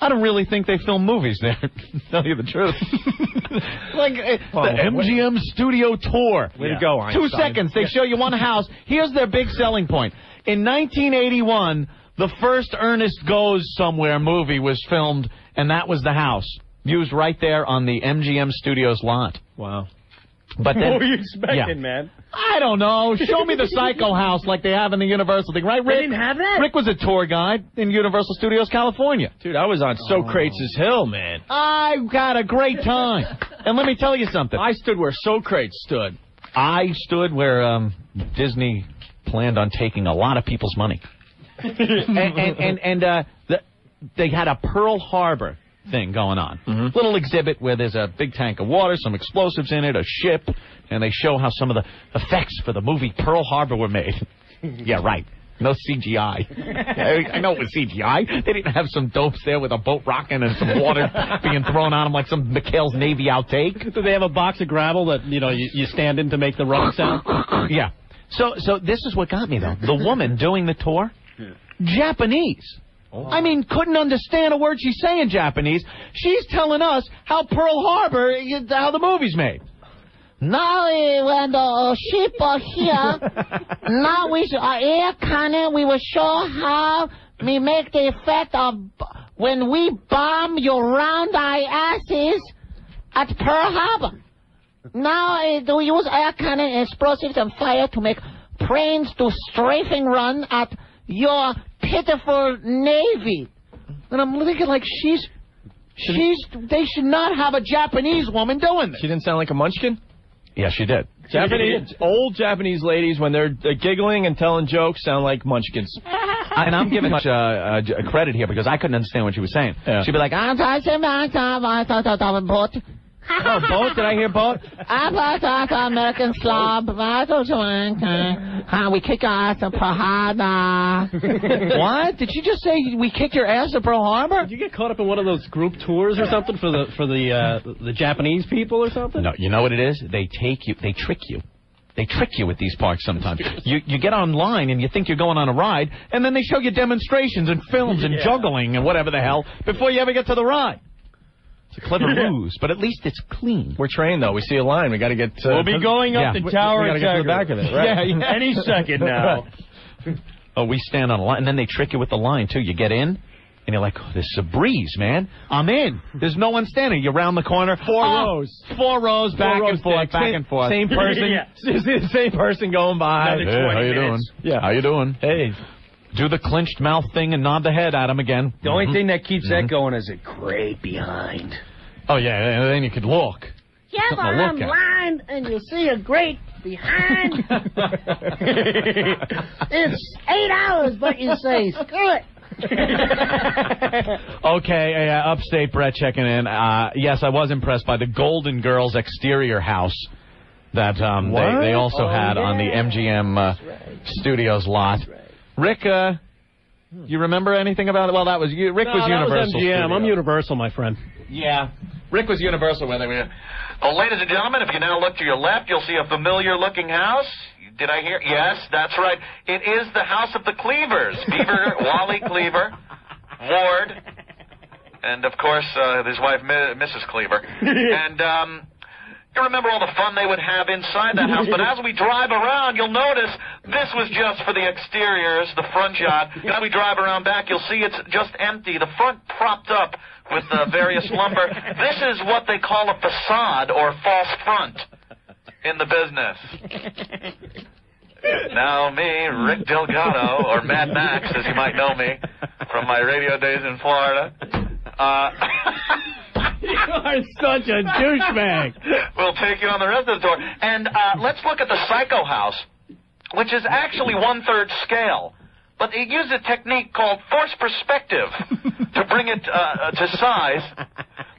I don't really think they film movies there, tell you the truth. like, uh, Well, the wait- MGM studio tour. Way to go, Two seconds. They show you one house. Here's their big selling point. In 1981, the first Ernest Goes Somewhere movie was filmed, and that was the house. Used right there on the MGM Studios lot. Wow. But then, what were you expecting, yeah. man? I don't know. Show me the Psycho House like they have in the Universal thing, right, Rick? They didn't have that? Rick was a tour guide in Universal Studios, California. Dude, I was on Socrates' Hill, man. I got a great time. and let me tell you something. I stood where Socrates stood. I stood where um, Disney planned on taking a lot of people's money. and and and, and uh, the, they had a Pearl Harbor thing going on. Mm-hmm. Little exhibit where there's a big tank of water, some explosives in it, a ship, and they show how some of the effects for the movie Pearl Harbor were made. yeah, right. No CGI. I I know it was CGI. They didn't have some dopes there with a boat rocking and some water being thrown on them like some McHale's Navy outtake. Do they have a box of gravel that you know you, you stand in to make the run sound? yeah. So so this is what got me though. The woman doing the tour, Japanese. I mean, couldn't understand a word she's saying Japanese. She's telling us how Pearl Harbor, how the movie's made. Now when the sheep are here, now we are uh, air cannon, we will show how we make the effect of when we bomb your round eye asses at Pearl Harbor. Now uh, we use air cannon, explosives, and fire to make planes do strafing run at your pitiful navy. And I'm thinking like she's, she's, they should not have a Japanese woman doing this. She didn't sound like a munchkin? Yeah, she did. Japanese, old Japanese ladies, when they're, they're giggling and telling jokes, sound like munchkins. and I'm giving much uh, uh, credit here because I couldn't understand what she was saying. She'd be like, "Ah, boat. Oh, boat? Did I hear boat? American slob. We kick ass at Pearl Harbor. what? Did you just say we kick your ass at Pearl Harbor? Did you get caught up in one of those group tours or something for the for the uh, the Japanese people or something? No, you know what it is? They take you, they trick you. They trick you at these parks sometimes. You you get online and you think you're going on a ride, and then they show you demonstrations and films and Yeah. juggling and whatever the hell before you ever get to the ride. It's a clever ruse, but at least it's clean. We're trained though. We see a line. We got to get. Uh, We'll be going up Yeah. the tower. We got to get to the back of it. Right? Yeah, yeah. Any second now. Oh, we stand on a line, and then they trick you with the line too. You get in, and you're like, oh, "This is a breeze, man. I'm in. There's no one standing. You round the corner, Four Oh, rows. four rows, back Four and rows forth, back Same- and forth. Same person. Yeah. You see the same person going by. Another Hey, how you minutes. doing? Yeah, how you doing? Hey, Do the clenched mouth thing and nod the head at him again. The only Mhm. thing that keeps that going is a great behind. Oh yeah, and then you could look. Yeah, but Something to I'm at. blind and you see a great behind. it's eight hours, but you say, screw it. Okay, uh, upstate Brett checking in. Uh, yes, I was impressed by the Golden Girls exterior house that um, they, they also Oh, had on the. MGM uh, Studios lot. Rick, uh, you remember anything about it? Well, that was you. Rick No, was Universal. was MGM. I'm Universal, my friend. Yeah. Rick was Universal when they were. Well, ladies and gentlemen, if you now look to your left, you'll see a familiar-looking house. Did I hear? Yes, that's right. It is the house of the Cleavers. Beaver, Wally Cleaver, Ward, and of course uh, his wife, Mrs. Cleaver. and um, you remember all the fun they would have inside that house. But as we drive around, you'll notice this was just for the exteriors, the front yard. As we drive around back, you'll see it's just empty. The front propped up with uh, various lumber. This is what they call a facade or false front in the business. Now me, Rick Delgado, or Mad Max, as you might know me from my radio days in Florida. Uh, You are such a douchebag. we'll take you on the rest of the tour. And uh, let's look at the Psycho House, which is actually one-third scale. But it uses a technique called forced perspective to bring it uh, to size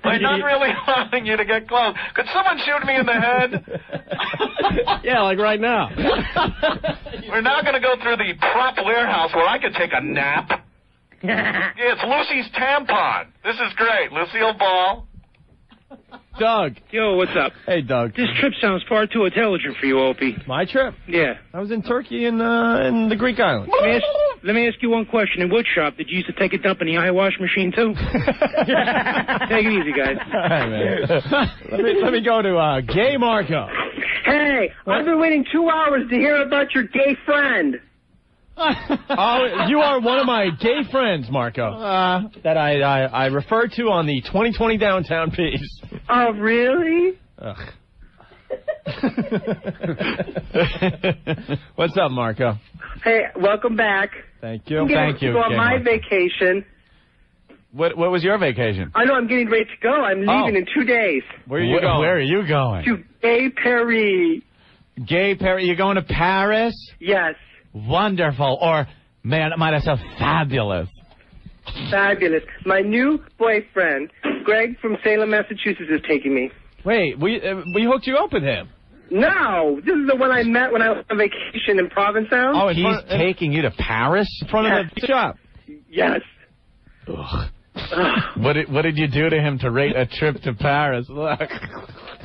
by not really allowing you to get close. Could someone shoot me in the head? Yeah, like right now. We're now going to go through the prop warehouse where I could take a nap. Yeah, it's Lucy's tampon. This is great. Lucille Ball. Doug. Yo, what's up? Hey, Doug. This trip sounds far too intelligent for you, Opie. My trip. Yeah. I was in Turkey and uh, in the Greek islands. Let me, ask, let me ask you one question. In woodshop, did you used to take a dump in the eye wash machine too? take it easy, guys. All right, man. let me let me go to uh, Gay Marco. Hey, I've been waiting two hours to hear about your gay friend. oh, you are one of my gay friends, Marco. Uh, that I, I I referred to on the 2020 downtown piece. Oh, really? Ugh. What's up, Marco? Hey, welcome back. Thank you. I'm getting Thank you. to Go on my Marco. vacation. What What was your vacation? I know I'm getting ready to go. I'm leaving Oh. in two days. Where are you going? Where are you going? To Gay Paris. Gay Paris. You going to Paris? Yes. Wonderful. Or man, might I say fabulous. Fabulous. My new boyfriend, Greg from Salem, Massachusetts, is taking me. Wait, we uh, we hooked you up with him. No, this is the one I met when I was on vacation in Provincetown. Oh, he's taking you to Paris in front of the shop. Yes. Ugh. what did What did you do to him to rate a trip to Paris? Look.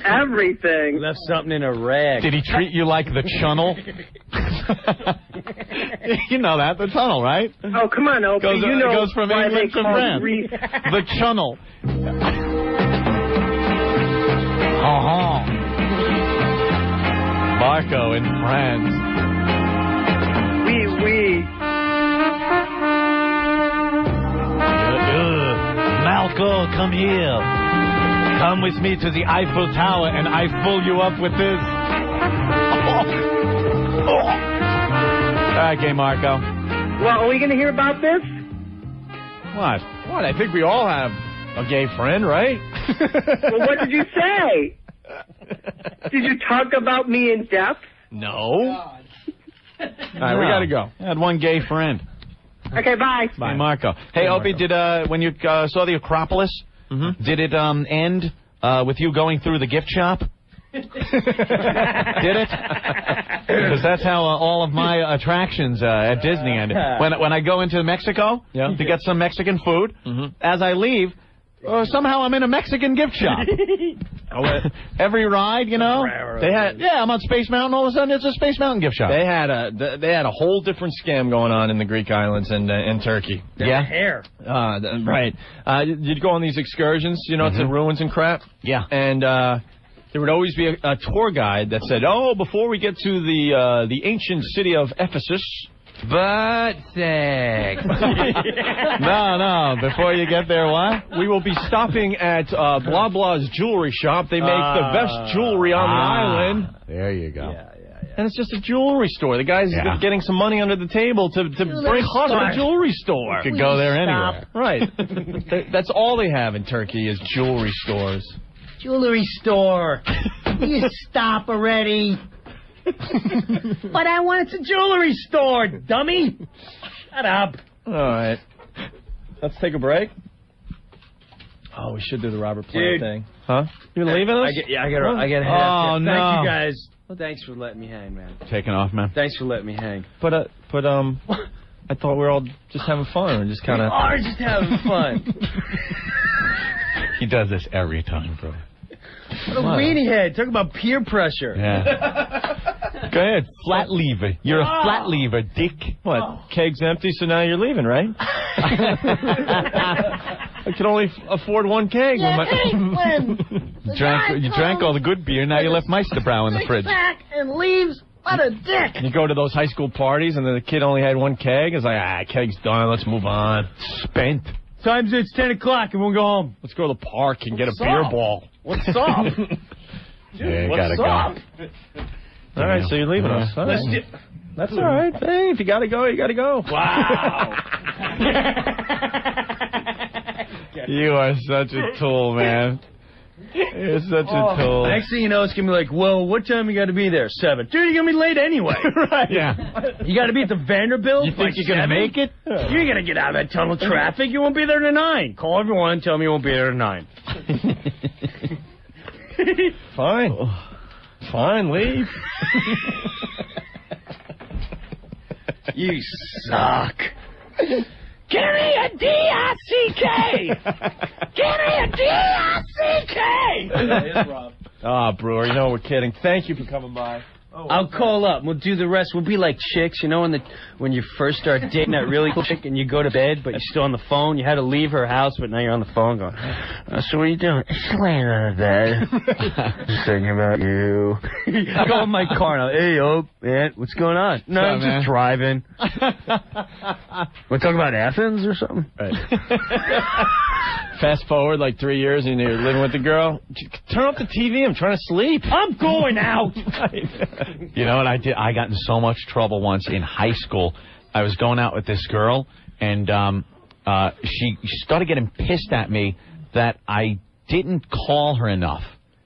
Everything. Left something in a rag. Did he treat you like the chunnel? you know that the tunnel, right? Oh, come on, Opie. Goes, you know goes from why England they to call France. The tunnel. Uh-huh. Marco in France. Oui, oui. Malco, come here. Come with me to the Eiffel Tower and I fill you up with this. Okay, Marco. Well, are we going to hear about this? What? What? I think we all have a gay friend, right? well, what did you say? Did you talk about me in depth? No. All right, we gotta go. I had one gay friend. Okay, bye. Hey, Marco. Hey, Opie, did uh, when you uh, saw the Acropolis, did it um end uh, with you going through the gift shop? Did it? Because that's how uh, all of my attractions uh, at Disney ended. When when I go into Mexico to get some Mexican food, as I leave, uh, somehow I'm in a Mexican gift shop. Every ride, you know, They had yeah, I'm on Space Mountain. All of a sudden, it's a Space Mountain gift shop. They had a they had a whole different scam going on in the Greek islands and uh, in Turkey. Yeah. Hair. Uh, right. Uh, you'd go on these excursions, you know, to Mhm. ruins and crap. Yeah. And uh, there would always be a, a tour guide that said, "Oh, before we get to the uh, the ancient city of Ephesus." Butt sex. no, no. Before you get there, what? We will be stopping at uh, blah blah's jewelry shop. They make the Ah. best jewelry on the island. There you go. And it's just a jewelry store. The guy's Yeah. getting some money under the table to, to Jewelry bring us to store. the jewelry store. You could go there Stop. anywhere. Right. That's all they have in Turkey is jewelry stores. Jewelry store. you stop already. but I want it's a jewelry store, dummy. Shut up. All right. Let's take a break. Oh, we should do the Robert Plant Dude. thing. Huh? You're leaving us? I get, yeah, I got. I got. Oh, Thank no. you guys. Thanks for letting me hang, man. Taking off, man. Thanks for letting me hang. But uh, but um, I thought we were all just having fun and just kind of. are just having fun. He does this every time, bro. What a weenie head. Talk about peer pressure. Yeah. Go ahead, flat lever. You're a flat lever, dick. What? Keg's empty, so now you're leaving, right? I can only afford one keg. Yeah, my- You drank, you drank all the good beer. Now you left Meister Brau in the fridge. back and leaves. What a dick. You go to those high school parties and then the kid only had one keg. It's like, ah, keg's done. Let's move on. Spent. Times it's 10 o'clock and we'll go home. Let's go to the park and get a What's beer ball. What's up? Yeah, What's gotta up? go. All right, so you're leaving us. Let's right. do- That's all right. Hey, if you gotta go, you gotta go. Wow. You are such a tool, man. You're such a oh. tool. Next thing you know, it's gonna be like, "Whoa, what time you got to be there? Seven. Dude, you're gonna be late anyway. right. Yeah. You got to be at the Vanderbilt. You think you're gonna make it? You're gonna get out of that tunnel traffic. You won't be there to nine. Call everyone. and Tell me you won't be there to nine. Fine. Fine, leave. you suck. Give me a D-I-C-K. Give me a D-I-C-K. Ah, Breuer, you know we're kidding. Thank you for coming by. I'll call up. We'll do the rest. We'll be like chicks, you know, when the when you first start dating that really cool chick and you go to bed, but you're still on the phone. You had to leave her house, but now you're on the phone going. Uh, so what are you doing? Just laying on the bed, just thinking about you. I go in my car now. Hey, oh man, what's going on? No, I'm just driving. Want to talk about Athens or something? Fast forward like three years and you're living with the girl. Turn off the TV. I'm trying to sleep. I'm going out. You know what I did? I got in so much trouble once in high school. I was going out with this girl, and um, uh, she, she started getting pissed at me that I didn't call her enough.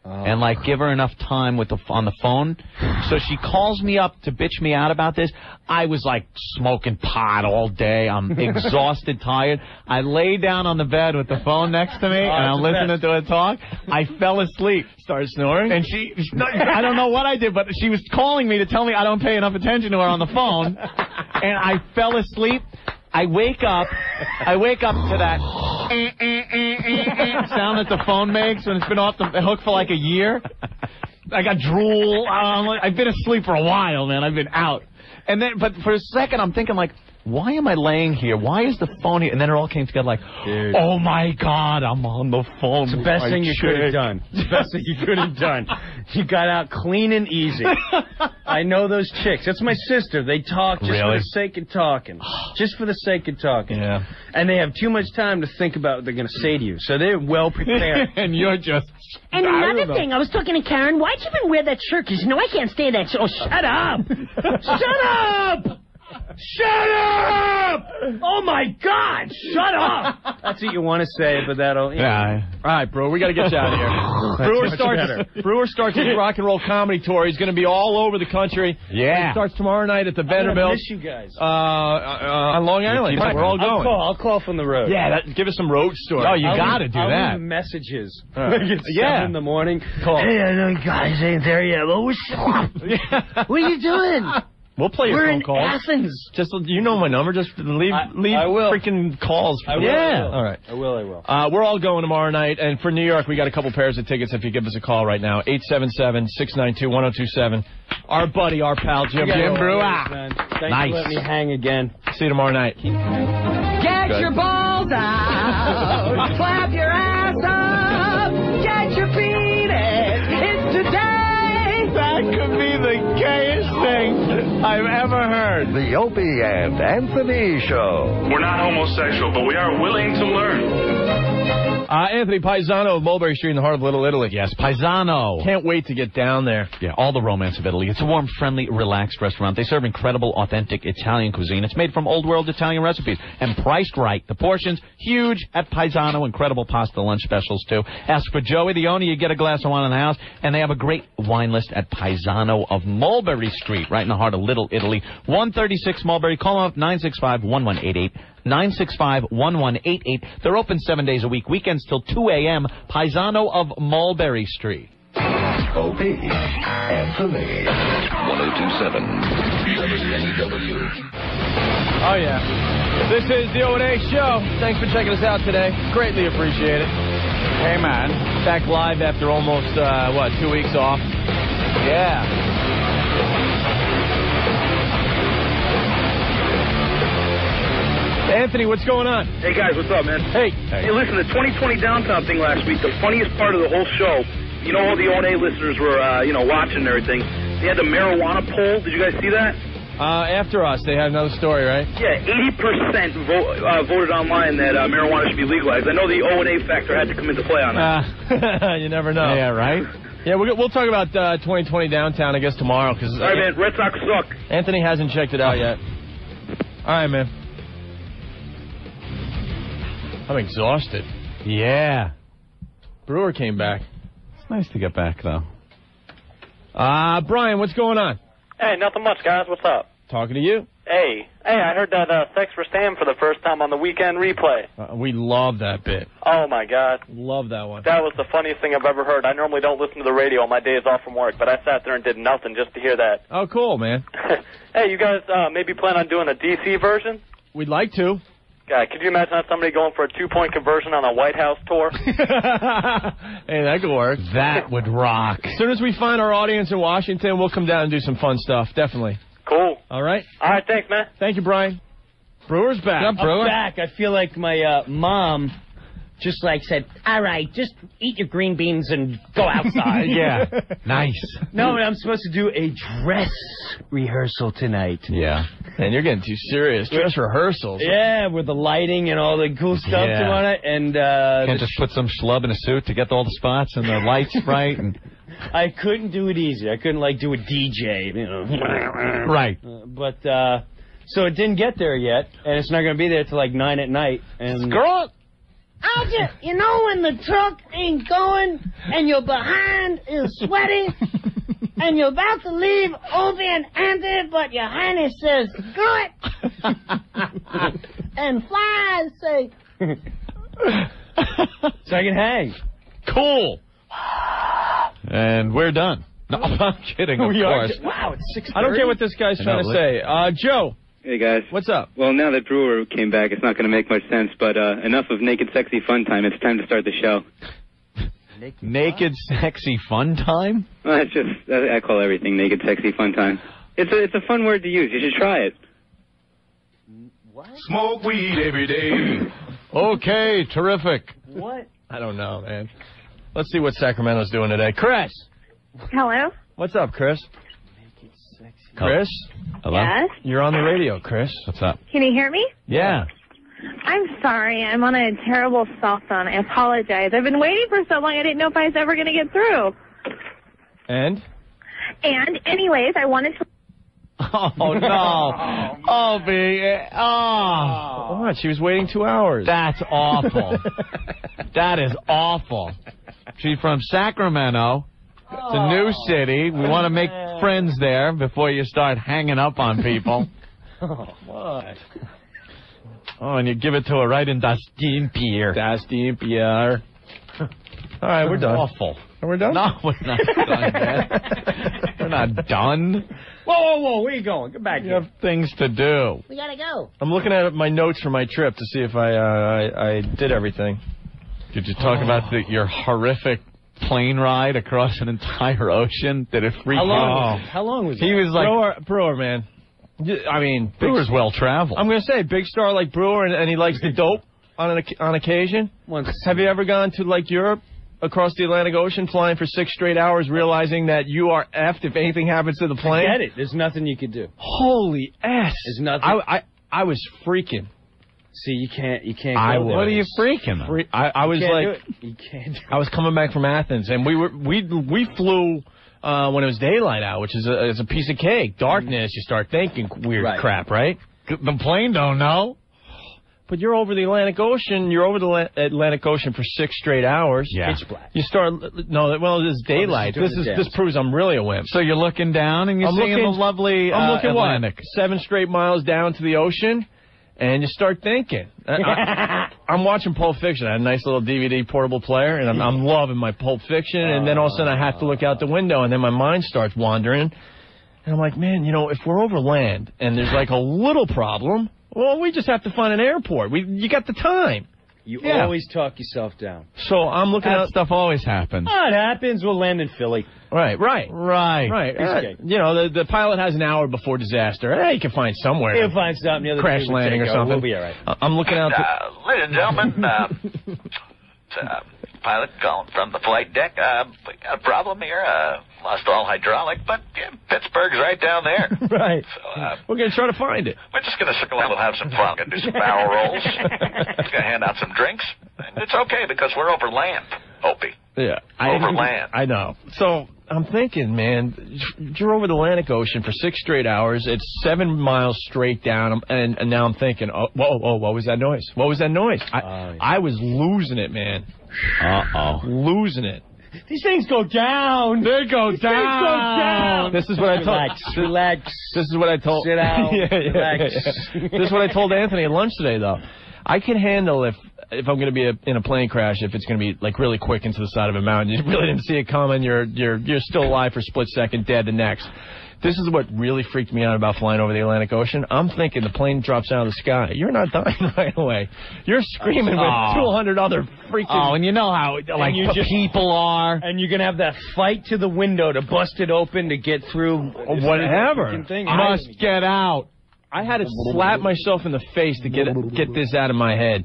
Oh. And like give her enough time with the on the phone, so she calls me up to bitch me out about this. I was like smoking pot all day. I'm exhausted, tired. I lay down on the bed with the phone next to me, oh, and I'm listening to her talk. I fell asleep. Started snoring. And she, I don't know what I did, but she was calling me to tell me I don't pay enough attention to her on the phone. And I fell asleep. I wake up. I wake up to that sound that the phone makes when it's been off the hook for like a year. I got drool. Um, I've been asleep for a while, man. I've been out. And then, but for a second, I'm thinking like, why am I laying here? Why is the phone here? And then it all came together like, oh my God, I'm on the phone. It's the best my thing you could have done. It's the best thing you could have done. You got out clean and easy. I know those chicks. That's my sister. They talk just for the sake of talking. just for the sake of talking. Yeah. And they have too much time to think about what they're going to say to you. So they're well prepared. and you're just. And another know. thing, I was talking to Karen. Why'd you even wear that shirt? Because you know I can't stand that. Oh, shut up! shut up! Shut up! Oh my God! Shut up! That's what you want to say, but that'll. You Yeah. All right, bro, we got to get you out of here. Breuer starts. Breuer starts his rock and roll comedy tour. He's going to be all over the country. Yeah. He starts tomorrow night at the Vanderbilt. I'm miss you guys. uh, uh, on Long Island. keep- We're all I'll going. call. I'll call from the road. Yeah, that, give us some road stories. Oh, you got to do I'll that. leave messages. All right. Like at Yeah. seven in the morning. Call. Hey, I know you guys ain't there yet, but what's up? what are you doing? We'll play your We're phone in calls. Athens. Just you know my number. Just leave I- leave I will. freaking calls. I will, yeah. I will. All right. I will. I will. Uh, we're all going tomorrow night, and for New York, we got a couple pairs of tickets. If you give us a call right now, 877-692-1027. Our buddy, our pal Jim, Jim are Breuer. always, man. Nice. for letting me hang again. See you tomorrow night. Get Good. your balls out. Clap your ass up. Get your feet in. It's today. That could be the gayest thing I've ever heard. The Opie and Anthony Show. We're not homosexual, but we are willing to learn. Uh, Anthony Paisano of Mulberry Street in the heart of Little Italy. Yes, Paisano. Can't wait to get down there. Yeah, all the romance of Italy. It's a warm, friendly, relaxed restaurant. They serve incredible, authentic Italian cuisine. It's made from old world Italian recipes and priced right. The portions huge at Paisano. Incredible pasta lunch specials too. Ask for Joey the owner. You get a glass of wine in the house, and they have a great wine list at Paisano of Mulberry Street, right in the heart of Little Italy. 136 Mulberry. Call them up 965 1188. 965-1188. They're open seven days a week, weekends till 2 a.m. Paisano of Mulberry Street. Opie, Anthony. 1027 WNEW. Oh, yeah. This is the O&A Show. Thanks for checking us out today. Greatly appreciate it. Hey, man. Back live after almost, uh, what, two weeks off? Yeah. Anthony, what's going on? Hey guys, what's up, man? Hey. Hey, listen, the 2020 downtown thing last week, the funniest part of the whole show, you know, all the O&A listeners were, uh, you know, watching and everything. They had the marijuana poll. Did you guys see that? Uh, after us, they had another story, right? Yeah, 80% vote, uh, voted online that uh, marijuana should be legalized. I know the O&A factor had to come into play on that. Uh, you never know. Yeah, right? Yeah, we'll, we'll talk about uh, 2020 downtown, I guess, tomorrow. Cause, all right, man. Red Sox suck. Anthony hasn't checked it out yet. All right, man. I'm exhausted. Yeah. Breuer came back. It's nice to get back, though. Uh, Brian, what's going on? Hey, nothing much, guys. What's up? Talking to you. Hey, hey, I heard that uh, Sex for Sam for the first time on the weekend replay. Uh, we love that bit. Oh my God, Love that one. that was the funniest thing I've ever heard. I normally don't listen to the radio on my days off from work, but I sat there and did nothing just to hear that. Oh, cool, man. hey, you guys uh, maybe plan on doing a DC version? We'd like to. God, could you imagine that somebody going for a two-point conversion on a White House tour? hey, that could work. That would rock. As soon as we find our audience in Washington, we'll come down and do some fun stuff. Definitely. Cool. All right. All right, thanks, man. Thank you, Brian. Breuer's back. I'm back. I feel like my uh, mom just like said, "All right, just eat your green beans and go outside." yeah. Nice. No, I'm supposed to do a dress rehearsal tonight. Yeah. And you're getting too serious. Dress rehearsals. Yeah, with the lighting and all the cool stuff Yeah. on it, and uh, Can't just put some schlub in a suit to get all the spots and the lights right. And I couldn't do it easy. I couldn't like do a DJ, you know. Right. Uh, but uh so it didn't get there yet, and it's not going to be there till like nine at night. And Girl, I'll just, you know, when the truck ain't going and you're behind is sweaty and you're about to leave Opie and Anthony, but your highness says, good. and flies say, so I hang. Cool. And we're done. No, I'm kidding, of We course. ju- Wow, it's six. I don't care what this guy's trying to say. Uh, Joe, Hey guys. what's up? Well, now that Breuer came back, it's not going to make much sense. But uh, enough of naked, sexy fun time. It's time to start the show. Naked, sexy fun time? Well, it's just I I call everything naked, sexy fun time. It's a it's a fun word to use. You should try it. What? Smoke weed every day. Okay, terrific. What? I don't know, man. Let's see what Sacramento's doing today. Chris, Hello? what's up, Chris? Chris? Hello? Yes? You're on the radio, Chris. What's up? Can you hear me? Yeah. I'm sorry. I'm on a terrible cell phone. I apologize. I've been waiting for so long. I didn't know if I was ever going to get through. And? And, anyways, I wanted to. Oh no! Oh, B. Eh, ah. Oh. What? She was waiting two hours. That's awful. that is awful. She's from Sacramento. It's a new city. We want to make friends there before you start hanging up on people. oh, what? Oh, and you give it to her right in Das Pier. Das Pier. All right, we're done. Awful. Are we done? No, we're not done yet. we're not done. Whoa, whoa, whoa! Where you going? Get back You here. have things to do. We gotta go. I'm looking at my notes for my trip to see if I uh, I, I did everything. Did you talk about the, your horrific plane ride across an entire ocean? Did it freak How long? out? Was, how long was He that? was like, Breuer, Breuer, man. I mean, big- Breuer's well traveled. I'm gonna say big star like Breuer, and, and he likes the dope on an, on occasion. Once. Have you ever gone to like Europe? Across the Atlantic Ocean, flying for six straight hours, realizing that you are effed if anything happens to the plane. Get it? There's nothing you could do. Holy s! There's nothing. I, I I was freaking. See, you can't. You can't. I go there. was. what are you freaking? Free, I, I was You can't like, do it. You can't. Do I was coming back from Athens, and we were we we flew uh, when it was daylight out, which is a, is a piece of cake. Darkness, you start thinking weird Right. crap, right? The plane don't know. But you're over the Atlantic Ocean. You're over the La- Atlantic Ocean for six straight hours. Yeah. Pitch black. You start no. Well, it's daylight. doing this the is this proves I'm really a wimp. So you're looking down and you're I'm seeing looking- the lovely I'm uh, looking Atlantic. what seven straight miles down to the ocean, and you start thinking. I, am watching Pulp Fiction. I had a nice little DVD portable player, and I'm, I'm loving my Pulp Fiction. And then all of a sudden, I have to look out the window, and then my mind starts wandering, and I'm like, man, you know, if we're over land and there's like a little problem, well, we just have to find an airport. We you got the time. You Yeah. always talk yourself down. So I'm looking That at stuff always happens. Oh, it happens. We'll land in Philly. Right, right. Right. Right. Uh, you know, the, the pilot has an hour before disaster. Hey, you can find somewhere. He'll find something. The other crash day we'll landing or something. We'll be all right. I- I'm looking out. The, Uh, ladies and gentlemen, uh, it's, uh, pilot calling from the flight deck. Uh, we got a problem here. Uh, lost all hydraulic, but yeah, Pittsburgh's right down there. right. So uh, We're gonna try to find it. we're just gonna circle out. We'll have some fun. Gonna do some barrel rolls. gonna hand out some drinks. And it's okay because we're over land, Opie. Yeah. Over land. I know. So I'm thinking, man, you're over the Atlantic Ocean for six straight hours. It's seven miles straight down, and, and now I'm thinking, oh, whoa, whoa, what was that noise? What was that noise? I, yeah. I was losing it, man. Uh oh. Losing it. These things go down. They go These things go down. This is what I told. Relax. Relax. This is what I told. Sit down. yeah, yeah, Relax. yeah. This is what I told Anthony at lunch today, though. I can handle if if I'm going to be a, in a plane crash, if it's going to be like really quick into the side of a mountain, you really didn't see it coming. You're you're you're still alive for a split second, dead the next. This is what really freaked me out about flying over the Atlantic Ocean. I'm thinking the plane drops out of the sky. You're not dying right away. You're screaming Oh. with 200 other freaking. Oh, and you know how like you just- people are. And you're gonna have that fight to the window to bust it open to get through whatever. freaking Thing. Must get out. I had to slap myself in the face to get get this out of my head.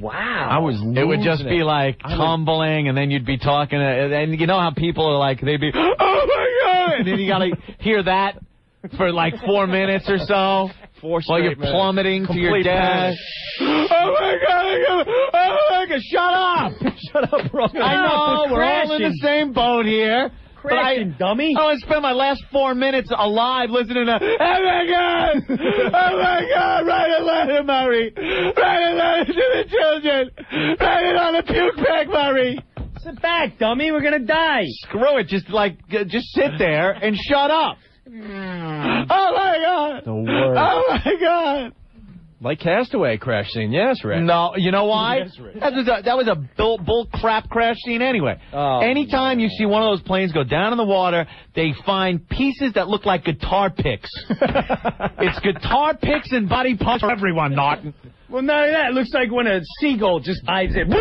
Wow. I was. It would just losing be like I would- tumbling, and then you'd be talking, uh, and you know how people are like, they'd be, oh my god, and then you gotta hear that for like four minutes or so. Four While you're minutes. plummeting to your death. panic. Oh my god! Oh my god! Shut up! Shut up, bro. I know we're all in the same boat here. But I, dummy. I want to spend my last four minutes alive listening to, oh my god! Oh my god! Write a letter, Murray! Write a letter to the children! Write it on a puke bag, Murray! Sit back, dummy. We're gonna die. Screw it, just like, uh, just sit there and shut up! Oh my god! The worst. Oh my god! Like Castaway crash scene. Yes, Rick. No, you know why? Yes, Rick. That was a, that was a bull, bull crap crash scene anyway. Oh, Anytime you see one of those planes go down in the water, they find pieces that look like guitar picks. it's guitar picks and body parts for everyone, Norton. Well, none of that. It looks like when a seagull just dives in.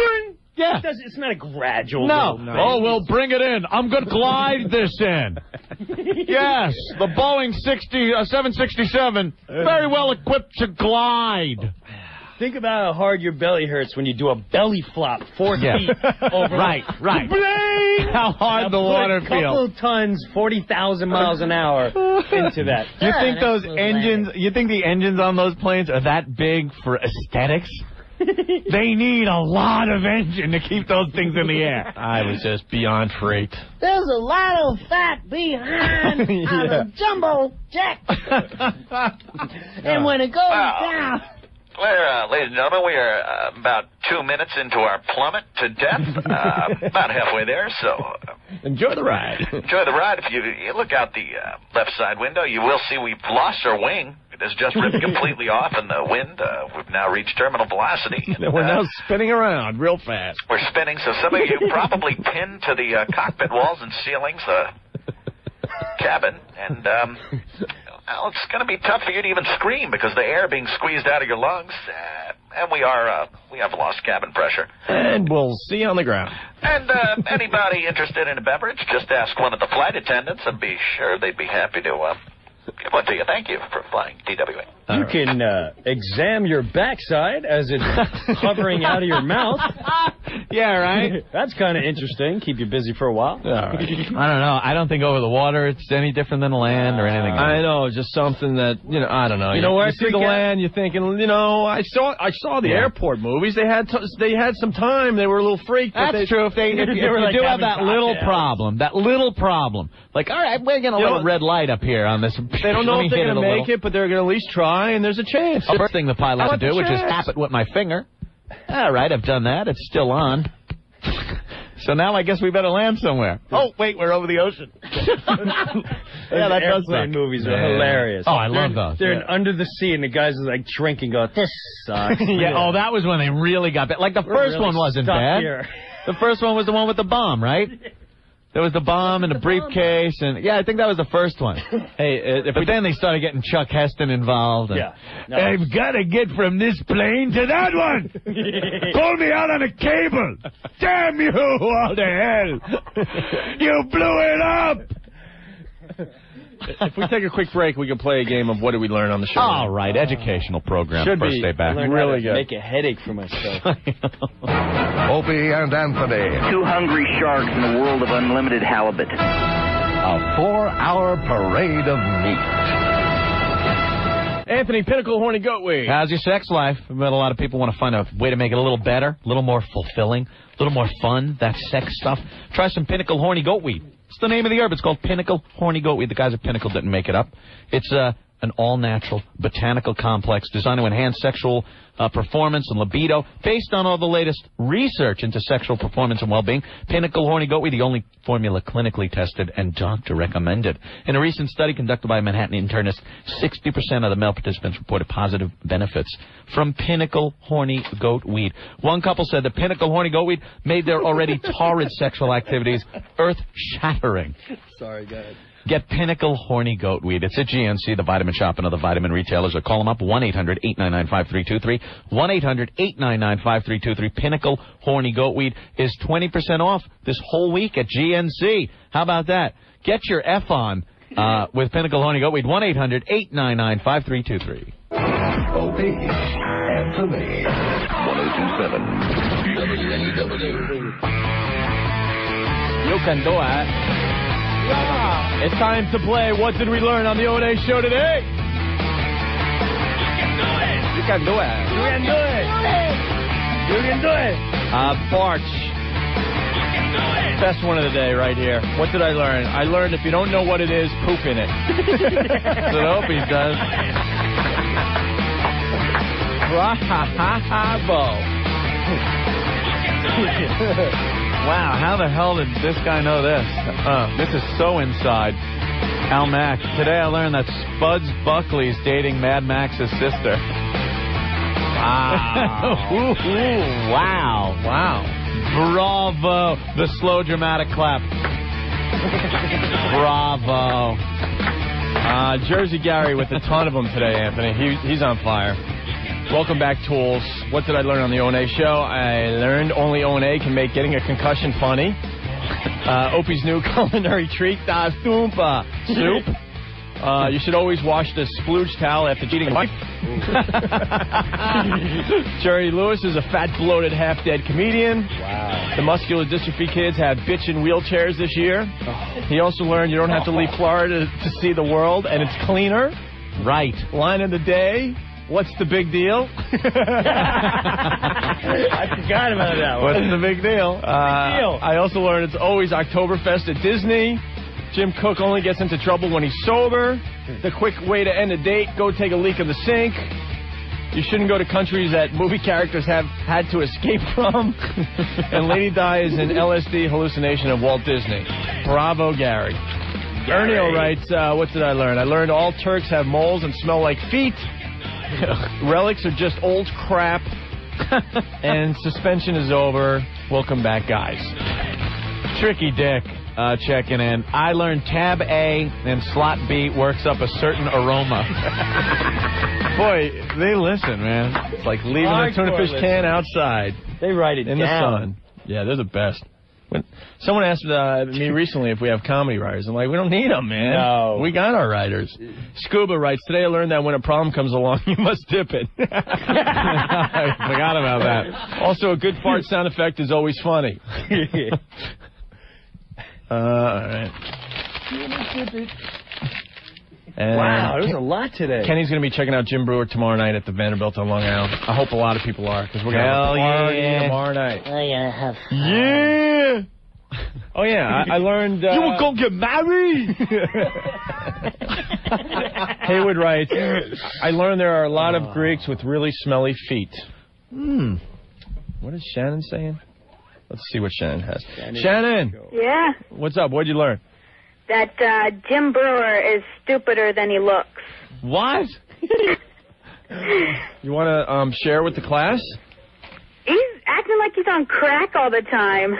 Boing! Yeah. It does, it's not a gradual. No. little Oh, well, bring it in. I'm going to glide this in. yes, the Boeing 60, uh, 767, very well equipped to glide. Think about how hard your belly hurts when you do a belly flop four Yeah. feet over. Right, right. How hard Now the put water a couple feels. tons, forty thousand miles an hour into that. You think those engines? You think the engines on those planes are that big for aesthetics? they need a lot of engine to keep those things in the air. I was just beyond freight. There's a lot of fat behind on a jumbo jet. and when it goes down, We're, uh, ladies and gentlemen, we are uh, about two minutes into our plummet to death. Uh, about halfway there, so uh, Enjoy the ride. enjoy the ride. If you, you look out the uh, left side window, you will see we've lost our wing. It has just ripped completely off in the wind. Uh, we've now reached terminal velocity. and, We're uh, now spinning around real fast. We're spinning, so some of you probably pinned to the uh, cockpit walls and ceilings, the cabin, and um, well, it's going to be tough for you to even scream because the air being squeezed out of your lungs, uh, and we are uh, we have lost cabin pressure. And we'll see you on the ground. And uh, anybody interested in a beverage, just ask one of the flight attendants, and be sure they'd be happy to uh, give to you. Thank you for flying TWA. You can uh, examine your backside as it's hovering out of your mouth. Yeah, right. That's kind of interesting. Keep you busy for a while. I don't know. I don't think over the water it's any different than the land or anything. I know, just something that you know. I don't know. You know where I see the freak out? land, you're thinking, you know, I saw, I saw the Yeah. airport movies. They had, t- they had some time. They were a little freaked. That's they, true. If they, if, you- if you do have that little problem, that little problem, like, all right, we're gonna You let know- a red light up here on this. They don't know if they're going to make little. it, but they're going to at least try, and there's a chance. The first thing the pilot I had to do, which is tap it with my finger. All right, I've done that. It's still on. So now I guess we better land somewhere. Oh, wait, we're over the ocean. yeah, that does airplane suck. movies are Yeah. hilarious. Oh, I They're- love those. They're Yeah. under the sea, and the guys are like drinking. Go, this sucks. yeah. Oh, that was when they really got bad. Like the We're first really one wasn't bad. here. The first one was the one with the bomb, right? There was the bomb and the briefcase, and yeah, I think that was the first one. Hey, uh, but then they started getting Chuck Heston involved. And, Yeah. No. I've got to get from this plane to that one. Pull me out on a cable. Damn you all to hell. You blew it up. If we take a quick break, we can play a game of what did we learn on the show. All right, educational program. Should first be. day back. Learn how Really to good. Make a headache for myself. Opie and Anthony. Two hungry sharks in the world of unlimited halibut. A four-hour parade of meat. Anthony Pinnacle, horny goat weed. How's your sex life? I bet a lot of people want to find a way to make it a little better, a little more fulfilling, a little more fun, that sex stuff. Try some Pinnacle Horny Goatweed. It's the name of the herb. It's called Pinnacle Horny Goatweed. The guys at Pinnacle didn't make it up. It's uh, an all-natural botanical complex designed to enhance sexual uh, performance and libido based on all the latest research into sexual performance and well-being. Pinnacle Horny Goat Weed, the only formula clinically tested and doctor recommended. In a recent study conducted by a Manhattan internist, 60% of the male participants reported positive benefits from Pinnacle Horny Goat Weed. One couple said the Pinnacle Horny Goat Weed made their already torrid sexual activities earth-shattering. Sorry, go ahead. Get Pinnacle Horny Goat Weed. It's at GNC, the vitamin shop, and other vitamin retailers. Or call them up, 1-800-899-5323. 1-800-899-5323. Pinnacle Horny Goat Weed is 20% off this whole week at GNC. How about that? Get your F on uh, with Pinnacle Horny Goat Weed. 1-800-899-5323. Opie, Anthony. 1027 WNEW. You can do it. It's time to play What Did We Learn on the O&A show today? You can do it. You can do it. You can do it. Uh, Barch. You can do it. Best one of the day right here. What did I learn? I learned if you don't know what it is, poop in it. That's what Opie does. Bravo. Wow, how the hell did this guy know this? Uh, this is so inside. Al Mack. Today I learned that Spuds Buckley's dating Mad Max's sister. Wow. Ooh, ooh, wow. Wow. Bravo. The slow dramatic clap. Bravo. Uh, Jersey Gary with a ton of them today, Anthony. He, he's on fire. Welcome back, Tools. What did I learn on the O&A show? I learned only O&A can make getting a concussion funny. Uh, Opie's new culinary treat, Das Tumpa soup. Uh, you should always wash the splooge towel after cheating wife. Jerry Lewis is a fat, bloated, half-dead comedian. Wow. The muscular dystrophy kids have bitchin' wheelchairs this year. He also learned you don't have to leave Florida to see the world, and it's cleaner. Right. Line of the day. What's the big deal? I forgot about that one. What's the big deal? Uh, deal? I also learned it's always Oktoberfest at Disney. Jim Cook only gets into trouble when he's sober. The quick way to end a date, go take a leak in the sink. You shouldn't go to countries that movie characters have had to escape from. and Lady Di is an LSD hallucination of Walt Disney. Bravo, Gary. Ernio writes, uh, what did I learn? I learned all Turks have moles and smell like feet. Relics are just old crap. and suspension is over. Welcome back, guys. Tricky Dick uh, checking in. I learned tab A and slot B works up a certain aroma. Boy, they listen, man. It's like leaving the tuna Hardcore fish can outside. They write it in down. the sun. Yeah, they're the best. When someone asked uh, me recently if we have comedy writers, I'm like, we don't need them, man. No. we got our writers. Scuba writes today. I learned that when a problem comes along, you must dip it. I forgot about that. Also, a good fart sound effect is always funny. uh, all right. And Wow, there's Ken- a lot today. Kenny's going to be checking out Jim Breuer tomorrow night at the Vanderbilt on Long Island. I hope a lot of people are because we're going to have Hell a party yeah. tomorrow night. Oh, yeah, have Yeah. Oh yeah, I, I learned. Uh, You were gonna get married. Haywood writes, I learned there are a lot of Greeks with really smelly feet. Hmm. What is Shannon saying? Let's see what Shannon has. Shannon, Yeah, what's up? What'd you learn? That uh, Jim Breuer is stupider than he looks. What? You want to um, share with the class? He's acting like he's on crack all the time.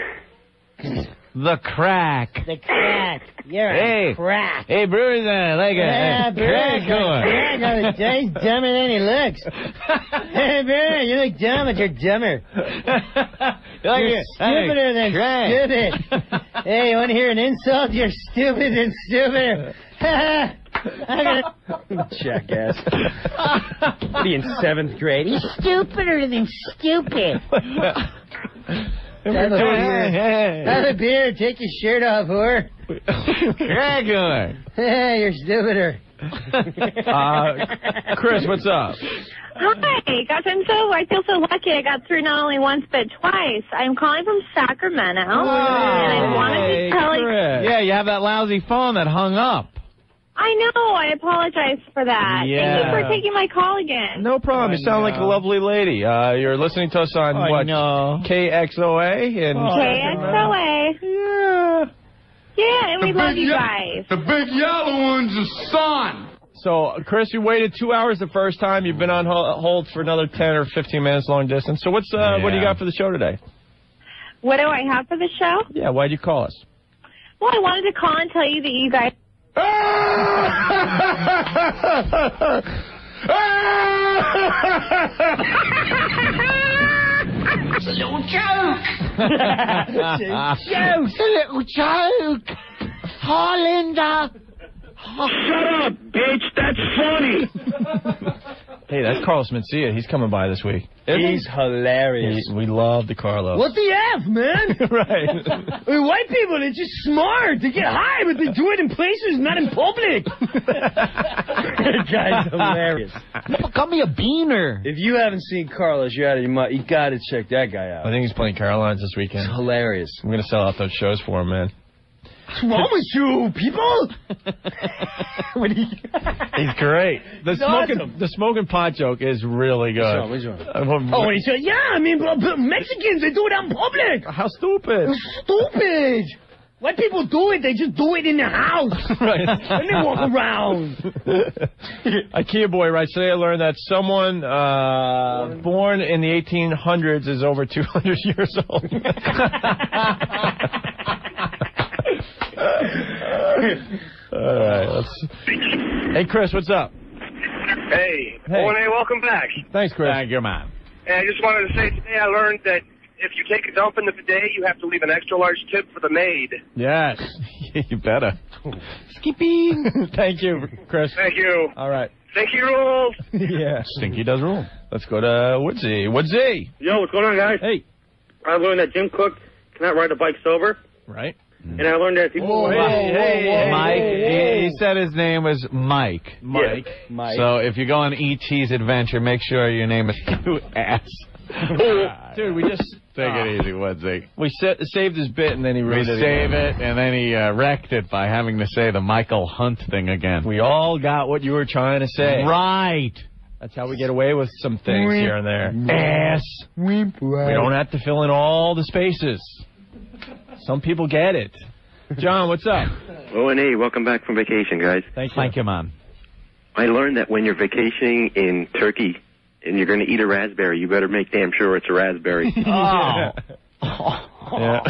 The crack. The crack. You're Hey. a crack. Hey, Breuer's uh, like a, Yeah, a Bruce, crack going. crack on the day. He's dumber than he looks. hey, Bruce, you look dumb, but you're dumber. Like you're a- stupider than crack. stupid. hey, you want to hear an insult? You're stupid than stupider. Jackass. what are you in seventh grade? He's stupider than stupid. Have a Hey, beer. hey. Have a beer. Take your shirt off, whore. Crack going. Hey, you're stupider. Uh, Chris, what's up? Hi, gosh, I'm so I feel so lucky. I got through not only once but twice. I'm calling from Sacramento, and I wanted to tell you. Yeah, you have that lousy phone that hung up. I know. I apologize for that. Yeah. Thank you for taking my call again. No problem. You sound like a lovely lady. Uh, you're listening to us on I what? know. KXOA in KXOA. Yeah. Yeah, and we The love big you ye- guys. The big yellow one's a son. So, Chris, you waited two hours the first time. You've been on hold for another 10 or 15 minutes long distance. So, what's uh, what do you got for the show today? What do I have for the show? Yeah, why'd you call us? Well, I wanted to call and tell you that you guys. It's a little joke. It's a little joke. Hi, Linda. Shut up, bitch. That's funny. Hey, that's Carlos Mencia. He's coming by this week. He's hilarious. We love the Carlos. What the F, man? right. Hey, white people, they're just smart. They get high, but they do it in places, not in public. that guy's hilarious. Call me a beaner. If you haven't seen Carlos, you're out of your mind. You gotta check that guy out. I think he's playing Carolines this weekend. It's hilarious. I'm going to sell out those shows for him, man. What's wrong with you, people? He's great. The He's smoking awesome. the smoking pot joke is really good. one? Which one? Uh, well, Oh, and he said, yeah, I mean, but, but Mexicans, they do it in public. How stupid. Stupid. White people do it, they just do it in their house. right. and they walk around. IKEA boy writes today. I learned that someone uh, born in the 1800s is over 200 years old. All right, let's. Hey, Chris, what's up? Hey, Hey. Owen, hey, welcome back. Thanks, Chris. Thank you, man. And I just wanted to say today I learned that if you take a dump in the bidet, you have to leave an extra large tip for the maid. Yes, you better. Skippy. Thank you, Chris. Thank you. All right. Thank you, rules. yeah. Stinky does rule. Let's go to Woodsy. Woodsy. Yo, what's going on, guys? Hey. I learned that Jim Cook cannot ride a bike sober, Right. And I learned that people. Mike. He, he said his name was Mike. Mike. Mike. So if you go on ET's adventure, make sure your name is you ass. Dude, we just Take it easy, Woodsy. we set, saved his bit and then he We read it. save again. it, and then he uh, wrecked it by having to say the Michael Hunt thing again. We all got what you were trying to say. Right. That's how we get away with some things here and there. Ass. Weep. We don't have to fill in all the spaces. Some people get it. John, what's up? O and A, welcome back from vacation, guys. Thank you. Thank you, man. I learned that when you're vacationing in Turkey and you're going to eat a raspberry, you better make damn sure it's a raspberry. Oh. Yeah.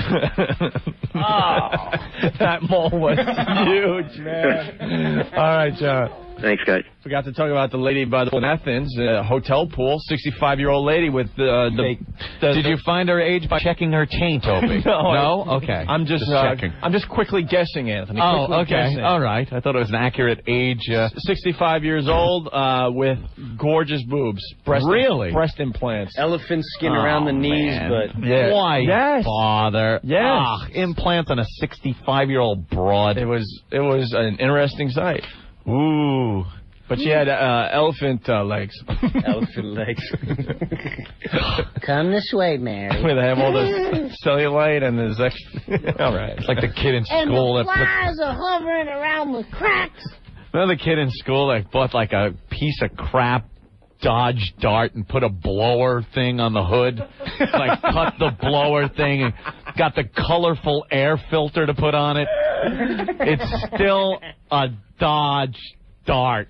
Oh. that mole was huge, man. All right, John. Thanks, guys. Forgot to talk about the lady by the pool in Athens, uh, hotel pool, 65 year old lady with uh, the, the. Did you find her age by checking her taint, Opie? No, no. Okay. I'm just, just uh, checking. I'm just quickly guessing, Anthony. Oh, Quickly okay. guessing. All right. I thought it was an accurate age. Uh, 65 years old uh, with gorgeous boobs. Breast Really? Breast implants. Elephant skin around the Oh, knees, man. but Yeah. Why Yes. bother? Yes. Ah, implants on a 65 year old broad. It was it was an interesting sight. Ooh. But she had uh, elephant uh, legs. elephant legs. Come this way, Mary. Where they have all this cellulite and this extra. all right. It's like the kid in And school the that put, flies are hovering around with cracks. remember the kid in school that bought like a piece of crap Dodge Dart and put a blower thing on the hood, like cut the blower thing and got the colorful air filter to put on it. It's still a Dodge Dart.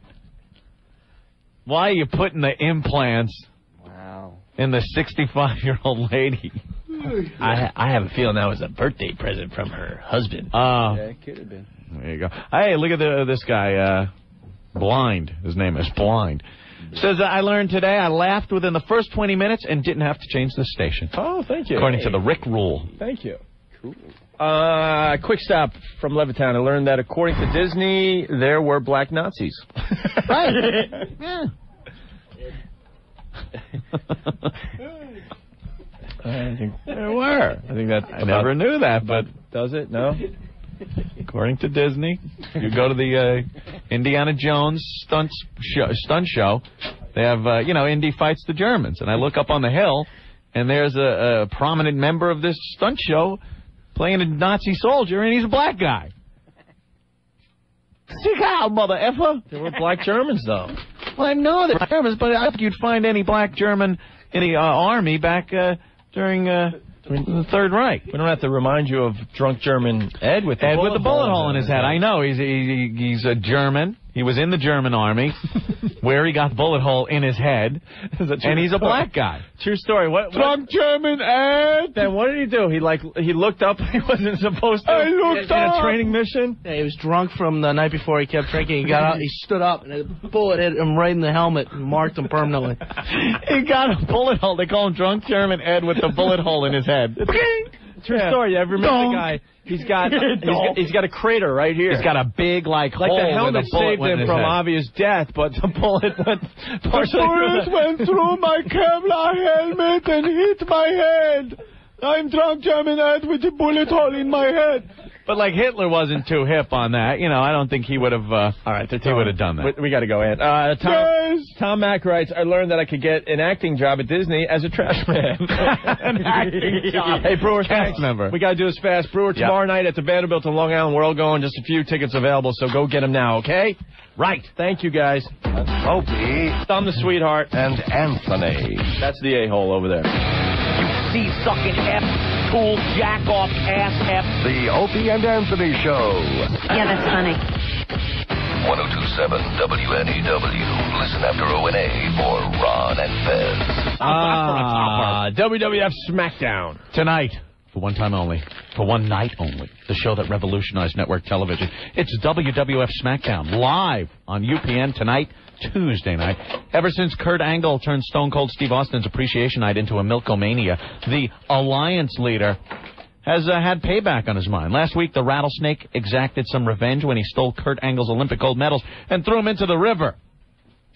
Why are you putting the implants wow. in the 65 year old lady? I I have a feeling that was a birthday present from her husband. Uh, Yeah, it could have been. There you go. Hey, look at the, this guy. Uh, blind. His name is Blind. Says I learned today. I laughed within the first 20 minutes and didn't have to change the station. Oh, thank you. According to the Rick rule. Thank you. Cool. Uh, quick stop from Levittown. I learned that according to Disney, there were black Nazis. Right. yeah. I think there were. I think that I never knew that, but does it? No. according to Disney, you go to the uh, Indiana Jones stunt show, stunt show. They have, uh, you know, Indy fights the Germans, and I look up on the hill, and there's a, a prominent member of this stunt show playing a Nazi soldier, and he's a black guy. Stick out, mother effer. There were black Germans, though. Well, I know they're Germans, but I don't think you'd find any black German in the uh, army back uh, during uh, the Third Reich. We don't have to remind you of drunk German Ed with the Ed bullet with the bullet hole in his head. I know he's he, he's a German. He was in the German army, where he got the bullet hole in his head, and he's a black guy. True story. What? what Drunk German Ed. then what did he do? He like he looked up. He wasn't supposed to. I looked in, in a training mission. Yeah, he was drunk from the night before. He kept drinking. He got out. He stood up, and a bullet hit him right in the helmet and marked him permanently. He got a bullet hole. They call him Drunk German Ed with the bullet hole in his head. True story. You ever met Dong. the guy? He's got he's got, he's got a crater right here. He's got a big like, like hole the helmet the bullet saved him from head. obvious death, but the bullet went partially bullet went through my Kevlar helmet and hit my head. I'm drunk German Ed with a bullet hole in my head. But like Hitler wasn't too hip on that, you know. I don't think he would have. Uh, All right, he would have done that. We, we got to go, Ed. Uh, Tom, Tom Mack writes, I learned that I could get an acting job at Disney as a trash man. An acting job. Hey, Breuer, Cast thanks. member. We got to do this fast. Breuer, Yep. tomorrow night at the Vanderbilt in Long Island. We're all going. Just a few tickets available, so go get them now, okay? Right. Thank you, guys. Opie I'm the sweetheart. and Anthony. That's the a-hole over there. C sucking F, tool jack off ass F. The Opie and Anthony Show. Yeah, that's funny. 1027 WNEW. Listen after O&A for Ron and Fez. Ah, WWF SmackDown. Tonight, for one time only, for one night only, the show that revolutionized network television. It's WWF SmackDown, live on UPN tonight, Tuesday night. Ever since Kurt Angle turned Stone Cold Steve Austin's Appreciation Night into a Milkomania, the Alliance leader has uh, had payback on his mind. Last week, the rattlesnake exacted some revenge when he stole Kurt Angle's Olympic gold medals and threw him into the river.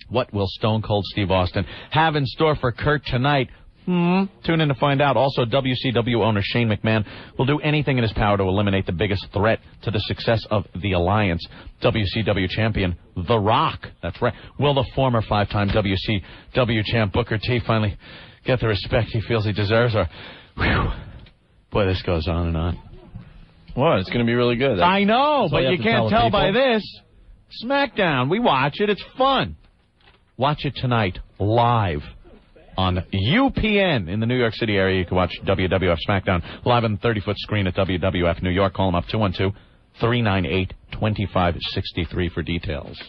What will Stone Cold Steve Austin have in store for Kurt tonight? Hmm. Tune in to find out. Also, WCW owner Shane McMahon will do anything in his power to eliminate the biggest threat to the success of the alliance. WCW champion The Rock. That's right. Will the former five-time WCW champ Booker T finally get the respect he feels he deserves? Or, whew, boy, this goes on and on. What? It's going to be really good. I know, but you you can't tell tell by this. SmackDown, we watch it. It's fun. Watch it tonight live on UPN in the New York City area. You can watch WWF SmackDown live on the 30 foot screen at WWF New York. Call them up 212 398 2563 for details.